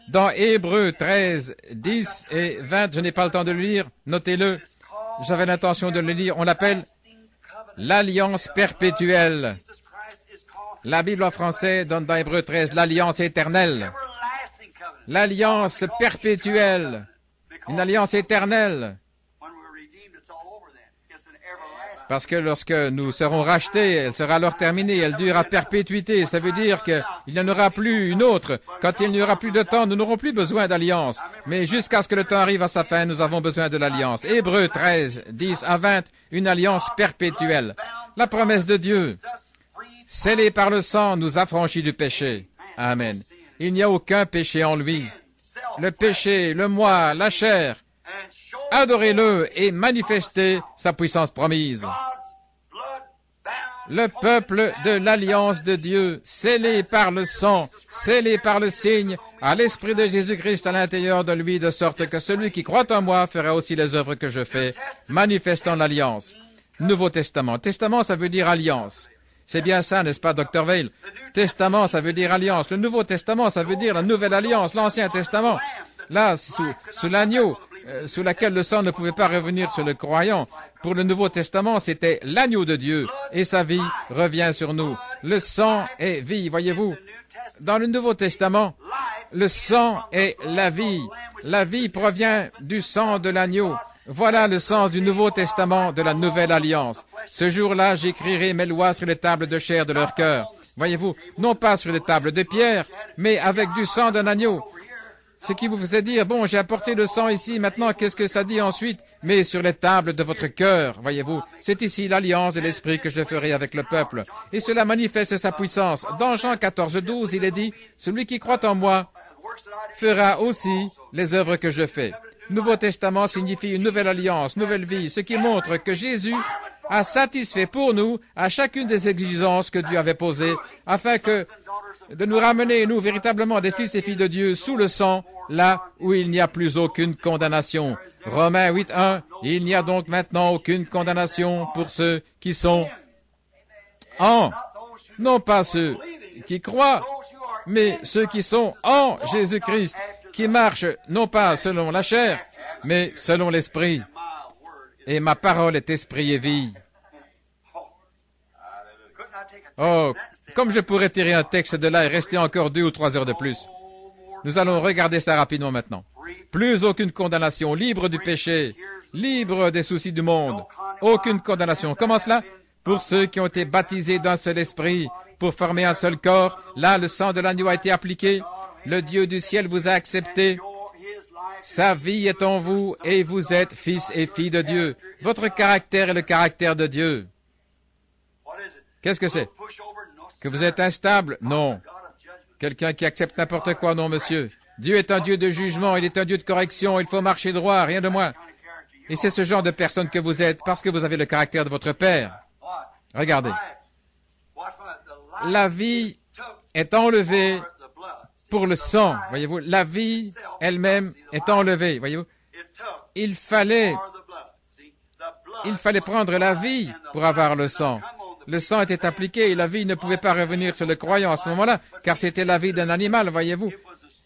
S3: Dans Hébreux 13, 10 et 20, je n'ai pas le temps de le lire, notez-le. J'avais l'intention de le lire. On l'appelle l'alliance perpétuelle. La Bible en français donne dans Hébreux 13 l'alliance éternelle l'alliance perpétuelle, une alliance éternelle. Parce que lorsque nous serons rachetés, elle sera alors terminée, elle dure à perpétuité. Ça veut dire qu'il n'y en aura plus une autre. Quand il n'y aura plus de temps, nous n'aurons plus besoin d'alliance. Mais jusqu'à ce que le temps arrive à sa fin, nous avons besoin de l'alliance. Hébreu 13, 10 à 20, une alliance perpétuelle. La promesse de Dieu, scellée par le sang, nous affranchit du péché. Amen. Il n'y a aucun péché en lui. Le péché, le moi, la chair, adorez-le et manifestez sa puissance promise. Le peuple de l'alliance de Dieu, scellé par le sang, scellé par le signe, à l'Esprit de Jésus-Christ à l'intérieur de lui, de sorte que celui qui croit en moi fera aussi les œuvres que je fais, manifestant l'alliance. Nouveau Testament. Testament, ça veut dire alliance. C'est bien ça, n'est-ce pas, Dr. Veil? Testament, ça veut dire alliance. Le Nouveau Testament, ça veut dire la nouvelle alliance, l'Ancien Testament. Là, sous, sous l'agneau, euh, sous laquelle le sang ne pouvait pas revenir sur le croyant. Pour le Nouveau Testament, c'était l'agneau de Dieu, et sa vie revient sur nous. Le sang est vie, voyez-vous. Dans le Nouveau Testament, le sang est la vie. La vie provient du sang de l'agneau. Voilà le sens du Nouveau Testament de la Nouvelle Alliance. Ce jour-là, j'écrirai mes lois sur les tables de chair de leur cœur. Voyez-vous, non pas sur les tables de pierre, mais avec du sang d'un agneau. Ce qui vous faisait dire, bon, j'ai apporté le sang ici, maintenant qu'est-ce que ça dit ensuite? Mais sur les tables de votre cœur, voyez-vous, c'est ici l'alliance de l'Esprit que je ferai avec le peuple. Et cela manifeste sa puissance. Dans Jean 14, 12, il est dit, celui qui croit en moi fera aussi les œuvres que je fais. Nouveau Testament signifie une nouvelle alliance, nouvelle vie, ce qui montre que Jésus a satisfait pour nous à chacune des exigences que Dieu avait posées, afin que de nous ramener, nous, véritablement des fils et filles de Dieu, sous le sang, là où il n'y a plus aucune condamnation. Romains 8.1, il n'y a donc maintenant aucune condamnation pour ceux qui sont en, non pas ceux qui croient, mais ceux qui sont en Jésus-Christ qui marche non pas selon la chair, mais selon l'esprit. Et ma parole est esprit et vie. Oh, comme je pourrais tirer un texte de là et rester encore deux ou trois heures de plus. Nous allons regarder ça rapidement maintenant. Plus aucune condamnation, libre du péché, libre des soucis du monde. Aucune condamnation. Comment cela? Pour ceux qui ont été baptisés d'un seul esprit, pour former un seul corps, là le sang de l'agneau a été appliqué, le Dieu du ciel vous a accepté. Sa vie est en vous et vous êtes fils et filles de Dieu. Votre caractère est le caractère de Dieu. Qu'est-ce que c'est? Que vous êtes instable? Non. Quelqu'un qui accepte n'importe quoi Non, monsieur. Dieu est un Dieu de jugement, il est un Dieu de correction, il faut marcher droit, rien de moins. Et c'est ce genre de personne que vous êtes parce que vous avez le caractère de votre Père. Regardez. La vie est enlevée pour le sang. Voyez-vous, la vie elle-même est enlevée. Voyez-vous, il fallait, il fallait prendre la vie pour avoir le sang. Le sang était appliqué et la vie ne pouvait pas revenir sur le croyant à ce moment-là, car c'était la vie d'un animal, voyez-vous.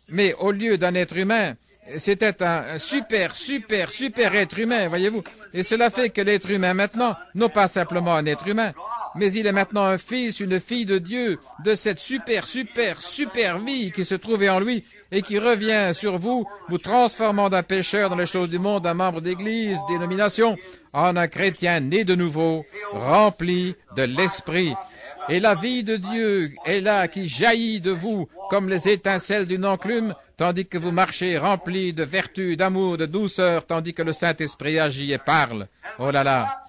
S3: Mais au lieu d'un être humain, c'était un super, super, super être humain, voyez-vous. Et cela fait que l'être humain maintenant, non pas simplement un être humain, mais il est maintenant un fils, une fille de Dieu, de cette super, super, super vie qui se trouvait en lui et qui revient sur vous, vous transformant d'un pécheur dans les choses du monde, d'un membre d'église, dénomination, en un chrétien né de nouveau, rempli de l'esprit. Et la vie de Dieu est là qui jaillit de vous comme les étincelles d'une enclume, tandis que vous marchez rempli de vertu, d'amour, de douceur, tandis que le Saint-Esprit agit et parle. Oh là là.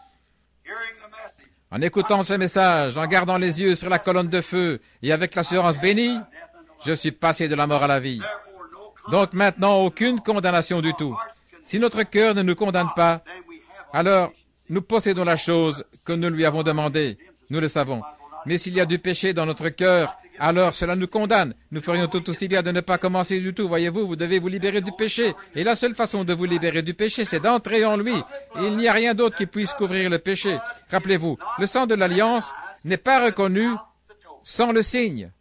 S3: En écoutant ce message, en gardant les yeux sur la colonne de feu et avec l'assurance bénie, je suis passé de la mort à la vie. Donc maintenant, aucune condamnation du tout. Si notre cœur ne nous condamne pas, alors nous possédons la chose que nous lui avons demandée. Nous le savons. Mais s'il y a du péché dans notre cœur, alors cela nous condamne. Nous ferions tout aussi bien de ne pas commencer du tout. Voyez-vous, vous devez vous libérer du péché. Et la seule façon de vous libérer du péché, c'est d'entrer en lui. il n'y a rien d'autre qui puisse couvrir le péché. Rappelez-vous, le sang de l'alliance n'est pas reconnu sans le signe.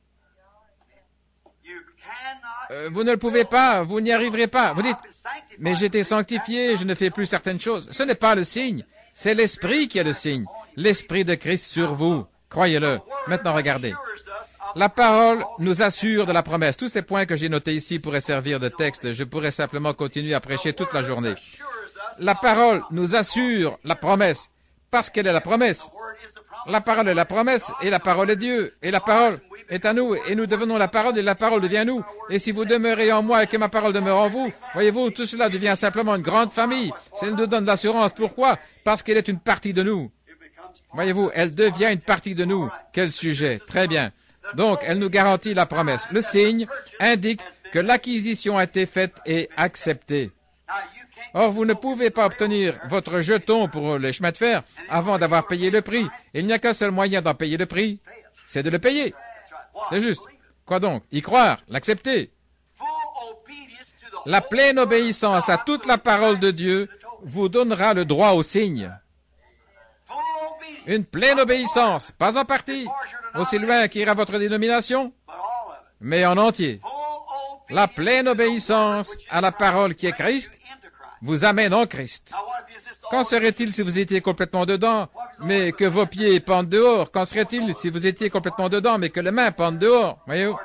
S3: Euh, vous ne le pouvez pas, vous n'y arriverez pas. Vous dites, mais j'ai été sanctifié, je ne fais plus certaines choses. Ce n'est pas le signe, c'est l'Esprit qui est le signe. L'Esprit de Christ sur vous. Croyez-le. Maintenant, regardez. La parole nous assure de la promesse. Tous ces points que j'ai notés ici pourraient servir de texte. Je pourrais simplement continuer à prêcher toute la journée. La parole nous assure la promesse parce qu'elle est la promesse. La parole est la promesse et la parole est Dieu et la parole est à nous et nous devenons la parole et la parole devient nous. Et si vous demeurez en moi et que ma parole demeure en vous, voyez-vous, tout cela devient simplement une grande famille. Ça nous donne l'assurance. Pourquoi? Parce qu'elle est une partie de nous. Voyez-vous, elle devient une partie de nous. Quel sujet Très bien. Donc, elle nous garantit la promesse. Le signe indique que l'acquisition a été faite et acceptée. Or, vous ne pouvez pas obtenir votre jeton pour les chemins de fer avant d'avoir payé le prix. Il n'y a qu'un seul moyen d'en payer le prix, c'est de le payer. C'est juste. Quoi donc? Y croire, l'accepter? La pleine obéissance à toute la parole de Dieu vous donnera le droit au signe. Une pleine obéissance, pas en partie, aussi loin qu'ira votre dénomination, mais en entier. La pleine obéissance à la parole qui est Christ vous amène en Christ. Qu'en serait-il si vous étiez complètement dedans, mais que vos pieds pendent dehors? Qu'en serait-il si vous étiez complètement dedans, mais que les mains pendent dehors? Voyez-vous?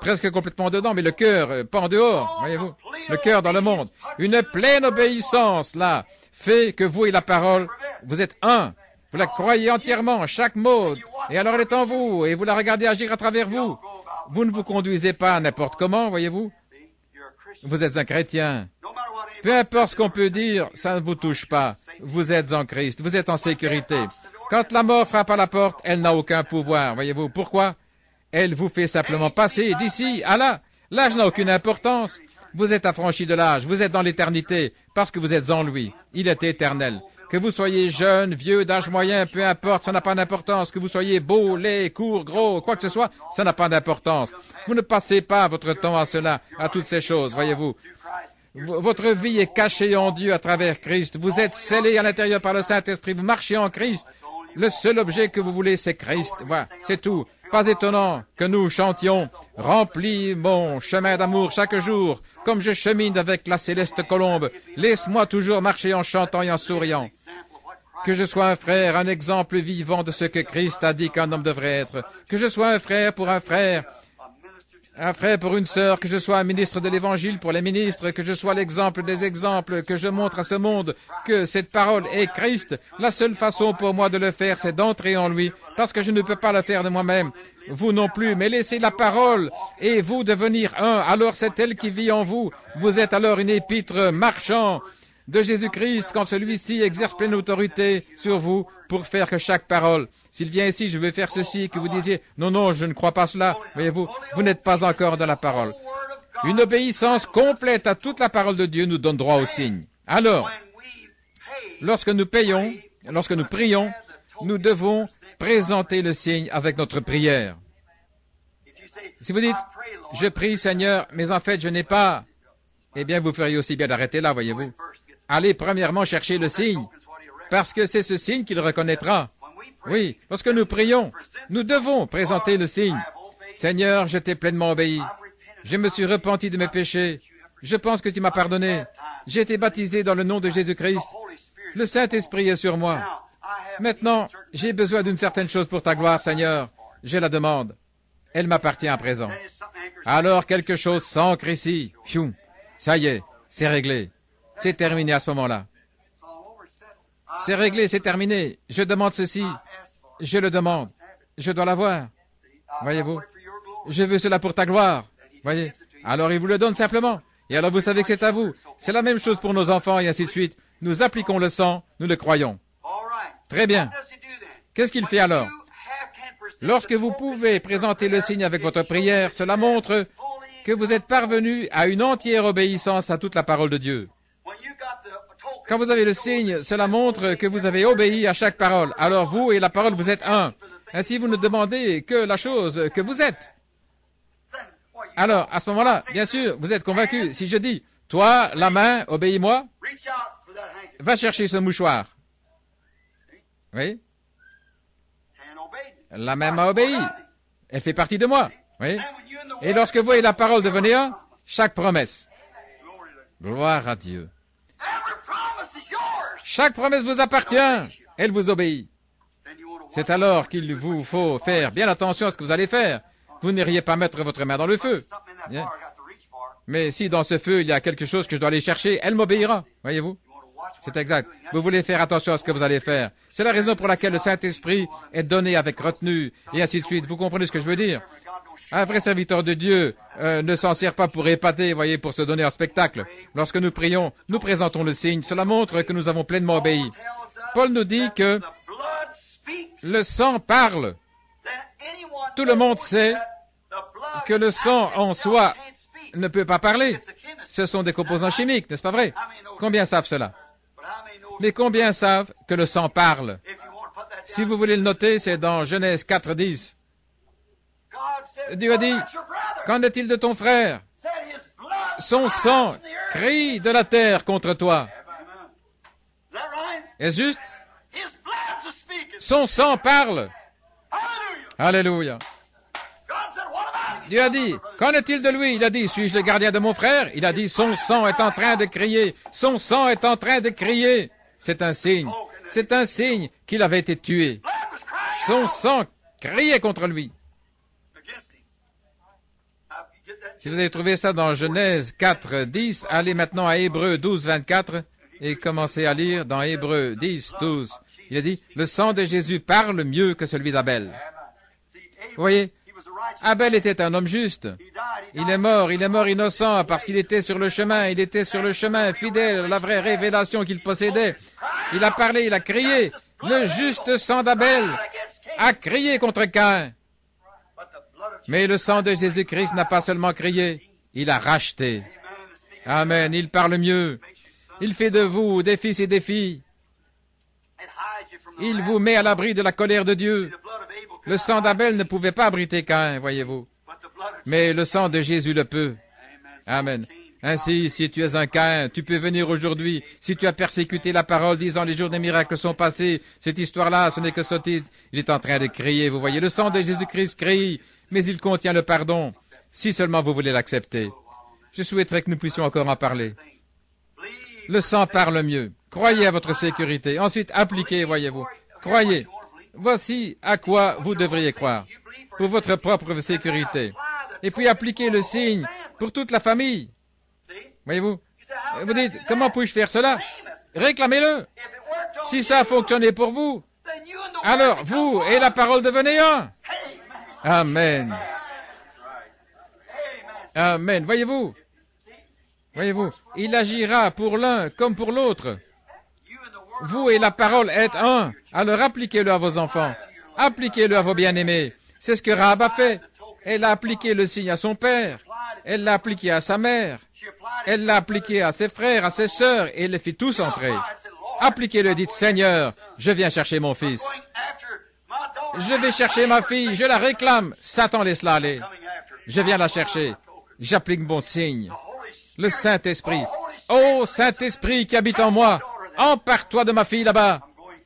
S3: Presque complètement dedans, mais le cœur euh, pend dehors. Voyez-vous? Le cœur dans le monde. Une pleine obéissance, là, fait que vous et la parole, vous êtes un. Vous la croyez entièrement, chaque mot, et alors elle est en vous, et vous la regardez agir à travers vous. Vous ne vous conduisez pas n'importe comment, voyez-vous? Vous êtes un chrétien. Peu importe ce qu'on peut dire, ça ne vous touche pas. Vous êtes en Christ, vous êtes en sécurité. Quand la mort frappe à la porte, elle n'a aucun pouvoir, voyez-vous. Pourquoi? Elle vous fait simplement passer d'ici à là. L'âge n'a aucune importance. Vous êtes affranchi de l'âge, vous êtes dans l'éternité, parce que vous êtes en lui. Il est éternel. Que vous soyez jeune, vieux, d'âge moyen, peu importe, ça n'a pas d'importance. Que vous soyez beau, laid, court, gros, quoi que ce soit, ça n'a pas d'importance. Vous ne passez pas votre temps à cela, à toutes ces choses, voyez-vous. Votre vie est cachée en Dieu à travers Christ. Vous êtes scellé à l'intérieur par le Saint-Esprit. Vous marchez en Christ. Le seul objet que vous voulez, c'est Christ. Voilà, c'est tout. Pas étonnant que nous chantions Remplis mon chemin d'amour chaque jour, comme je chemine avec la céleste colombe. Laisse-moi toujours marcher en chantant et en souriant. Que je sois un frère, un exemple vivant de ce que Christ a dit qu'un homme devrait être. Que je sois un frère pour un frère, un frère pour une sœur, que je sois un ministre de l'Évangile pour les ministres, que je sois l'exemple des exemples, que je montre à ce monde que cette parole est Christ. La seule façon pour moi de le faire, c'est d'entrer en lui, parce que je ne peux pas le faire de moi-même. Vous non plus, mais laissez la parole et vous devenir un. Alors c'est elle qui vit en vous. Vous êtes alors une épître marchand de Jésus-Christ quand celui-ci exerce pleine autorité sur vous pour faire que chaque parole s'il vient ici, je vais faire ceci, que vous disiez, non, non, je ne crois pas cela, voyez-vous, vous, n'êtes pas encore dans la parole. Une obéissance complète à toute la parole de Dieu nous donne droit au signe. Alors, lorsque nous payons, lorsque nous prions, nous devons présenter le signe avec notre prière. Si vous dites, je prie Seigneur, mais en fait je n'ai pas, eh bien vous feriez aussi bien d'arrêter là, voyez-vous. Allez premièrement chercher le signe, parce que c'est ce signe qu'il reconnaîtra. Oui, lorsque nous prions, nous devons présenter le signe. Seigneur, je t'ai pleinement obéi. Je me suis repenti de mes péchés. Je pense que tu m'as pardonné. J'ai été baptisé dans le nom de Jésus-Christ. Le Saint-Esprit est sur moi. Maintenant, j'ai besoin d'une certaine chose pour ta gloire, Seigneur. Je la demande. Elle m'appartient à présent. Alors quelque chose s'ancre ici. Ça y est, c'est réglé. C'est terminé à ce moment-là. C'est réglé, c'est terminé. Je demande ceci. Je le demande. Je dois l'avoir. Voyez-vous Je veux cela pour ta gloire. Voyez Alors il vous le donne simplement. Et alors vous savez que c'est à vous. C'est la même chose pour nos enfants et ainsi de suite. Nous appliquons le sang, nous le croyons. Très bien. Qu'est-ce qu'il fait alors? Lorsque vous pouvez présenter le signe avec votre prière, cela montre que vous êtes parvenu à une entière obéissance à toute la parole de Dieu. Quand vous avez le signe, cela montre que vous avez obéi à chaque parole. Alors vous et la parole, vous êtes un. Ainsi, vous ne demandez que la chose que vous êtes. Alors, à ce moment-là, bien sûr, vous êtes convaincu. Si je dis, toi, la main, obéis-moi, va chercher ce mouchoir. Oui La main m'a obéi. Elle fait partie de moi. Oui Et lorsque vous et la parole devenez un, chaque promesse. Gloire à Dieu. Chaque promesse vous appartient. Elle vous obéit. C'est alors qu'il vous faut faire bien attention à ce que vous allez faire. Vous n'iriez pas mettre votre main dans le feu. Mais si dans ce feu il y a quelque chose que je dois aller chercher, elle m'obéira. Voyez-vous? C'est exact. Vous voulez faire attention à ce que vous allez faire. C'est la raison pour laquelle le Saint-Esprit est donné avec retenue, et ainsi de suite. Vous comprenez ce que je veux dire? Un vrai serviteur de Dieu euh, ne s'en sert pas pour épater, voyez, pour se donner un spectacle. Lorsque nous prions, nous présentons le signe. Cela montre que nous avons pleinement obéi. Paul nous dit que le sang parle. Tout le monde sait que le sang en soi ne peut pas parler. Ce sont des composants chimiques, n'est-ce pas vrai? Combien savent cela? Mais combien savent que le sang parle? Si vous voulez le noter, c'est dans Genèse 4, 10. Dieu a dit, qu'en est-il de ton frère? Son sang crie de la terre contre toi. Est-ce juste? Son sang parle. Alléluia. Dieu a dit, qu'en est-il de lui? Il a dit, suis-je le gardien de mon frère? Il a dit, son sang est en train de crier. Son sang est en train de crier. C'est un signe. C'est un signe qu'il avait été tué. Son sang criait contre lui. Si vous avez trouvé ça dans Genèse 4, 10, allez maintenant à Hébreu 12, 24 et commencez à lire dans Hébreu 10, 12. Il a dit, le sang de Jésus parle mieux que celui d'Abel. Vous voyez, Abel était un homme juste. Il est mort, il est mort innocent parce qu'il était sur le chemin, il était sur le chemin fidèle à la vraie révélation qu'il possédait. Il a parlé, il a crié. Le juste sang d'Abel a crié contre Cain. Mais le sang de Jésus-Christ n'a pas seulement crié, il a racheté. Amen, il parle mieux. Il fait de vous des fils et des filles. Il vous met à l'abri de la colère de Dieu. Le sang d'Abel ne pouvait pas abriter Cain, voyez-vous. Mais le sang de Jésus le peut. Amen. Ainsi, si tu es un Cain, tu peux venir aujourd'hui. Si tu as persécuté la parole disant les jours des miracles sont passés, cette histoire-là, ce n'est que sottise. Il est en train de crier, vous voyez. Le sang de Jésus-Christ crie mais il contient le pardon, si seulement vous voulez l'accepter. Je souhaiterais que nous puissions encore en parler. Le sang parle mieux. Croyez à votre sécurité. Ensuite, appliquez, voyez-vous. Croyez. Voici à quoi vous devriez croire. Pour votre propre sécurité. Et puis appliquez le signe pour toute la famille. Voyez-vous Vous dites, comment puis-je faire cela? Réclamez-le. Si ça a fonctionné pour vous, alors vous et la parole devenez un. Amen. Amen. Voyez-vous, voyez-vous, il agira pour l'un comme pour l'autre. Vous et la parole êtes un. Alors appliquez-le à vos enfants. Appliquez-le à vos bien-aimés. C'est ce que Rahab a fait. Elle a appliqué le signe à son père. Elle l'a appliqué à sa mère. Elle l'a appliqué à ses frères, à ses sœurs, et les fit tous entrer. Appliquez-le, dites Seigneur, je viens chercher mon fils. Je vais chercher ma fille, je la réclame. Satan, laisse-la aller. Je viens la chercher. J'applique mon signe. Le Saint-Esprit. Ô Saint-Esprit qui habite en moi, empare-toi de ma fille là-bas.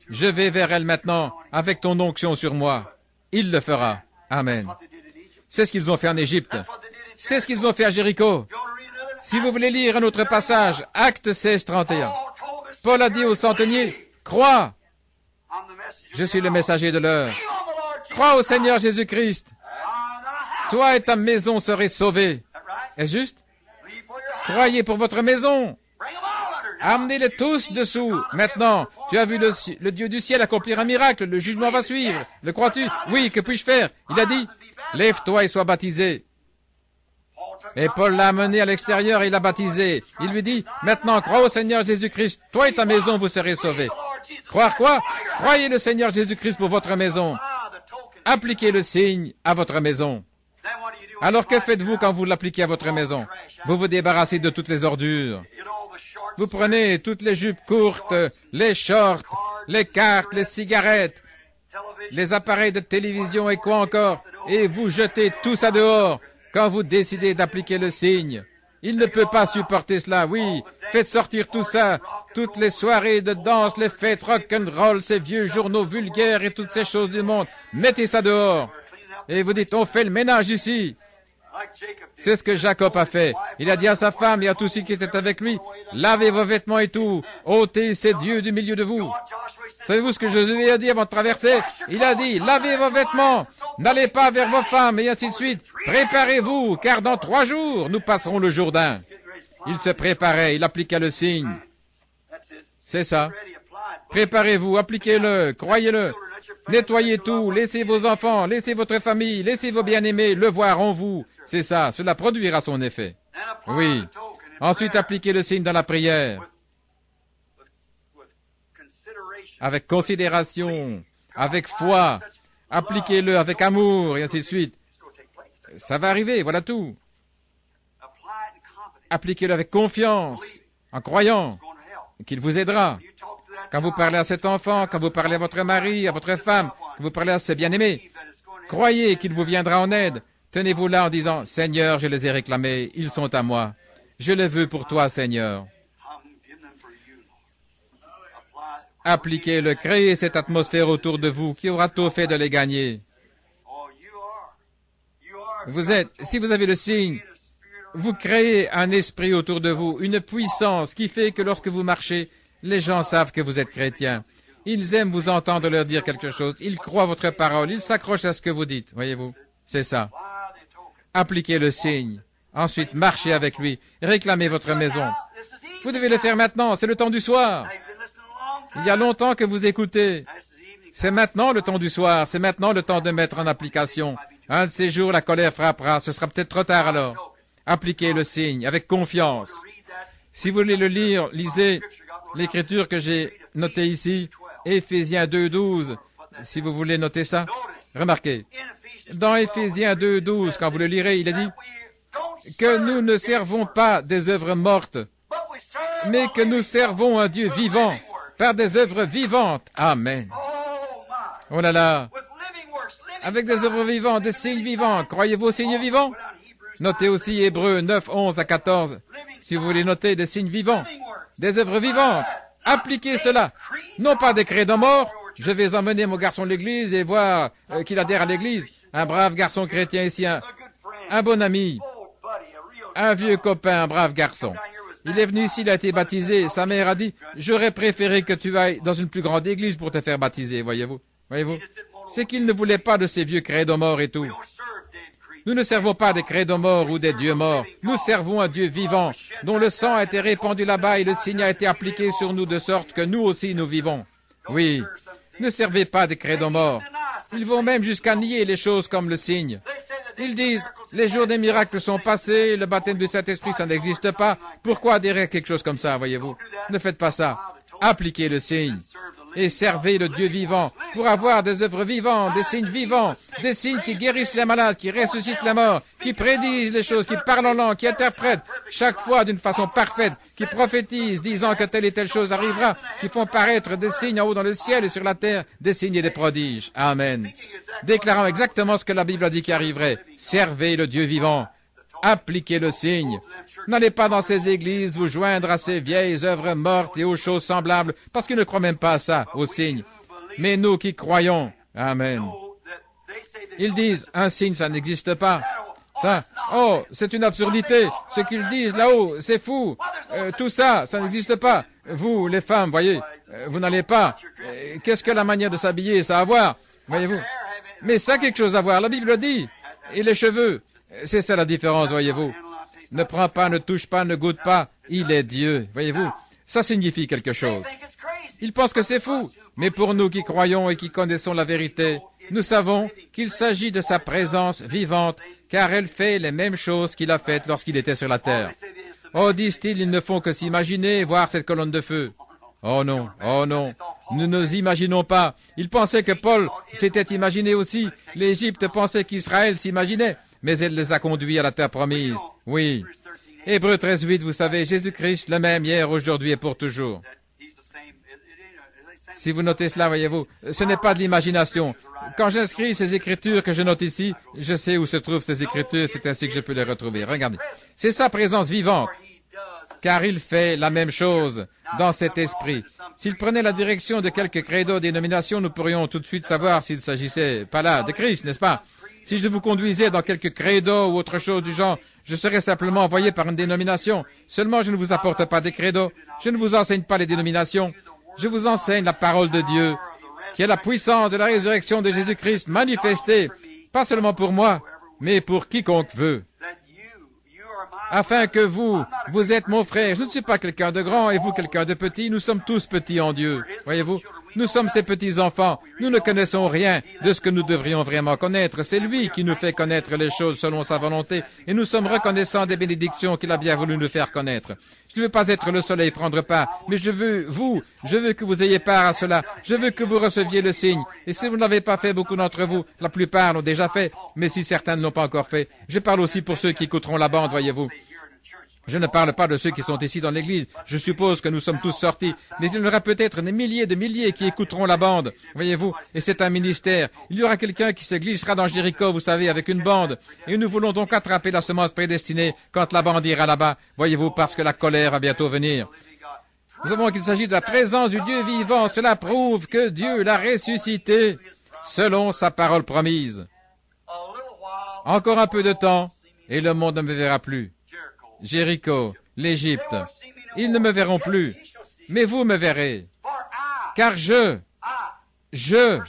S3: Je vais vers elle maintenant, avec ton onction sur moi. Il le fera. Amen. C'est ce qu'ils ont fait en Égypte. C'est ce qu'ils ont fait à Jéricho. Si vous voulez lire un autre passage, Acte 16, 31. Paul a dit au centenier, crois, Je suis le messager de l'heure. Crois au Seigneur Jésus-Christ. Toi et ta maison serez sauvés. Est-ce juste? Croyez pour votre maison. Amenez-les tous dessous. Maintenant, tu as vu le, le, Dieu du ciel accomplir un miracle. Le jugement va suivre. Le crois-tu? Oui, que puis-je faire? Il a dit, lève-toi et sois baptisé. Et Paul l'a amené à l'extérieur et l'a baptisé. Il lui dit, maintenant crois au Seigneur Jésus-Christ, toi et ta maison vous serez sauvés. Croire quoi? Croyez le Seigneur Jésus-Christ pour votre maison. Appliquez le signe à votre maison. Alors que faites-vous quand vous l'appliquez à votre maison? Vous vous débarrassez de toutes les ordures. Vous prenez toutes les jupes courtes, les shorts, les cartes, les cigarettes, les appareils de télévision et quoi encore, et vous jetez tout ça dehors quand vous décidez d'appliquer le signe. Il ne peut pas supporter cela, oui. Faites sortir tout ça, toutes les soirées de danse, les fêtes rock'n'roll, ces vieux journaux vulgaires et toutes ces choses du monde. Mettez ça dehors. Et vous dites, on fait le ménage ici. C'est ce que Jacob a fait. Il a dit à sa femme et à tous ceux qui étaient avec lui, lavez vos vêtements et tout, ôtez ces dieux du milieu de vous. Savez-vous ce que Josué a dit avant de traverser? Il a dit, lavez vos vêtements, n'allez pas vers vos femmes et ainsi de suite. Préparez-vous, car dans trois jours, nous passerons le Jourdain. Il se préparait, il appliqua le signe. C'est ça. Préparez-vous, appliquez-le, croyez-le. Nettoyez tout, laissez vos enfants, laissez votre famille, laissez vos bien-aimés le voir en vous. C'est ça, cela produira son effet. Oui. Ensuite, appliquez le signe dans la prière. Avec considération, avec foi. Appliquez-le avec amour, et ainsi de suite. Ça va arriver, voilà tout. Appliquez-le avec confiance, en croyant qu'il vous aidera. Quand vous parlez à cet enfant, quand vous parlez à votre mari, à votre femme, quand vous parlez à ce bien-aimé, croyez qu'il vous viendra en aide. Tenez-vous là en disant, Seigneur, je les ai réclamés, ils sont à moi. Je les veux pour toi, Seigneur. Appliquez-le, créez cette atmosphère autour de vous qui aura tout fait de les gagner. Vous êtes, si vous avez le signe, vous créez un esprit autour de vous, une puissance qui fait que lorsque vous marchez, les gens savent que vous êtes chrétien. Ils aiment vous entendre leur dire quelque chose. Ils croient votre parole. Ils s'accrochent à ce que vous dites. Voyez-vous? C'est ça. Appliquez le signe. Ensuite, marchez avec lui. Réclamez votre maison. Vous devez le faire maintenant. C'est le temps du soir. Il y a longtemps que vous écoutez. C'est maintenant le temps du soir. C'est maintenant le temps de mettre en application. Un de ces jours, la colère frappera. Ce sera peut-être trop tard alors. Appliquez le signe avec confiance. Si vous voulez le lire, lisez l'écriture que j'ai notée ici, Éphésiens 2.12, si vous voulez noter ça. Remarquez, dans Éphésiens 2.12, quand vous le lirez, il a dit que nous ne servons pas des œuvres mortes, mais que nous servons un Dieu vivant par des œuvres vivantes. Amen. Oh là là. Avec des œuvres vivantes, des signes vivants. Croyez-vous aux signes vivants? Notez aussi Hébreux 9, 11 à 14, si vous voulez noter des signes vivants des œuvres vivantes. Appliquez cela. Non pas des crédits mort. Je vais emmener mon garçon à l'église et voir euh, qu'il adhère à l'église. Un brave garçon chrétien ici, un, un bon ami, un vieux copain, un brave garçon. Il est venu ici, il a été baptisé. Sa mère a dit, j'aurais préféré que tu ailles dans une plus grande église pour te faire baptiser, voyez-vous. Voyez-vous? C'est qu'il ne voulait pas de ces vieux credos morts et tout. Nous ne servons pas des credos morts ou des dieux morts. Nous servons un Dieu vivant, dont le sang a été répandu là-bas et le signe a été appliqué sur nous de sorte que nous aussi nous vivons. Oui, ne servez pas des credos morts. Ils vont même jusqu'à nier les choses comme le signe. Ils disent, les jours des miracles sont passés, le baptême du Saint-Esprit, ça n'existe pas. Pourquoi adhérer à quelque chose comme ça, voyez-vous? Ne faites pas ça. Appliquez le signe et servez le Dieu vivant pour avoir des œuvres vivantes, des signes vivants, des signes qui guérissent les malades, qui ressuscitent la mort, qui prédisent les choses, qui parlent en langue, qui interprètent chaque fois d'une façon parfaite, qui prophétisent disant que telle et telle chose arrivera, qui font paraître des signes en haut dans le ciel et sur la terre, des signes et des prodiges. Amen. Déclarant exactement ce que la Bible a dit qui arriverait. Servez le Dieu vivant. Appliquez le signe. N'allez pas dans ces églises vous joindre à ces vieilles œuvres mortes et aux choses semblables, parce qu'ils ne croient même pas à ça, au signe. Mais nous qui croyons, Amen. Ils disent, un signe, ça n'existe pas. Ça, Oh, c'est une absurdité. Ce qu'ils disent là-haut, c'est fou. Euh, tout ça, ça n'existe pas. Vous, les femmes, voyez, euh, vous n'allez pas. Euh, qu'est-ce que la manière de s'habiller, ça a à voir Voyez-vous? Mais ça a quelque chose à voir. La Bible dit. Et les cheveux, c'est ça la différence, voyez-vous? Ne prends pas, ne touche pas, ne goûte pas. Il est Dieu, voyez-vous. Ça signifie quelque chose. Ils pensent que c'est fou. Mais pour nous qui croyons et qui connaissons la vérité, nous savons qu'il s'agit de sa présence vivante, car elle fait les mêmes choses qu'il a faites lorsqu'il était sur la terre. Oh, disent-ils, ils ne font que s'imaginer voir cette colonne de feu. Oh non, oh non, nous ne nous imaginons pas. Ils pensaient que Paul s'était imaginé aussi. L'Égypte pensait qu'Israël s'imaginait, mais elle les a conduits à la terre promise. Oui. Hébreu 13, 8, vous savez, Jésus-Christ, le même hier, aujourd'hui et pour toujours. Si vous notez cela, voyez-vous, ce n'est pas de l'imagination. Quand j'inscris ces écritures que je note ici, je sais où se trouvent ces écritures, c'est ainsi que je peux les retrouver. Regardez. C'est sa présence vivante, car il fait la même chose dans cet esprit. S'il prenait la direction de quelques credo dénominations, nous pourrions tout de suite savoir s'il s'agissait pas là de Christ, n'est-ce pas? Si je vous conduisais dans quelques credo ou autre chose du genre, je serais simplement envoyé par une dénomination. Seulement, je ne vous apporte pas des credos. Je ne vous enseigne pas les dénominations. Je vous enseigne la parole de Dieu, qui est la puissance de la résurrection de Jésus-Christ manifestée, pas seulement pour moi, mais pour quiconque veut. Afin que vous, vous êtes mon frère. Je ne suis pas quelqu'un de grand et vous quelqu'un de petit. Nous sommes tous petits en Dieu. Voyez-vous? Nous sommes ses petits-enfants. Nous ne connaissons rien de ce que nous devrions vraiment connaître. C'est lui qui nous fait connaître les choses selon sa volonté et nous sommes reconnaissants des bénédictions qu'il a bien voulu nous faire connaître. Je ne veux pas être le soleil prendre part, mais je veux, vous, je veux que vous ayez part à cela. Je veux que vous receviez le signe. Et si vous ne l'avez pas fait, beaucoup d'entre vous, la plupart l'ont déjà fait, mais si certains ne l'ont pas encore fait, je parle aussi pour ceux qui écouteront la bande, voyez-vous. Je ne parle pas de ceux qui sont ici dans l'église. Je suppose que nous sommes tous sortis. Mais il y aura peut-être des milliers de milliers qui écouteront la bande. Voyez-vous? Et c'est un ministère. Il y aura quelqu'un qui se glissera dans Jéricho, vous savez, avec une bande. Et nous voulons donc attraper la semence prédestinée quand la bande ira là-bas. Voyez-vous, parce que la colère va bientôt venir. Nous savons qu'il s'agit de la présence du Dieu vivant. Cela prouve que Dieu l'a ressuscité selon sa parole promise. Encore un peu de temps et le monde ne me verra plus. Jéricho, l'Égypte. Ils ne me verront plus, mais vous me verrez. Car je, je,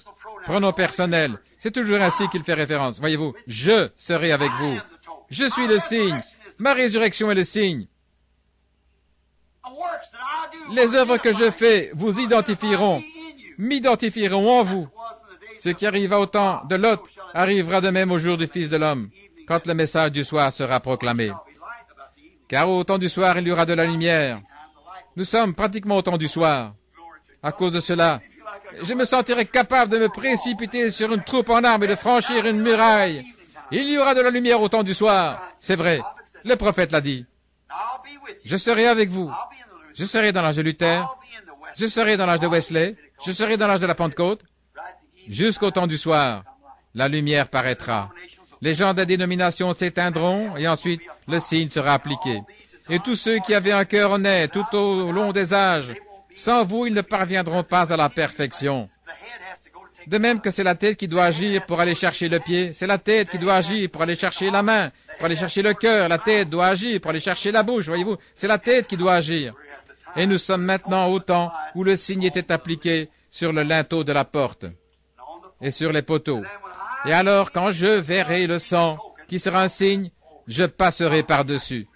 S3: pronom personnel, c'est toujours ainsi qu'il fait référence. Voyez-vous, je serai avec vous. Je suis le signe. Ma résurrection est le signe. Les œuvres que je fais vous identifieront, m'identifieront en vous. Ce qui arriva au temps de Lot arrivera de même au jour du Fils de l'homme, quand le message du soir sera proclamé car au temps du soir il y aura de la lumière. Nous sommes pratiquement au temps du soir. À cause de cela, je me sentirai capable de me précipiter sur une troupe en armes et de franchir une muraille. Il y aura de la lumière au temps du soir. C'est vrai. Le prophète l'a dit. Je serai avec vous. Je serai dans l'âge de Luther. Je serai dans l'âge de Wesley. Je serai dans l'âge de la Pentecôte. Jusqu'au temps du soir, la lumière paraîtra. Les gens des dénominations s'éteindront et ensuite le signe sera appliqué. Et tous ceux qui avaient un cœur honnête tout au long des âges, sans vous, ils ne parviendront pas à la perfection. De même que c'est la tête qui doit agir pour aller chercher le pied, c'est la tête qui doit agir pour aller chercher la main, pour aller chercher le cœur, la tête doit agir pour aller chercher la bouche, voyez-vous, c'est la tête qui doit agir. Et nous sommes maintenant au temps où le signe était appliqué sur le linteau de la porte et sur les poteaux. Et alors, quand je verrai le sang, qui sera un signe, je passerai par-dessus.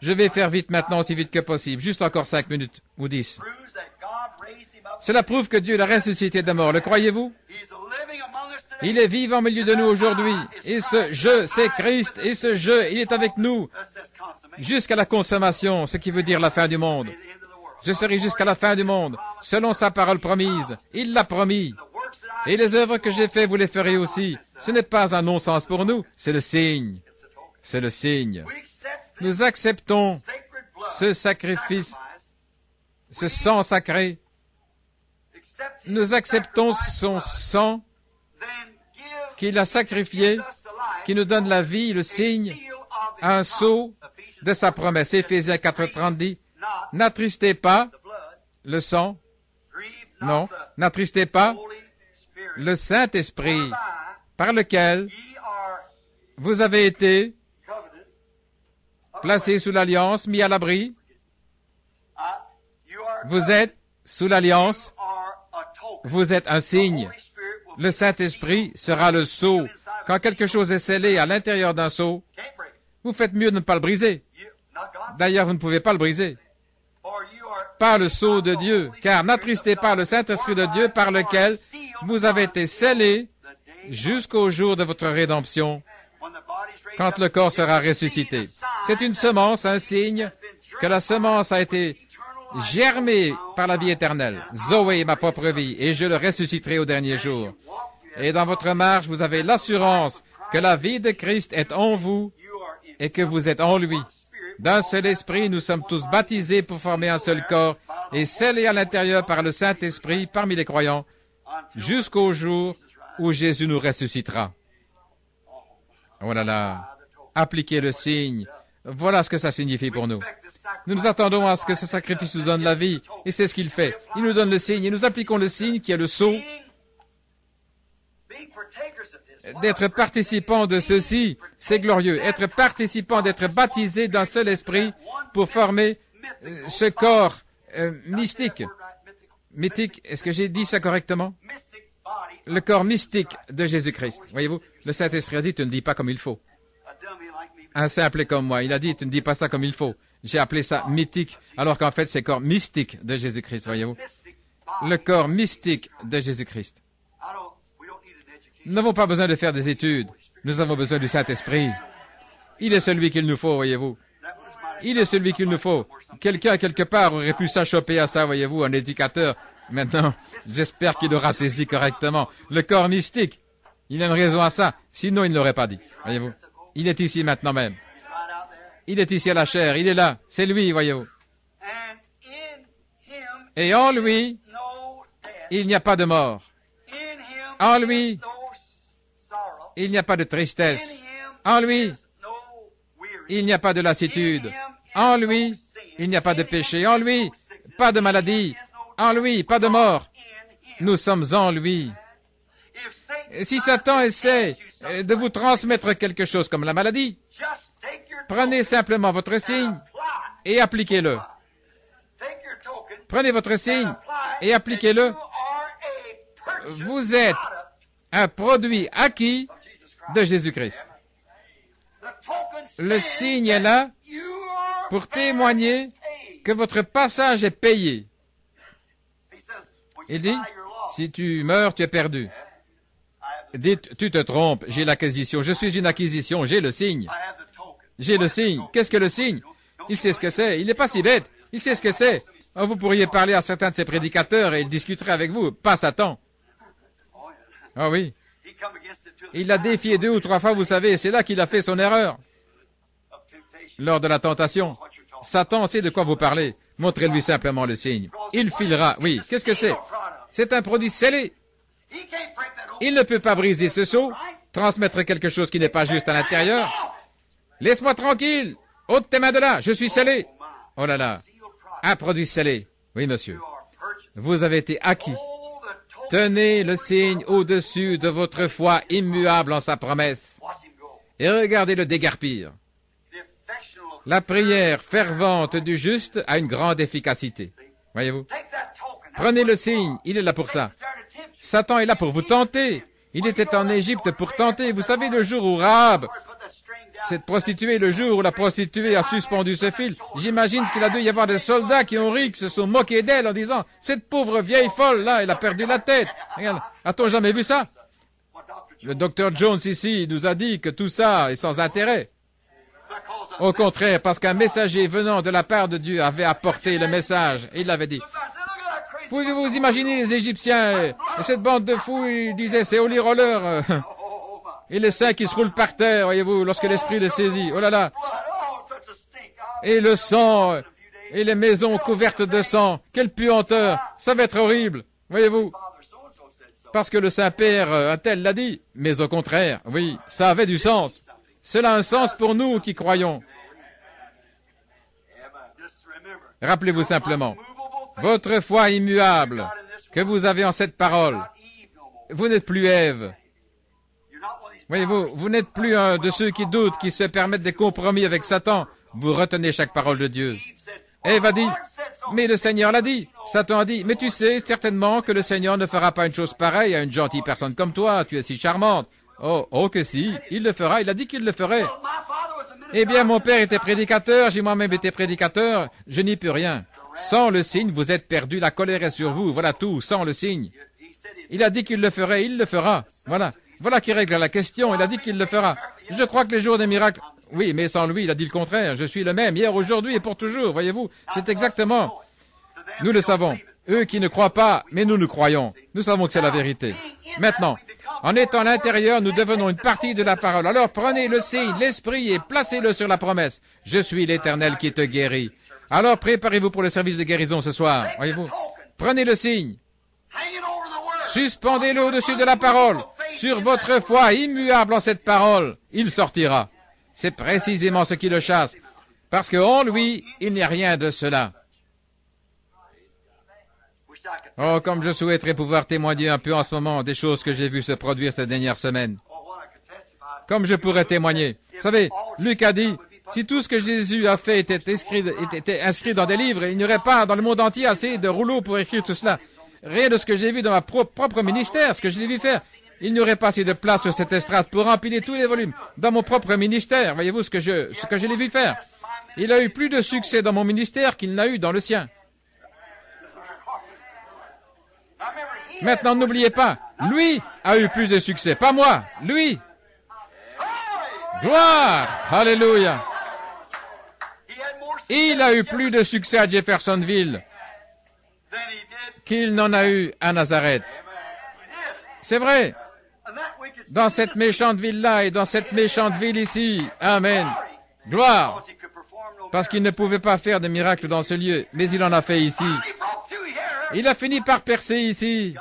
S3: Je vais faire vite maintenant, aussi vite que possible, juste encore cinq minutes ou dix. Cela prouve que Dieu l'a ressuscité de mort. Le croyez-vous? Il est vivant au milieu de nous aujourd'hui. Et ce je, c'est Christ. Et ce je, il est avec nous jusqu'à la consommation, ce qui veut dire la fin du monde. Je serai jusqu'à la fin du monde, selon sa parole promise. Il l'a promis. Et les œuvres que j'ai faites, vous les ferez aussi. Ce n'est pas un non-sens pour nous, c'est le signe. C'est le signe. Nous acceptons ce sacrifice, ce sang sacré. Nous acceptons son sang qu'il a sacrifié, qui nous donne la vie, le signe, un sceau de sa promesse. Éphésiens 4.30 dit, n'attristez pas le sang, non, n'attristez pas le Saint-Esprit par lequel vous avez été placé sous l'alliance, mis à l'abri. Vous êtes sous l'alliance. Vous êtes un signe. Le Saint-Esprit sera le sceau. Quand quelque chose est scellé à l'intérieur d'un sceau, vous faites mieux de ne pas le briser. D'ailleurs, vous ne pouvez pas le briser. Pas le sceau de Dieu, car n'attristez pas le Saint-Esprit de Dieu par lequel vous avez été scellés jusqu'au jour de votre rédemption, quand le corps sera ressuscité. C'est une semence, un signe que la semence a été germée par la vie éternelle. Zoé, ma propre vie, et je le ressusciterai au dernier jour. Et dans votre marche, vous avez l'assurance que la vie de Christ est en vous et que vous êtes en lui. D'un seul esprit, nous sommes tous baptisés pour former un seul corps et scellés à l'intérieur par le Saint-Esprit parmi les croyants jusqu'au jour où Jésus nous ressuscitera. Oh là appliquez le signe. Voilà ce que ça signifie pour nous. Nous nous attendons à ce que ce sacrifice nous donne la vie, et c'est ce qu'il fait. Il nous donne le signe, et nous appliquons le signe qui est le sceau. D'être participant de ceci, c'est glorieux. Être participant, d'être baptisé d'un seul esprit pour former euh, ce corps euh, mystique. Mythique, est-ce que j'ai dit ça correctement? Le corps mystique de Jésus-Christ. Voyez-vous, le Saint-Esprit a dit, tu ne dis pas comme il faut. Un simple comme moi, il a dit, tu ne dis pas ça comme il faut. J'ai appelé ça mythique, alors qu'en fait, c'est corps mystique de Jésus-Christ, voyez-vous. Le corps mystique de Jésus-Christ. Nous n'avons pas besoin de faire des études. Nous avons besoin du Saint-Esprit. Il est celui qu'il nous faut, voyez-vous. Il est celui qu'il nous faut. Quelqu'un, quelque part, aurait pu s'achoper à ça, voyez-vous, un éducateur. Maintenant, j'espère qu'il aura saisi correctement. Le corps mystique. Il a une raison à ça. Sinon, il ne l'aurait pas dit. Voyez-vous. Il est ici maintenant même. Il est ici à la chair. Il est là. C'est lui, voyez-vous. Et en lui, il n'y a pas de mort. En lui, il n'y a pas de tristesse. En lui, il n'y a pas de lassitude. En lui, il n'y a pas de péché. En lui, pas de maladie. En lui, pas de mort. Nous sommes en lui. si Satan essaie de vous transmettre quelque chose comme la maladie, prenez simplement votre signe et appliquez-le. Prenez votre signe et appliquez-le. Vous êtes un produit acquis de Jésus-Christ. Le signe est là pour témoigner que votre passage est payé. Il dit, si tu meurs, tu es perdu. Dites, tu te trompes, j'ai l'acquisition, je suis une acquisition, j'ai le signe. J'ai le signe. Qu'est-ce que le signe? Il sait ce que c'est, il n'est pas si bête, il sait ce que c'est. Oh, vous pourriez parler à certains de ses prédicateurs et il discuterait avec vous, pas Satan. Ah oui. Il l'a défié deux ou trois fois, vous savez, et c'est là qu'il a fait son erreur. Lors de la tentation. Satan sait de quoi vous parlez. Montrez-lui simplement le signe. Il filera. Oui, qu'est-ce que c'est? C'est un produit scellé. Il ne peut pas briser ce seau, transmettre quelque chose qui n'est pas juste à l'intérieur. Laisse-moi tranquille. Ôte tes mains de là. Je suis scellé. Oh là là. Un produit scellé. Oui, monsieur. Vous avez été acquis. Tenez le signe au-dessus de votre foi immuable en sa promesse. Et regardez le dégarpir. La prière fervente du juste a une grande efficacité. Voyez-vous? Prenez le signe, il est là pour ça. Satan est là pour vous tenter. Il était en Égypte pour tenter. Vous savez, le jour où Rahab, cette prostituée, le jour où la prostituée a suspendu ce fil, j'imagine qu'il a dû y avoir des soldats qui ont ri, qui se sont moqués d'elle en disant, cette pauvre vieille folle là, elle a perdu la tête. a-t-on jamais vu ça? Le docteur Jones ici nous a dit que tout ça est sans intérêt. Au contraire, parce qu'un messager venant de la part de Dieu avait apporté le message. il l'avait dit. Pouvez-vous imaginer les Égyptiens? Et cette bande de fous, ils disaient, c'est Holy Roller. Et les saints qui se roulent par terre, voyez-vous, lorsque l'esprit les saisit. Oh là là. Et le sang, et les maisons couvertes de sang. Quelle puanteur. Ça va être horrible. Voyez-vous. Parce que le Saint-Père, un tel l'a dit. Mais au contraire, oui, ça avait du sens. Cela a un sens pour nous qui croyons. Rappelez-vous simplement, votre foi immuable que vous avez en cette parole, vous n'êtes plus Ève. Voyez-vous, vous, n'êtes plus un de ceux qui doutent, qui se permettent des compromis avec Satan. vous retenez chaque parole de Dieu. Ève a dit, mais le Seigneur l'a dit. Satan a dit, mais tu sais certainement que le Seigneur ne fera pas une chose pareille à une gentille personne comme toi, tu es si charmante. Oh, oh que si, il le fera, il a dit qu'il le ferait. Eh bien, mon père était prédicateur, j'ai moi-même été prédicateur, je n'y peux rien. Sans le signe, vous êtes perdu, la colère est sur vous, voilà tout, sans le signe. Il a dit qu'il le ferait, il le fera. Voilà. Voilà qui règle la question, il a dit qu'il le fera. Je crois que les jours des miracles... Oui, mais sans lui, il a dit le contraire. Je suis le même, hier, aujourd'hui et pour toujours, voyez-vous. C'est exactement. Nous le savons. Eux qui ne croient pas, mais nous nous croyons. Nous savons que c'est la vérité. Maintenant, en étant à l'intérieur, nous devenons une partie de la parole. Alors prenez le signe, l'esprit et placez-le sur la promesse. Je suis l'Éternel qui te guérit. Alors préparez-vous pour le service de guérison ce soir. Voyez-vous Prenez le signe. Suspendez-le au-dessus de la parole. Sur votre foi immuable en cette parole, il sortira. C'est précisément ce qui le chasse. Parce qu'en lui, il n'y a rien de cela. Oh, comme je souhaiterais pouvoir témoigner un peu en ce moment des choses que j'ai vues se produire cette dernière semaine. Comme je pourrais témoigner. Vous savez, Luc a dit, si tout ce que Jésus a fait était inscrit, était inscrit dans des livres, il n'y aurait pas dans le monde entier assez de rouleaux pour écrire tout cela. Rien de ce que j'ai vu dans ma propre ministère, ce que je l'ai vu faire. Il n'y aurait pas assez de place sur cette estrade pour empiler tous les volumes. Dans mon propre ministère, voyez-vous ce que je, ce que je l'ai vu faire? Il a eu plus de succès dans mon ministère qu'il n'a eu dans le sien. Maintenant, n'oubliez pas, lui a eu plus de succès, pas moi, lui. Gloire, alléluia. Il a eu plus de succès à Jeffersonville qu'il n'en a eu à Nazareth. C'est vrai. Dans cette méchante ville-là et dans cette méchante ville ici. Amen. Gloire. Parce qu'il ne pouvait pas faire de miracle dans ce lieu, mais il en a fait ici. Il a fini par percer ici.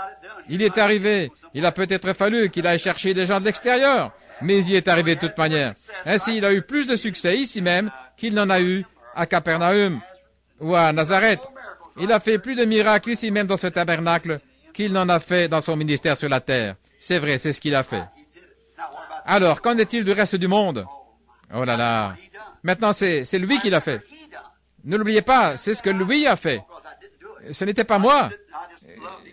S3: Il est arrivé. Il a peut-être fallu qu'il aille chercher des gens de l'extérieur, mais il y est arrivé de toute manière. Ainsi, il a eu plus de succès ici même qu'il n'en a eu à Capernaum ou à Nazareth. Il a fait plus de miracles ici même dans ce tabernacle qu'il n'en a fait dans son ministère sur la terre. C'est vrai, c'est ce qu'il a fait. Alors, qu'en est-il du reste du monde? Oh là là. Maintenant, c'est lui qui l'a fait. Ne l'oubliez pas, c'est ce que lui a fait. Ce n'était pas moi.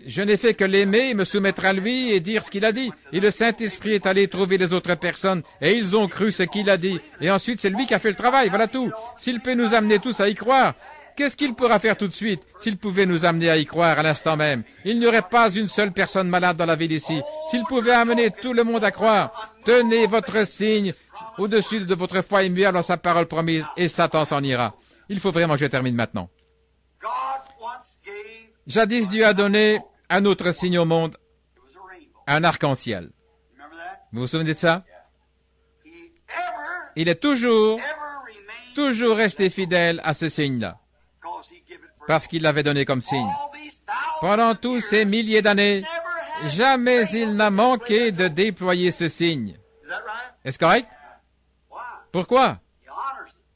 S3: Je n'ai fait que l'aimer, me soumettre à lui et dire ce qu'il a dit. Et le Saint-Esprit est allé trouver les autres personnes et ils ont cru ce qu'il a dit. Et ensuite, c'est lui qui a fait le travail. Voilà tout. S'il peut nous amener tous à y croire, Qu'est-ce qu'il pourra faire tout de suite s'il pouvait nous amener à y croire à l'instant même? Il n'y aurait pas une seule personne malade dans la ville ici. S'il pouvait amener tout le monde à croire, tenez votre signe au-dessus de votre foi immuable dans sa parole promise et Satan s'en ira. Il faut vraiment que je termine maintenant. Jadis, Dieu a donné un autre signe au monde, un arc-en-ciel. Vous vous souvenez de ça? Il est toujours, toujours resté fidèle à ce signe-là parce qu'il l'avait donné comme signe. Pendant tous ces milliers d'années, jamais il n'a manqué de déployer ce signe. Est-ce correct? Pourquoi?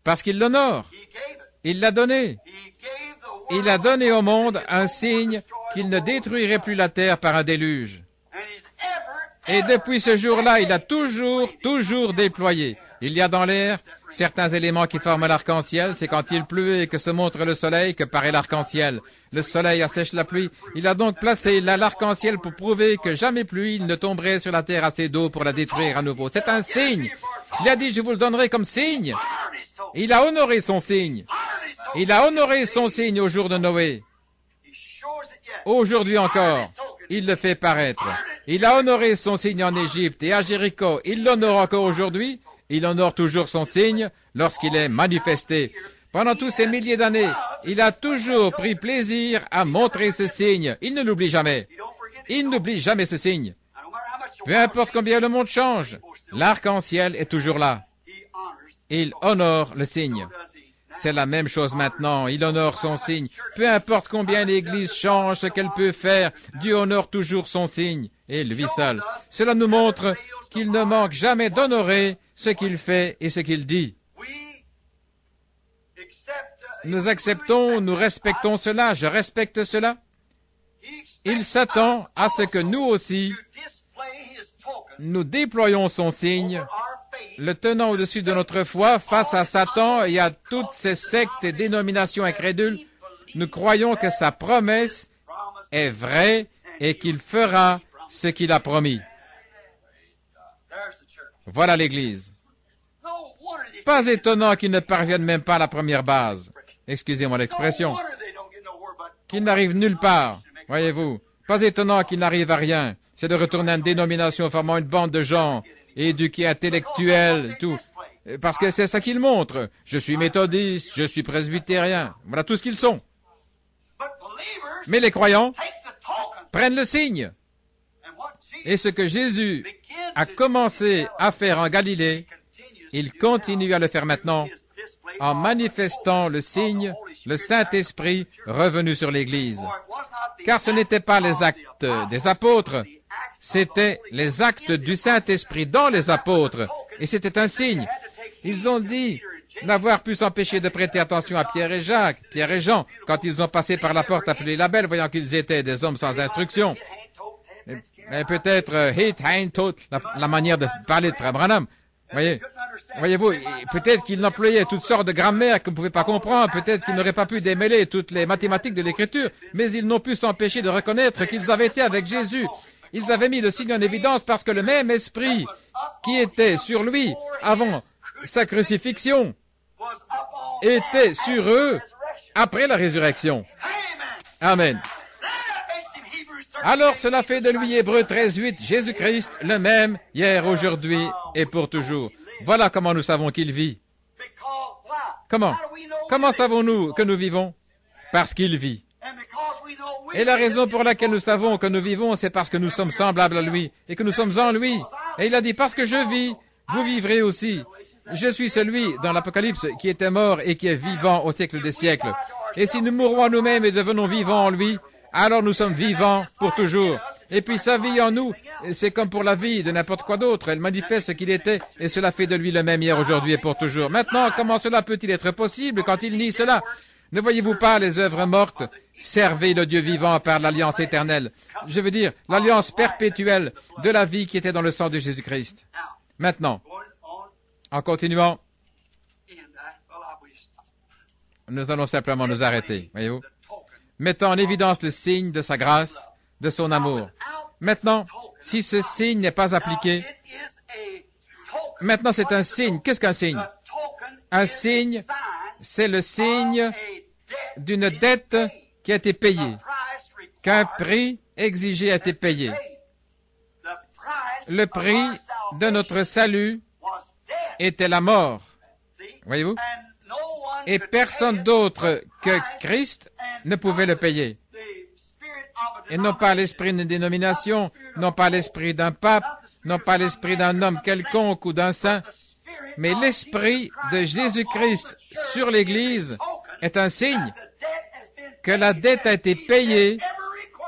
S3: Parce qu'il l'honore. Il l'a donné. Il a donné au monde un signe qu'il ne détruirait plus la terre par un déluge. Et depuis ce jour-là, il a toujours, toujours déployé. Il y a dans l'air certains éléments qui forment l'arc-en-ciel. C'est quand il pleut et que se montre le soleil que paraît l'arc-en-ciel. Le soleil assèche la pluie. Il a donc placé là l'arc-en-ciel pour prouver que jamais plus il ne tomberait sur la terre assez d'eau pour la détruire à nouveau. C'est un signe. Il a dit, je vous le donnerai comme signe. Il a honoré son signe. Il a honoré son signe au jour de Noé. Aujourd'hui encore, il le fait paraître. Il a honoré son signe en Égypte et à Jéricho. Il l'honore encore aujourd'hui il honore toujours son signe lorsqu'il est manifesté. Pendant tous ces milliers d'années, il a toujours pris plaisir à montrer ce signe. Il ne l'oublie jamais. Il n'oublie jamais ce signe. Peu importe combien le monde change, l'arc-en-ciel est toujours là. Il honore le signe. C'est la même chose maintenant. Il honore son signe. Peu importe combien l'Église change ce qu'elle peut faire, Dieu honore toujours son signe, et lui seul. Cela nous montre qu'il ne manque jamais d'honorer ce qu'il fait et ce qu'il dit. Nous acceptons, nous respectons cela, je respecte cela. Il s'attend à ce que nous aussi, nous déployons son signe le tenant au-dessus de notre foi face à Satan et à toutes ces sectes et dénominations incrédules, nous croyons que sa promesse est vraie et qu'il fera ce qu'il a promis. Voilà l'Église. Pas étonnant qu'ils ne parviennent même pas à la première base. Excusez-moi l'expression. Qu'ils n'arrivent nulle part. Voyez-vous. Pas étonnant qu'ils n'arrivent à rien. C'est de retourner à une dénomination formant une bande de gens éduqués intellectuels, tout. Parce que c'est ça qu'ils montrent. Je suis méthodiste, je suis presbytérien. Voilà tout ce qu'ils sont. Mais les croyants prennent le signe. Et ce que Jésus a commencé à faire en Galilée, il continue à le faire maintenant en manifestant le signe, le Saint-Esprit revenu sur l'Église. Car ce n'étaient pas les actes des apôtres, c'était les actes du Saint-Esprit dans les apôtres. Et c'était un signe. Ils ont dit n'avoir pu s'empêcher de prêter attention à Pierre et Jacques, Pierre et Jean, quand ils ont passé par la porte appelée la belle, voyant qu'ils étaient des hommes sans instruction. Et, peut-être euh, hein, la, la manière de parler de Frère. Voyez, voyez-vous, peut-être qu'ils employaient toutes sortes de grammaire vous ne pouvez pas comprendre, peut-être qu'ils n'auraient pas pu démêler toutes les mathématiques de l'écriture, mais ils n'ont pu s'empêcher de reconnaître qu'ils avaient été avec Jésus. Ils avaient mis le signe en évidence parce que le même esprit qui était sur lui avant sa crucifixion était sur eux après la résurrection. Amen. Alors cela fait de lui, Hébreu 13, 8, Jésus-Christ, le même, hier, aujourd'hui et pour toujours. Voilà comment nous savons qu'il vit. Comment? Comment savons-nous que nous vivons? Parce qu'il vit. Et la raison pour laquelle nous savons que nous vivons, c'est parce que nous sommes semblables à lui et que nous sommes en lui. Et il a dit, parce que je vis, vous vivrez aussi. Je suis celui dans l'Apocalypse qui était mort et qui est vivant au siècle des siècles. Et si nous mourons nous-mêmes et devenons vivants en lui, alors nous sommes vivants pour toujours. Et puis sa vie en nous, c'est comme pour la vie de n'importe quoi d'autre. Elle manifeste ce qu'il était et cela fait de lui le même hier, aujourd'hui et pour toujours. Maintenant, comment cela peut-il être possible quand il nie cela? Ne voyez-vous pas les œuvres mortes? Servez le Dieu vivant par l'alliance éternelle. Je veux dire, l'alliance perpétuelle de la vie qui était dans le sang de Jésus-Christ. Maintenant, en continuant, nous allons simplement nous arrêter, voyez-vous? Mettant en évidence le signe de sa grâce, de son amour. Maintenant, si ce signe n'est pas appliqué, maintenant c'est un signe. Qu'est-ce qu'un signe? Un signe, c'est le signe d'une dette qui a été payée, qu'un prix exigé a été payé. Le prix de notre salut était la mort. Voyez-vous? Et personne d'autre que Christ ne pouvait le payer. Et non pas l'esprit d'une dénomination, non pas l'esprit d'un pape, non pas l'esprit d'un homme quelconque ou d'un saint, mais l'esprit de Jésus-Christ sur l'Église est un signe que la dette a été payée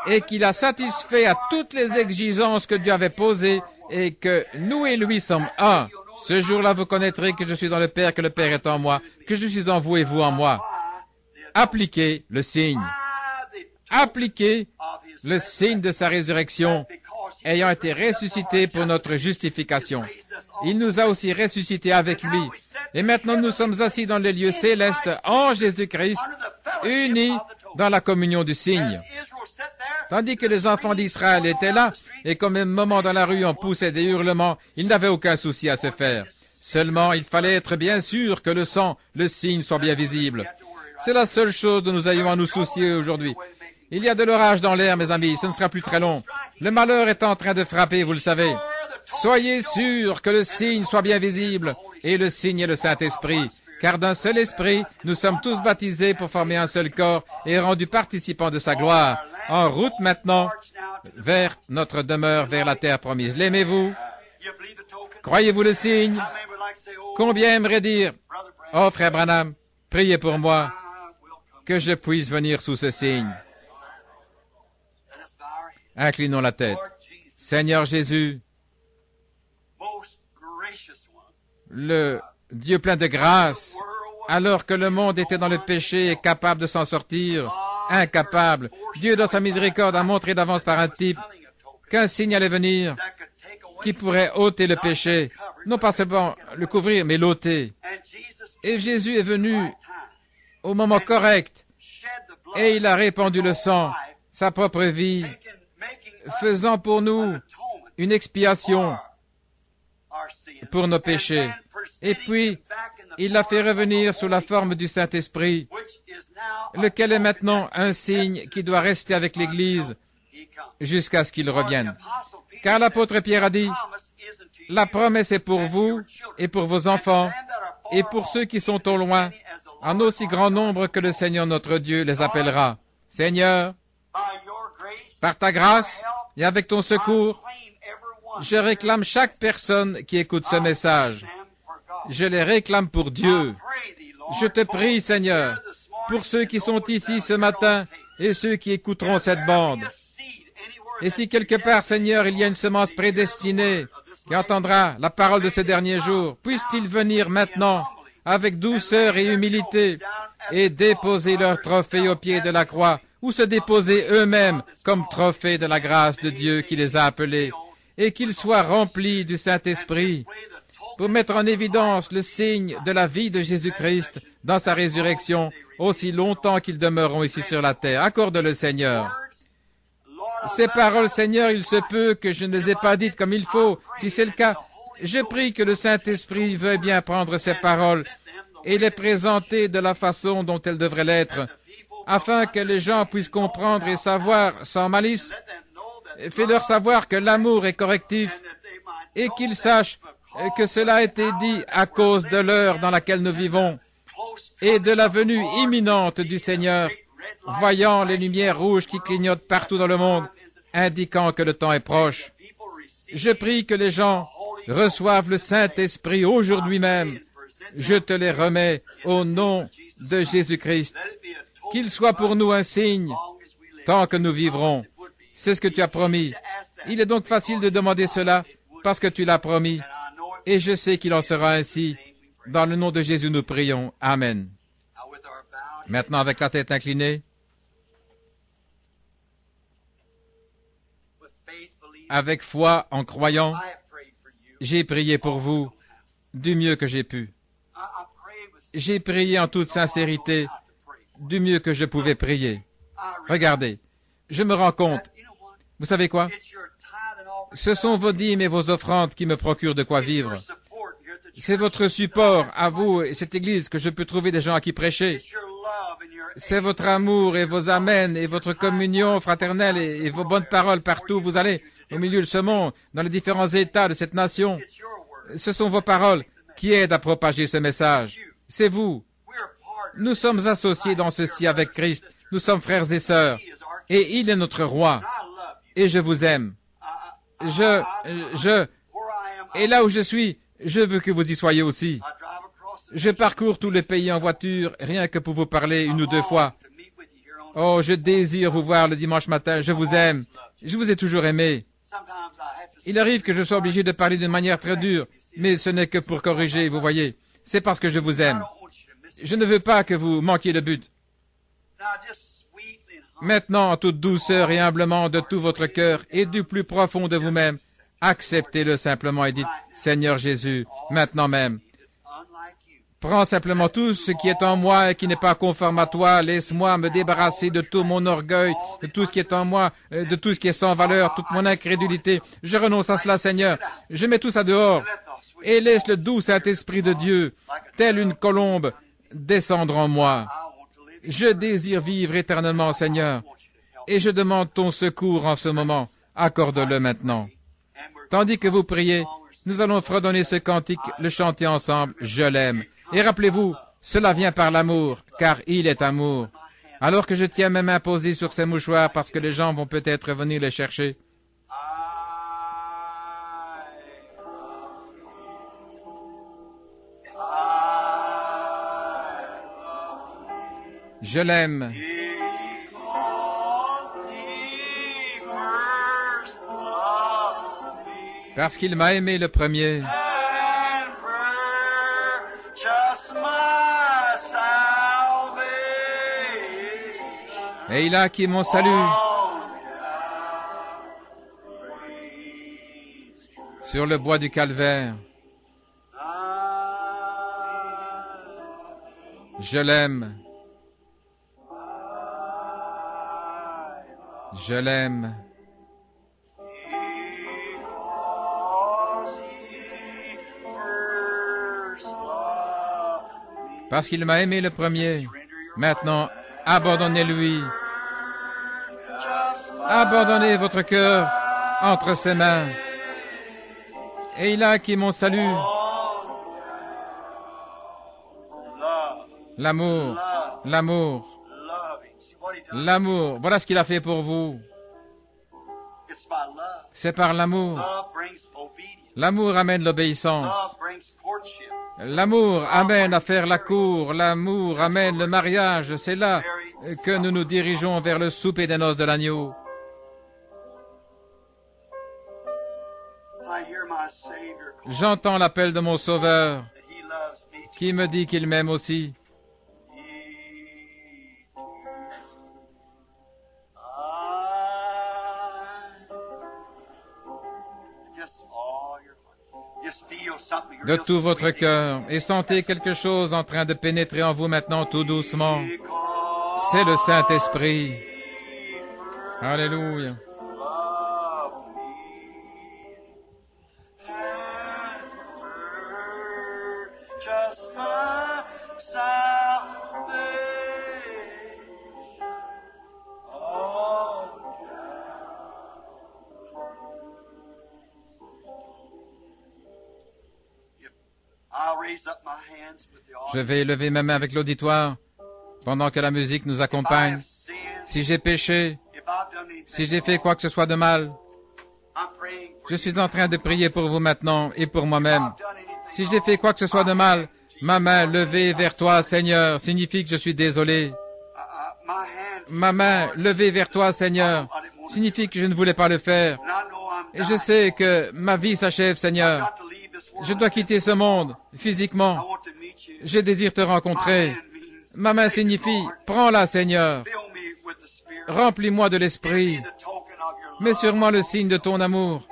S3: et qu'il a satisfait à toutes les exigences que Dieu avait posées et que nous et lui sommes un. Ce jour-là, vous connaîtrez que je suis dans le Père, que le Père est en moi, que je suis en vous et vous en moi appliquer le signe. Appliquer le signe de sa résurrection, ayant été ressuscité pour notre justification. Il nous a aussi ressuscités avec lui. Et maintenant nous sommes assis dans les lieux célestes en Jésus-Christ, unis dans la communion du signe. Tandis que les enfants d'Israël étaient là, et comme un moment dans la rue on poussait des hurlements, ils n'avaient aucun souci à se faire. Seulement, il fallait être bien sûr que le sang, le signe, soit bien visible. C'est la seule chose dont nous ayons à nous soucier aujourd'hui. Il y a de l'orage dans l'air, mes amis, ce ne sera plus très long. Le malheur est en train de frapper, vous le savez. Soyez sûrs que le signe soit bien visible, et le signe est le Saint-Esprit, car d'un seul esprit, nous sommes tous baptisés pour former un seul corps et rendus participants de sa gloire. En route maintenant vers notre demeure, vers la terre promise. L'aimez-vous? Croyez-vous le signe? Combien aimerait dire, oh frère Branham, priez pour moi, que je puisse venir sous ce signe. Inclinons la tête. Seigneur Jésus, le Dieu plein de grâce, alors que le monde était dans le péché et capable de s'en sortir, incapable, Dieu dans sa miséricorde a montré d'avance par un type qu'un signe allait venir qui pourrait ôter le péché non pas seulement le couvrir, mais l'ôter. Et Jésus est venu au moment correct. et il a répandu le sang, sa propre vie, faisant pour nous une expiation pour nos péchés. Et puis, il l'a fait revenir sous la forme du Saint-Esprit, lequel est maintenant un signe qui doit rester avec l'Église jusqu'à ce qu'il revienne. Car l'apôtre Pierre a dit, la promesse est pour vous et pour vos enfants et pour ceux qui sont au loin, en aussi grand nombre que le Seigneur notre Dieu les appellera. Seigneur, par ta grâce et avec ton secours, je réclame chaque personne qui écoute ce message. Je les réclame pour Dieu. Je te prie, Seigneur, pour ceux qui sont ici ce matin et ceux qui écouteront cette bande. Et si quelque part, Seigneur, il y a une semence prédestinée qui entendra la parole de ce dernier jour, puisse-t-il venir maintenant avec douceur et humilité et déposer leur trophée au pied de la croix ou se déposer eux-mêmes comme trophée de la grâce de Dieu qui les a appelés et qu'ils soient remplis du Saint-Esprit pour mettre en évidence le signe de la vie de Jésus-Christ dans sa résurrection aussi longtemps qu'ils demeureront ici sur la terre. Accorde le Seigneur. Ces paroles, Seigneur, il se peut que je ne les ai pas dites comme il faut. Si c'est le cas, je prie que le Saint-Esprit veuille bien prendre ces paroles et les présenter de la façon dont elles devraient l'être, afin que les gens puissent comprendre et savoir sans malice. Fais-leur savoir que l'amour est correctif et qu'ils sachent que cela a été dit à cause de l'heure dans laquelle nous vivons et de la venue imminente du Seigneur, voyant les lumières rouges qui clignotent partout dans le monde, indiquant que le temps est proche. Je prie que les gens reçoivent le Saint-Esprit aujourd'hui même. Je te les remets au nom de Jésus-Christ. Qu'il soit pour nous un signe tant que nous vivrons. C'est ce que tu as promis. Il est donc facile de demander cela parce que tu l'as promis. Et je sais qu'il en sera ainsi. Dans le nom de Jésus, nous prions. Amen. Maintenant, avec la tête inclinée, avec foi en croyant, j'ai prié pour vous du mieux que j'ai pu. J'ai prié en toute sincérité du mieux que je pouvais prier. Regardez, je me rends compte. Vous savez quoi? Ce sont vos dîmes et vos offrandes qui me procurent de quoi vivre. C'est votre support à vous et cette Église que je peux trouver des gens à qui prêcher. C'est votre amour et vos amens et votre communion fraternelle et, vos bonnes paroles partout où vous allez, au milieu de ce monde, dans les différents États de cette nation. Ce sont vos paroles qui aident à propager ce message. C'est vous. Nous sommes associés dans ceci avec Christ. Nous sommes frères et sœurs. Et il est notre roi. Et je vous aime. Je, je, et là où je suis, je veux que vous y soyez aussi. Je parcours tous les pays en voiture, rien que pour vous parler une ou deux fois. Oh, je désire vous voir le dimanche matin, je vous aime, je vous ai toujours aimé. Il arrive que je sois obligé de parler d'une manière très dure, mais ce n'est que pour corriger, vous voyez. C'est parce que je vous aime. Je ne veux pas que vous manquiez le but. Maintenant, en toute douceur et humblement de tout votre cœur et du plus profond de vous-même, acceptez-le simplement et dites, Seigneur Jésus, maintenant même, Prends simplement tout ce qui est en moi et qui n'est pas conforme à toi. Laisse-moi me débarrasser de tout mon orgueil, de tout ce qui est en moi, euh, de tout ce qui est sans valeur, toute mon incrédulité. Je renonce à cela, Seigneur. Je mets tout ça dehors et laisse le doux Saint-Esprit de Dieu, tel une colombe, descendre en moi. Je désire vivre éternellement, Seigneur, et je demande ton secours en ce moment. Accorde-le maintenant. Tandis que vous priez, nous allons fredonner ce cantique, le chanter ensemble, Je l'aime. Et rappelez-vous, cela vient par l'amour, car il est amour. Alors que je tiens mes mains posées sur ces mouchoirs parce que les gens vont peut-être venir les chercher. Je l'aime. Parce qu'il m'a aimé le premier. Et il a acquis mon salut. Sur le bois du calvaire.
S1: Je l'aime. Je l'aime. Parce qu'il m'a aimé le premier. Maintenant, abandonnez-lui Abandonnez votre cœur entre ses mains. Et il a acquis mon salut. L'amour, l'amour, l'amour. Voilà ce qu'il a fait pour vous. C'est par l'amour. L'amour amène l'obéissance. L'amour amène à faire la cour. L'amour amène le mariage. C'est là que nous nous dirigeons vers le souper des noces de l'agneau. J'entends l'appel de mon Sauveur qui me dit qu'il m'aime aussi. de tout votre cœur et sentez quelque chose en train de pénétrer en vous maintenant tout doucement. C'est le Saint-Esprit. Alléluia. Je vais lever ma main avec l'auditoire pendant que la musique nous accompagne. Si j'ai péché, si j'ai fait quoi que ce soit de mal, je suis en train de prier pour vous maintenant et pour moi-même. Si j'ai fait quoi que ce soit de mal, ma main levée vers toi, Seigneur, signifie que je suis désolé. Ma main levée vers toi, Seigneur, signifie que je ne voulais pas le faire. Et je sais que ma vie s'achève, Seigneur. Je dois quitter ce monde physiquement. Je désire te rencontrer. Ma main signifie, prends-la, Seigneur. Remplis-moi de l'Esprit. Mets sur moi le signe de ton amour.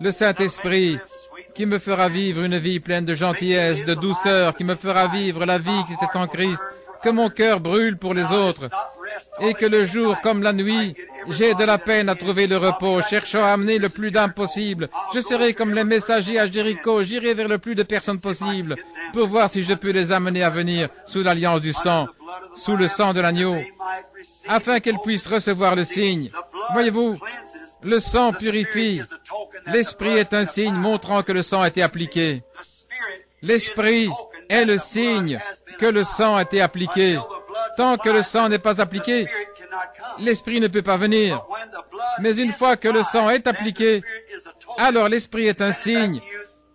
S1: Le Saint-Esprit qui me fera vivre une vie pleine de gentillesse, de douceur, qui me fera vivre la vie qui était en Christ, que mon cœur brûle pour les autres, et que le jour comme la nuit, j'ai de la peine à trouver le repos, cherchant à amener le plus d'âmes possible. Je serai comme les messagers à Jéricho, j'irai vers le plus de personnes possible, pour voir si je peux les amener à venir sous l'alliance du sang, sous le sang de l'agneau, afin qu'elles puissent recevoir le signe. Voyez-vous, le sang purifie. L'esprit est un signe montrant que le sang a été appliqué. L'esprit est le signe que le sang a été appliqué. Tant que le sang n'est pas appliqué, l'esprit ne peut pas venir. Mais une fois que le sang est appliqué, alors l'esprit est un signe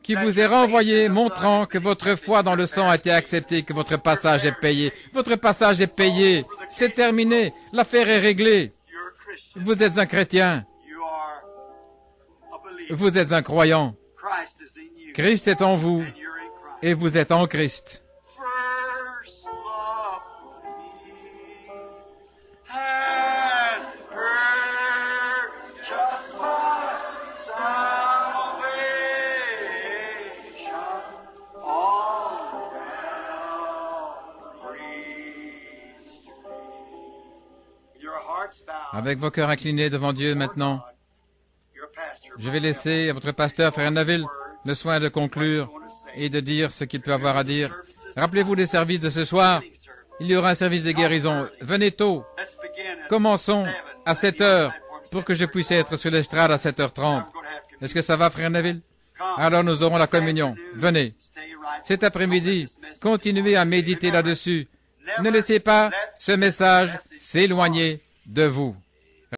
S1: qui vous est renvoyé montrant que votre foi dans le sang a été acceptée, que votre passage est payé. Votre passage est payé. C'est terminé. L'affaire est réglée. Vous êtes un chrétien. Vous êtes un croyant. Christ est en vous et vous êtes en Christ. Avec vos cœurs inclinés devant Dieu maintenant, je vais laisser à votre pasteur, Frère Naville, le soin de conclure et de dire ce qu'il peut avoir à dire. Rappelez-vous des services de ce soir. Il y aura un service de guérison. Venez tôt. Commençons à 7 heures pour que je puisse être sur l'estrade à 7h30. Est-ce que ça va, frère Neville? Alors nous aurons la communion. Venez. Cet après-midi, continuez à méditer là-dessus. Ne laissez pas ce message s'éloigner de vous.